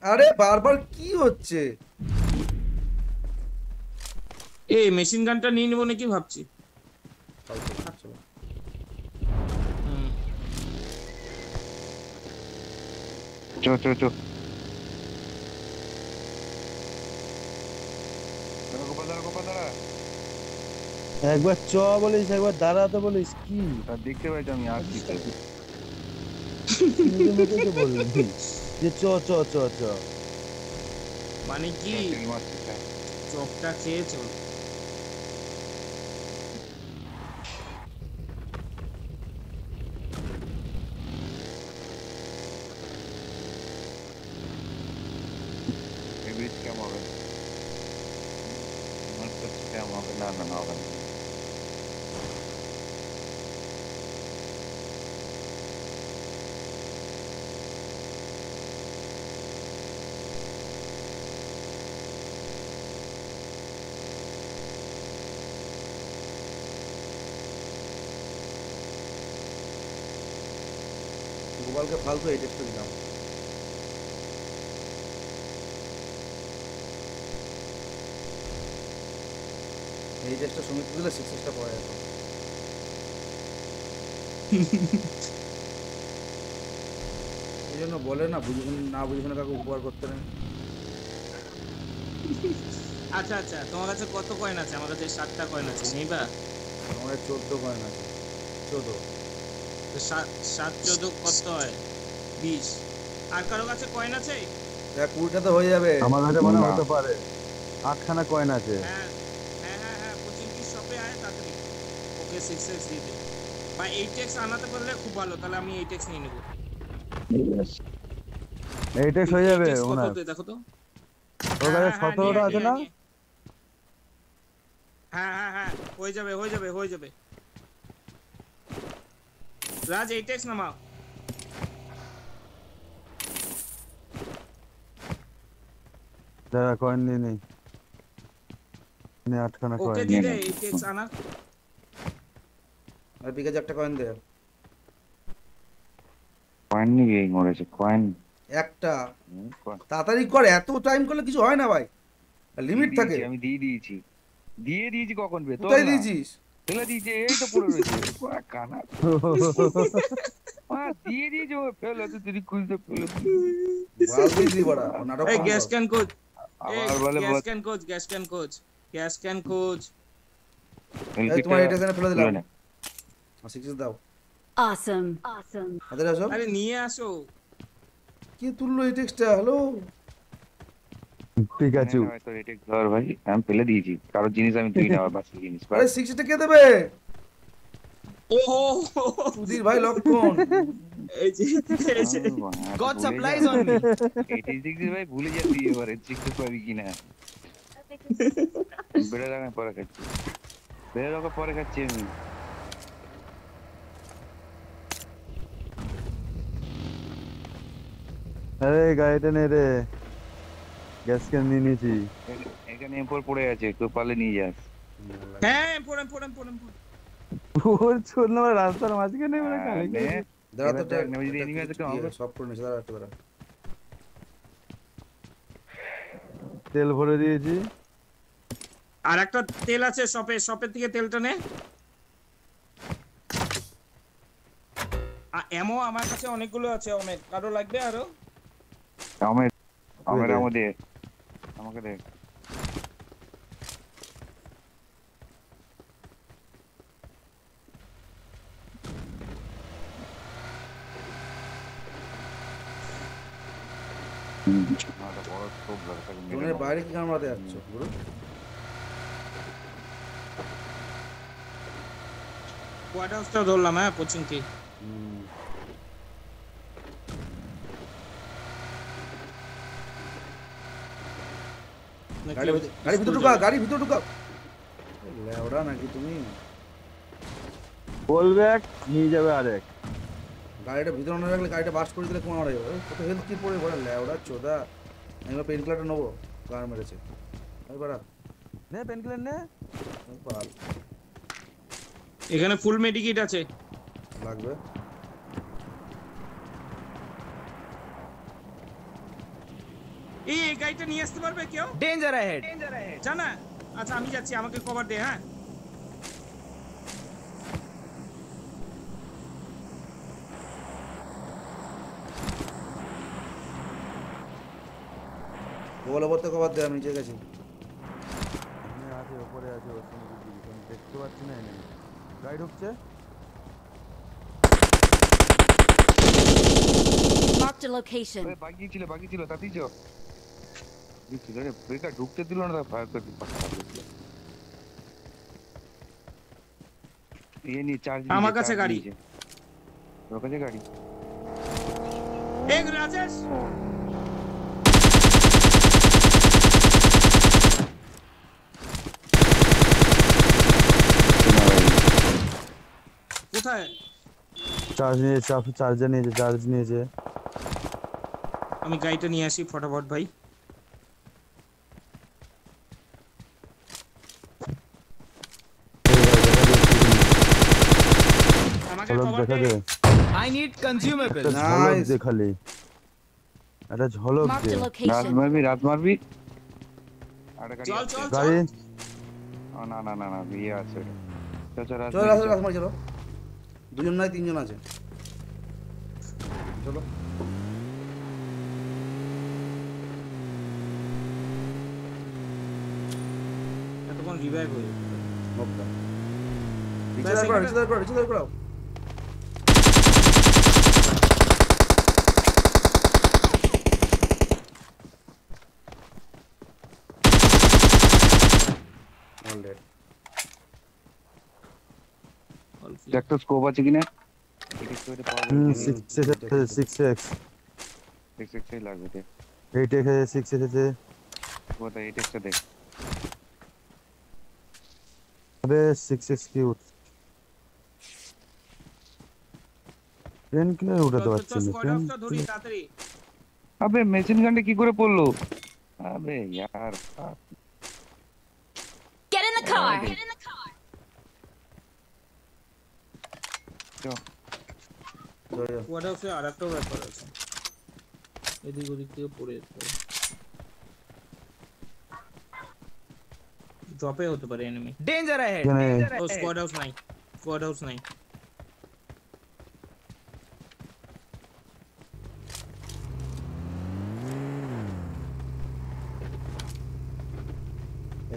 আরে বারবার কি হচ্ছে? এই মেশিন গানটা নিয়ে নেব নাকি ভাবছি। চো চো চো। একবার চ বলিস একবার দাঁড়াতে বলিস কি? আর দেখতে পাই তো আমি তো বলবি। যে চ চ চ চ। মানে কি। চপটা খেয়ে চল এই bridge কেমন হবে? আমার তো কেমন হবে? না না না হবে না। গোপালকে ফালতু এই টেক্সটা দিলাম। এই টেক্সটা সমিতি দিলে সিক্স সিক্সটা পাওয়া যেত এই জন্য বলে না বুঝে না বুঝে শুনে কাউকে উপকার করতে নেই। আচ্ছা আচ্ছা তোমার কাছে কত কয়েন আছে? আমার কাছে সাতটা কয়েন আছে নিবা আমার চোদ্দ কয়েন আছে। চোদ্দ। সাত সাত চোদ্দ কত হয়? বিশ। আর কারও কাছে কয়েন আছে? দেখ কুড়িটা তো হয়ে যাবে। আমার কাছে মনে হতে পারে। আটখানা কয়েন আছে। হ্যাঁ হ্যাঁ হ্যাঁ হ্যাঁ কোচিং কি শপে আয় তাড়াতাড়ি। ওকে সিক্স এক্স দিয়ে বা এইট এক্স আনাতে পারলে খুব ভালো তাহলে আমি এইট এক্স নিয়ে নেব। এইটাই হয়ে যাবে 8x কত ওনার। দেখো তো। ওর হ্যাঁ, কাছে হ্যাঁ, সতেরোটা আছে না? হ্যাঁ হ্যাঁ হ্যাঁ হয়ে যাবে হয়ে যাবে হয়ে যাবে। রাজ এইট এক্স নামাও কয়েন নিয়ে নেই নে আটখানা কয়েন দিয়ে নিয়ে দে নাও। এইট এক্স আনা আর বিকাজে একটা কয়েন দে কয়েন নিয়ে মরেছে কয়েন একটা তাড়াতাড়ি কর এত টাইম করলে কিছু হয় না ভাই। লিমিট থাকে। আমি দিয়ে দিয়েছি। দিয়ে দিয়েছি কখন বে? তোর দিয়েছিস? ফেলে দিয়েছে এই তো পড়ে রয়েছে। কানা। আহ, দিয়ে দিয়েছে ও ফেলে তো তুই খুঁজতে ফেলে বাল দিয়েছিলি বড়া নাটক এই gas can coach gas can coach gas can coach gas can coach তোমার এটা ফেলে দিলাম। সিক্স দাও. আরে নিয়ে আসো। কি তুললো এই টেক্সটটা হ্যালো পিকাচু নে, হয়তো এটা ধর ভাই আমি ফেলে দিয়েছি। কারোর জিনিস আমি তুই নেওয়ার বাকি জিনিস আরে সিক্সটা কে দেবে? ওহো সুধীর ভাই লক্ষণ। এই যে এই যে। God supplies on me. এটাই দেখছি ভাই ভুলে যাচ্ছি এবারে চিকতে পারি কিনা। বেড়ে রাখা পরে খাচ্ছি। বেড়ে রাখা পরে খাচ্ছি আমি। আরে গাড়িটা নে রে। গ্যাস ক্যান নিয়ে নিয়েছি এখানে এরপর পড়ে আছে কেউ পারলে নিয়ে যাস। হ্যাঁ পড়েন পড়েন পড়েন পড়েন। ওর ছোট না রাস্তার মাঝখানে মানে হ্যাঁ, দাঁড়া তো দেখ, নেমে যদি enemy আছে কেউ আমাকে- সব করে নিয়েছে দাঁড়া একটু দাঁড়া। তেল ভরে দিয়েছি। আর একটা তেল আছে শপে শপের থেকে তেলটা নে। এমও আমার কাছে অনেকগুলো আছে অনেক কারও লাগবে আরও? আমের আমের দে। আমাদের আমাকে দেখ। বাইরে কি কামড়াতে যাচ্ছ গুরু কোয়ার্ট ধরলাম হ্যাঁ পচিংকি হুম। গাড়ি ভিতর- গাড়ি ভিতর ঢুকা গাড়ি ভিতর ঢুকা লেওড়া নাকি তুমি? বলবেক নিয়ে যাবে আরেক। গাড়িটা ভিতরে না রাখলে গাড়িটা বাস করে দিলে তোমার মারা যাবে। কত হেলথ কি পড়ে পড়ে লেওড়া চোদা। আমি পেন কিলারটা নেব। গান মেরেছে। আমি বাড়া। নে পেন কিলার নে। এখানে ফুল মেডিকেট আছে। লাগবে। এই এই গাড়িটা নিয়ে আসতে পারবে কেউ? Danger ahead. জানা আচ্ছা আমি যাচ্ছি আমাকে কভার দে হ্যাঁ? বলে বলতে কবার দে আমি নিচে গেছি আছে ওপরে আছে ওর সঙ্গে দেখতে পাচ্ছি না এনে। গাড়ি ঢুকছে? Marked a location. আরে ছিল বাকি ছিল তাতেই চ। দিচ্ছি রে ব্রেকার ঢুকতে দিল না তার ফায়ার করে পাক্কা দিচ্ছিল ইয়ে নিয়ে চার্জ আমার কাছে গাড়ি। তোর কাছে গাড়ি এই রাজেশ কোথায় চার্জ নিয়েছে চার্জার নিয়েছে চার্জ নিয়েছে আমি গাড়িটা নিয়ে আসি ফটাফট ভাই আমাকে ঝলক কভার দেখা দে দে I need একটা consumables. ঝলক Nice. দে খালি একটা ঝলক দে। রাত মারবি রাত মারবি? আরে গাড়ি চল চল। গাড়ি? না না না না বিয়ে আছে চল চল রাত চলো মারবি, রাস্তা চল। দুজন নয় তিনজন আছে। চলো। এতক্ষণ রিভাইভ হয়ে যেত। মক্কা রিচে করো রিচে দাঁড় করো রিচে দাঁড় করো। All dead. All clear. দেখ তো স্কোপ আছে কিনা এদিক থেকে পাওয়া হুম যাবে সিক্স সিক্স এক্স সিক্স এক্সই লাগবে দেখ এইট এক্স আছে সিক্স এক্স আছে কোথায় এই টেক্সটা দেখ। আবে six X cute pen killer উঠাতে চল, চল, পারছি চল, না squad পেন house টা ধরি তাড়াতাড়ি। আবে মেশিন গানটা কি করে পড়ল? আবে यार Get in the car. চল চলো, চলো। কোয়াড হাউসে আর একটাও ব্যাপার আছে এদিক ওদিক থেকে পড়ে যেতে পারে ড্রপে হতে পারে এনিমি Danger ahead. এখানে ও স্কোয়াড হাউস নাই স্কোয়াড হাউস নাই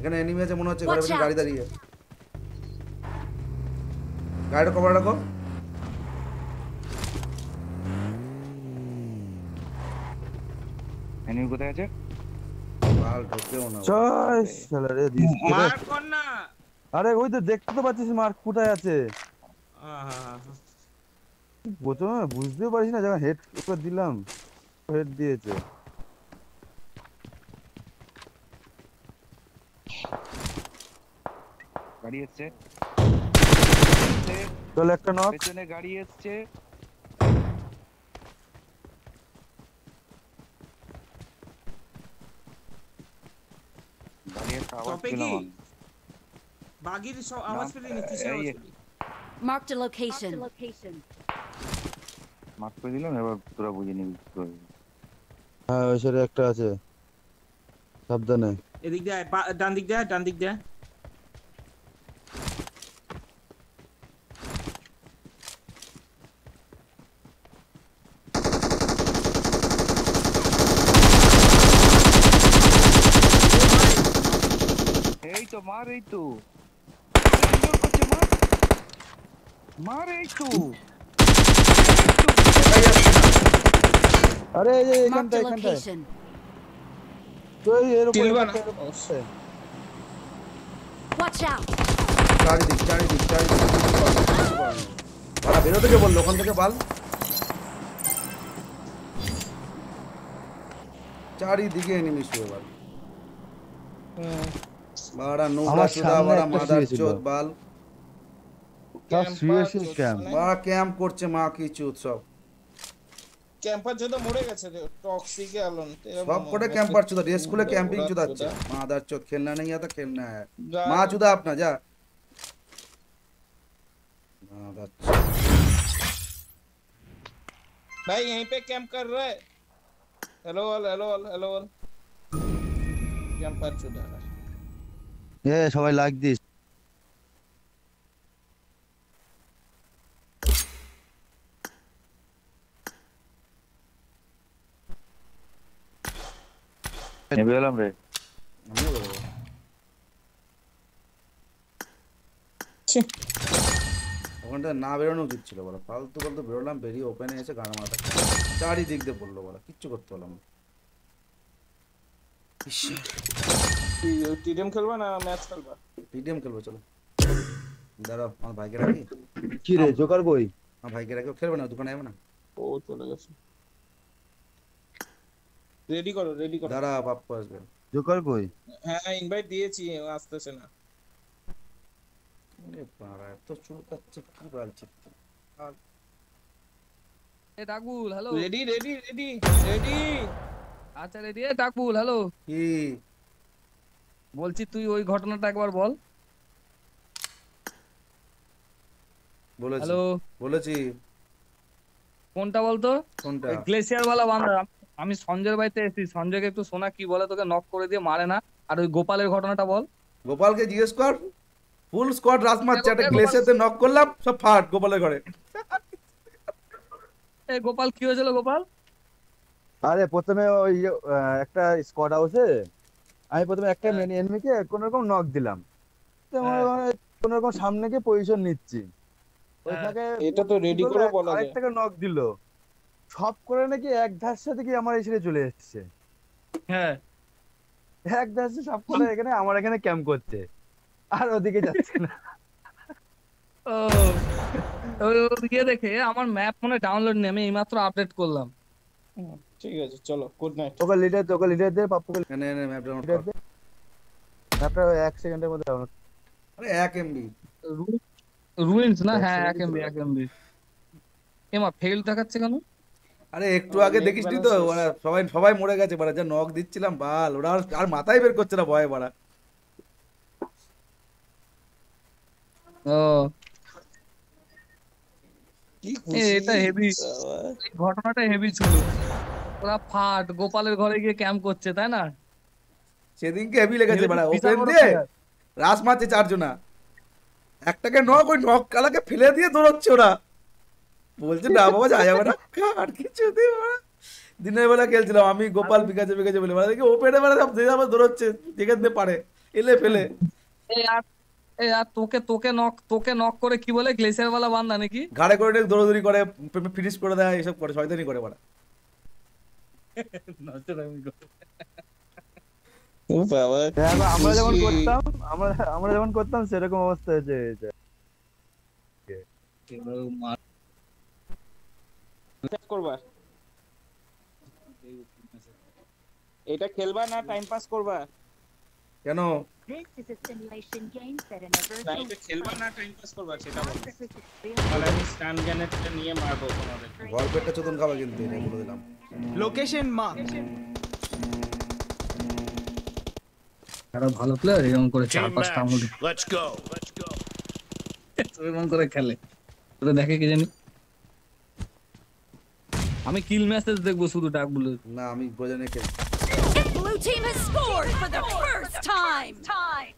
এখানে এনিমি আছে মনে হচ্ছে. গাড়ি দাঁড়িয়ে গাড়িটা কভার রাখো। এনিমি কোথায় আছে? মাল ঢুকেও না। চয় শালা রে দিস মার কর না আরে ওই তো দেখতে তো পাচ্ছিস মার্ক কোথায় আছে? আহা, প্রথমে বুঝতে পারিস না যখন হেড করে দিলাম হেড দিয়েছে। গাড়ি এসছে। চল একটা নক পেছনে গাড়ি এসছে। আওয়াজ। বাগির পেলি না কিসের আওয়াজ পেলি। Marked a location. মার্ক করে দিলাম এবার তোরা বুঝে নিবি। হ্যাঁ ওই সাইডে একটা আছে। সাবধানে। এদিক দিয়ে ডান দিক দিয়ে ডান দিক দিয়ে আয়। এই তো মার এই তো সুন্দর করছে মার মার এই তো আরে এই এখানটা a এখানটায়। location. তো এই এর উপরে এর Watch out. চারিদিক চারিদিক চারিদিক। বাড়া বেরোতে কে বলল ওখান থেকে বাল। চারিদিকে এনিমি শুয়ে বাল বাড়া চুদা সামনে বাড়া মাদার চোদ বাল। সব শুয়েছে ক্যাম্প বাড়া ক্যাম্প করছে মা কি চুদ সব ক্যাম্পার যত মরে গেছে রে টক্সিক অ্যালন सब कोटे कैंपर चुदा रे स्कूल कैंपिंग चुदा अच्छा मादर चौथ खेलना नहीं आता खेलना है माँ चुदा अपना जा मादर भाई यहीं पे कैंप कर रहा है hello all hello all hello all camper चुदा এ সবাই লাইক দিস নেবে এলাম রে ওখানটা না বেরোনো উচিত ছিল বলো ফালতু ফালতু বেরোলাম বেরিয়ে ওপেনে এসে গান মাথা চারিদিক দিয়ে পড়ল বলো কিচ্ছু করতে পারলাম টিডিএম খেলবা না ম্যাচ খেলবা পিডিএম খেলব চলো দাঁড়াও আমার ভাইকে রাখি কি রে জোকার কই আমার ভাইকে রাখি খেলবে না দোকানে যাবে না ও চলে গেছে রেডি করো রেডি করো। দাঁড়া পাপ্পু আসবে। জোকার কই হ্যাঁ ইনভাইট দিয়েছি আসতেছে না। আরে বাড়া এত চুলকাচ্ছে কি বলছে? এ ডাকবুল hello. Ready ready ready ready আচ্ছা রেডি এ ডাকবুল হ্যালো। কি? বলছি তুই ওই ঘটনাটা একবার বল। বলেছি। হ্যালো। বলেছি। কোনটা বলতো? কোনটা? গ্লেসিয়ার वाला বান্দা। আমি সঞ্জয়ের বাড়িতে এসেছি। সঞ্জয়কে একটু শোনা কি বলে তোকে? নক করে দিয়ে মারে না। আর ওই গোপালের ঘটনাটা বল। গোপালকে জিজ্ঞেস কর। ফুল স্কোয়াড রাস মারছে একটা গ্লেসিয়ারতে নক করলাম সব ফাট গোপালের ঘরে। এ গোপাল কি হয়েছিল গোপাল? আরে প্রথমে ওই একটা স্কোয়াড হাউসে আমি প্রথমে একটা মেন এনিমিকে কোন রকম নক দিলাম। মনে কোন রকম সামনে গিয়ে পজিশন নিচ্ছি। ওই ফাঁকে এটা তো রেডি করে বলা যায়। আরেকটাকে নক দিল। সব করে নাকি এক ধার সাথে কি আমার এসে চলে এসেছে? হ্যাঁ। এক ধার সাথে সব করে এখানে আমার এখানে ক্যাম্প করছে। আর ওদিকে যাচ্ছে না। ও ইয়ে দেখে আমার ম্যাপ ফোনে ডাউনলোড নেই আমি এইমাত্র আপডেট করলাম। ঠিক আছে চলো গুড নাইট তোকে লিডার তোকে লিডার দে পাপ্পুকে এনে এনে ম্যাপ ডাউনলোড কর। ম্যাপটা এক সেকেন্ডের মধ্যে ডাউনলোড আরে এক এমবি রুইন্স না? হ্যাঁ এক এমবি এক এমবি এমা ফেল দেখাচ্ছে কেন? আরে একটু আগে দেখিস নি তো ওরা সবাই সবাই মরে গেছে বাড়া যা নক দিচ্ছিলাম বাল ওরা আর- আর মাথায় বের করছে না ভয়ে বাড়া। ও। এটা হেভি ঘটনাটা হেভি ছিল। ওরা ফাট গোপালের ঘরে গিয়ে ক্যাম্প করছে তাই না? সেদিনকে হেভি লেগেছে বাড়া ওপেন দিয়ে রাস মারছে চারজনা। একটাকে নক ওই নক কালাকে ফেলে দিয়ে দৌড়চ্ছে ওরা। বলছে না বাবা যা যাবে না। আর কিছু দিয়ে দিনের বেলা খেলছিলাম আমি গোপাল বিকাজে বিকাজে বলে বাড়া দেখি ওপেনে বেলা সব যে আবার দৌড়চ্ছে যেখানে পারে এলে ফেলে। এই আর তোকে তোকে নক তোকে নক করে কি বলে গ্লেসিয়ার वाला বান্দা নাকি? ঘাড়ে করে নিয়ে দৌড়াদৌড়ি করে ফিনিশ করে দেয় এসব করে শয়তানি করে বাড়া ও আমরা যেমন করতাম আমরা আমরা যেমন করতাম সেরকম অবস্থা হয়েছে শেষ করবা? এটা খেলবা না টাইম পাস করবা? কেন? This is a simulation game set in a না virtual এটা খেলবা না টাইম পাস করবা সেটা বলো। আমি স্টান গ্যানেটটা নিয়ে মারবো তোমাদের। গল্পেরটা চোদন খাবা কিন্তু এটা বলে দিলাম। Location marked. যারা ভালো প্লেয়ার এরকম করে চার পাঁচটা আমল. এরকম করে খেলে। দেখে কি জানি? আমি কিল মেসেজ দেখবো শুধু ডাক বলে না আমি বোঝানে খেলি Blue team has scored for the first time. Time.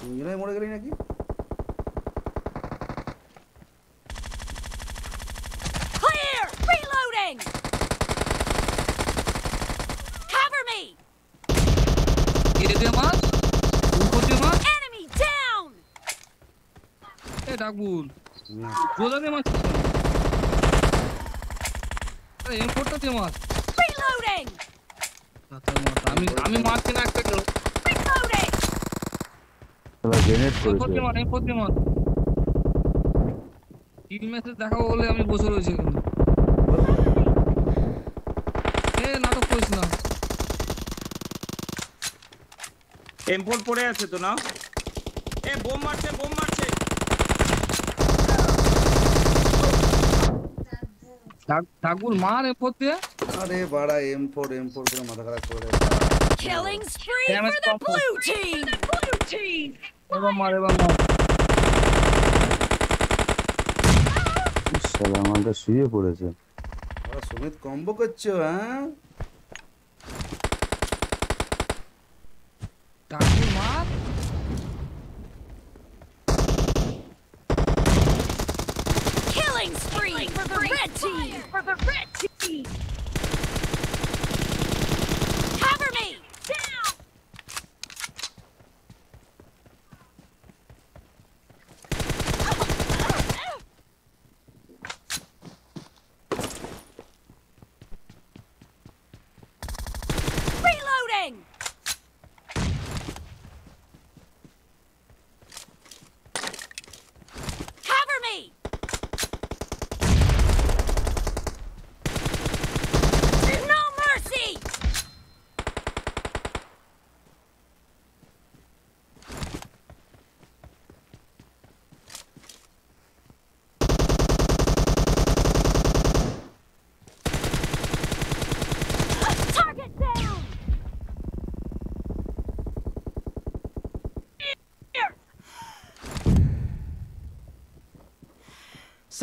দুজনে মরে গেলি নাকি না। গোলা দে মার আরে এম ফোরটা দে মার। আমি আমি মারছি না একটা কেউ দেখাবো বলে আমি বসে রয়েছি নাটক করিস না। এম4 পড়ে আছে তো না? এ বোম মারছে ডাকবুল মার এম ফোর দিয়ে আরে বাড়া এম ফোর এম ফোর করে মাথা খারাপ করে Killing spree Damage for the combo. blue team. Blue team. এবার মার এবার মার আমাকে শুয়ে পড়েছে ওরা সুমিত কম্বো করছ হ্যাঁ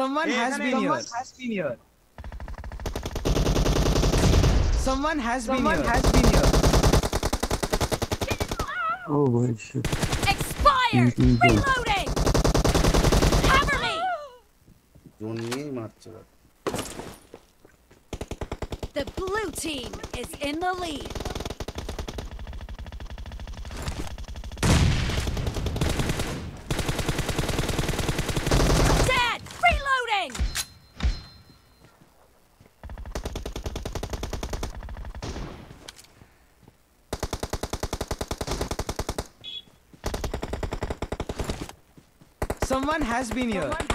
Someone has been here. someone. Has been here. Someone has been here. has been here. Oh my shit. Expired! Mm-hmm. Reloading! Cover me! The blue team is in the lead. Someone has been here. Mercy!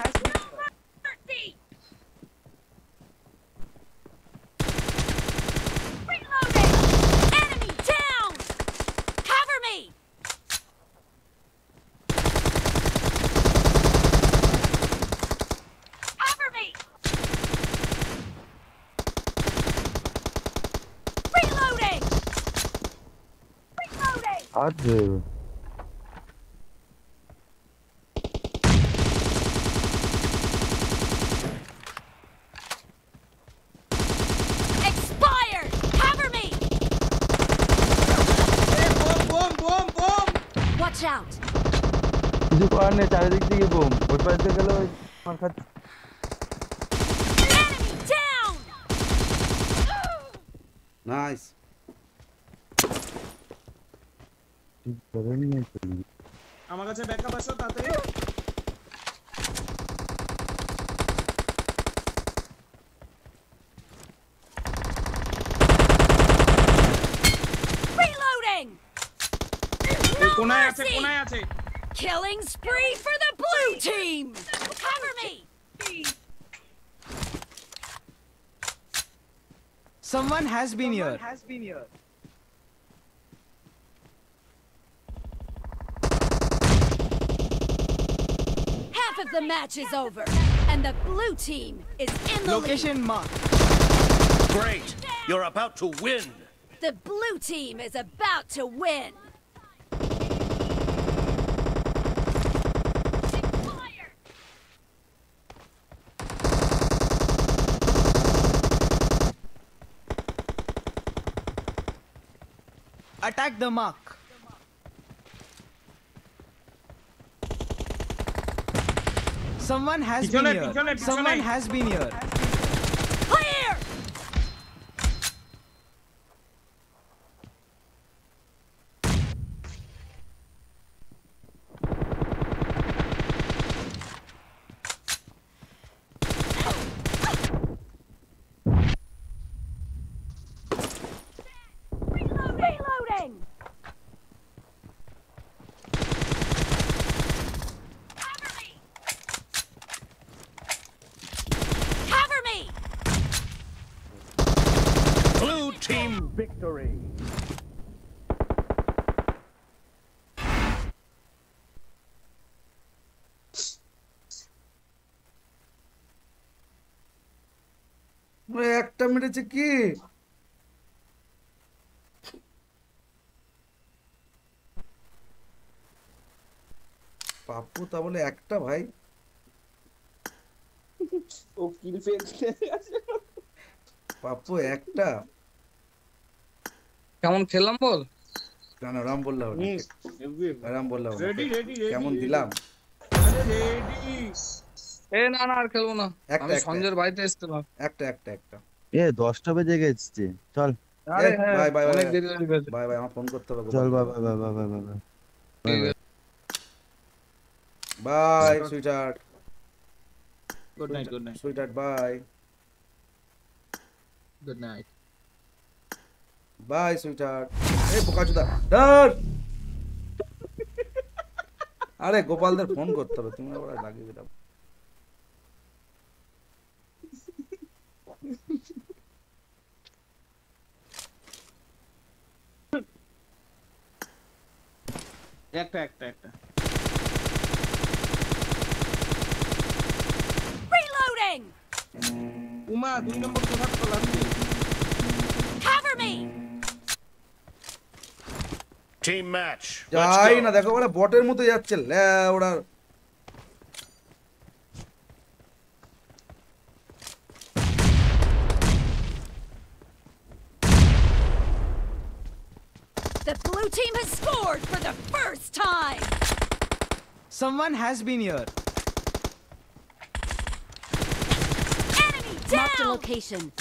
Someone has been here. Half of the match is over, and the blue team is in the Location mark. Great. You're about to win. The blue team is about to win. Attack the mark. Someone has been here. Someone has been here. একটা মেরেছে কি? পাপ্পু তা বলে একটা ভাই। ও কিল ফেলছে পাপ্পু একটা। কেমন খেললাম বল? কেন রাম বললাম রাম বললাম কেমন. দিলাম? রেডি। এ না না আর খেলব না। একটা। সঞ্জয়ের বাড়িতে এসেছিলাম। একটা একটা একটা। এ দশটা বেজে গেছে। চল। আরে এই, হ্যাঁ বাই বাই অনেক বাই দেরি হয়ে গেছে। বাই বাই আমার ফোন করতে হবে চল bye bye bye bye bye bye bye. Bye sweetheart good night good night sweetheart bye good night bye sweetheart এই বোকাচুদা ধর! আরে গোপালদের ফোন করতে হবে তুমি আবার লাগিয়ে দিলাম। একটা একটা একটা। Reloading! উমা দুই নম্বর কোথা থেকে লাগছে Cover me! Team যাই না দেখো ওরা বটের মতো যাচ্ছে। ওরা blue team has scored for the first time! Someone has been here. Enemy Marked a down! location.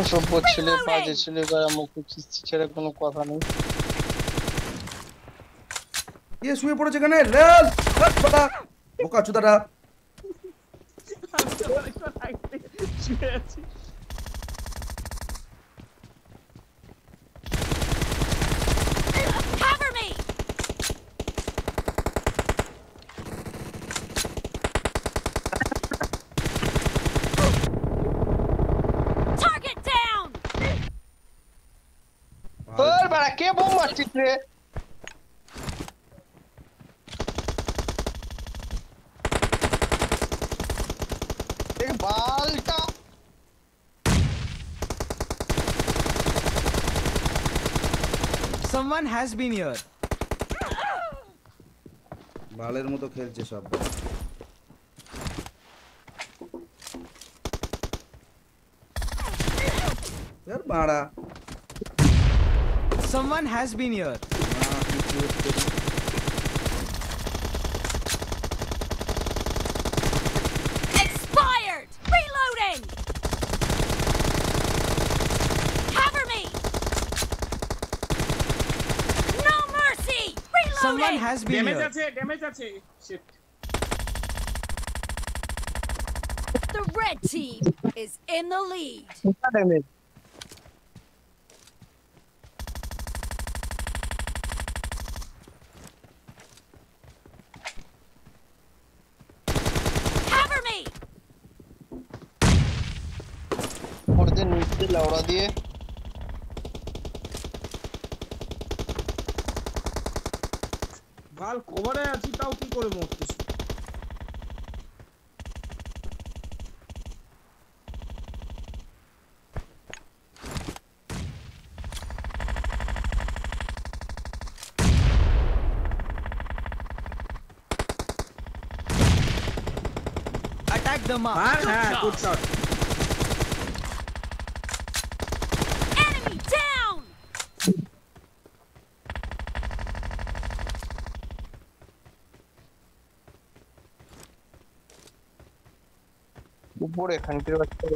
অসভ্য ছেলে বাজে ছেলে গায়ে মুখ কিস্তি ছেড়ে কোনো কথা নেই ইয়ে শুয়ে পড়েছে এখানে লাল ছোটা বোকা চুদাটা শুয়ে আছি Cover me! Target down! তোর বাড়া কে বোম মারছিস রে এই বালটা Someone has been here. বালের মতো খেলছে সব यार বাড়া Someone has been here. has been damage here. Damage. Shit. The red team is in the lead. Attack the mark. আর হ্যাঁ গুড শট Enemy down! উপরে খানকির বাচ্চা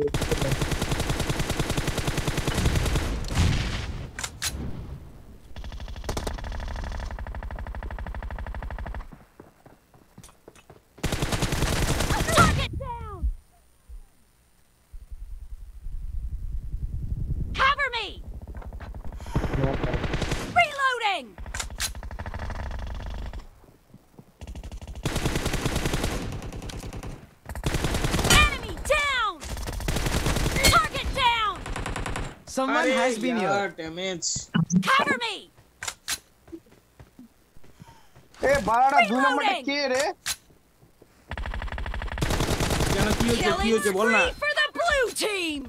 has been here. Damage Cover me! এ বাড়াটা দুই নম্বরটা কে রে কেন কি হয়েছে কি Killing হয়েছে বল না spree for the blue team!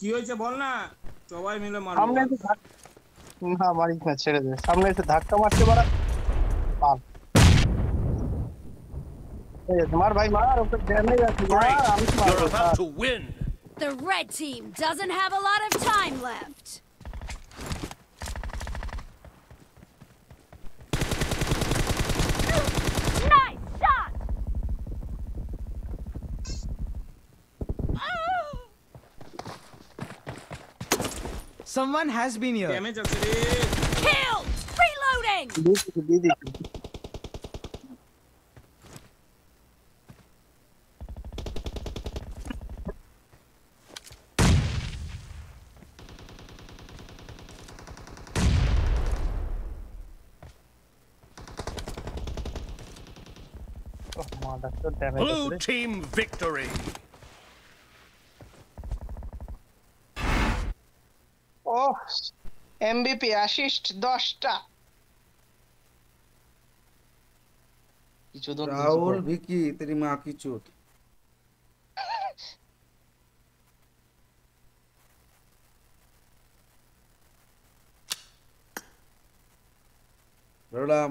কি হয়েছে বল না সবাই মিলে মারবো সামনে এসে ধাক- না মারিস না ছেড়ে দে সামনে এসে ধাক্কা মারতে পারা পার এই, মার ভাই মার ওকে ড্যামেজ আছে মার আমি তো You're মারবো, about মার। The red team doesn't have a lot of time left. Nice shot! Someone has been here. Damage, Killed! Reloading! Blue team victory. ওহ এমবিপি অ্যাসিস্ট 10টা কিছু তো রাহুল ভিকি তেরি মা কি চোট প্রণাম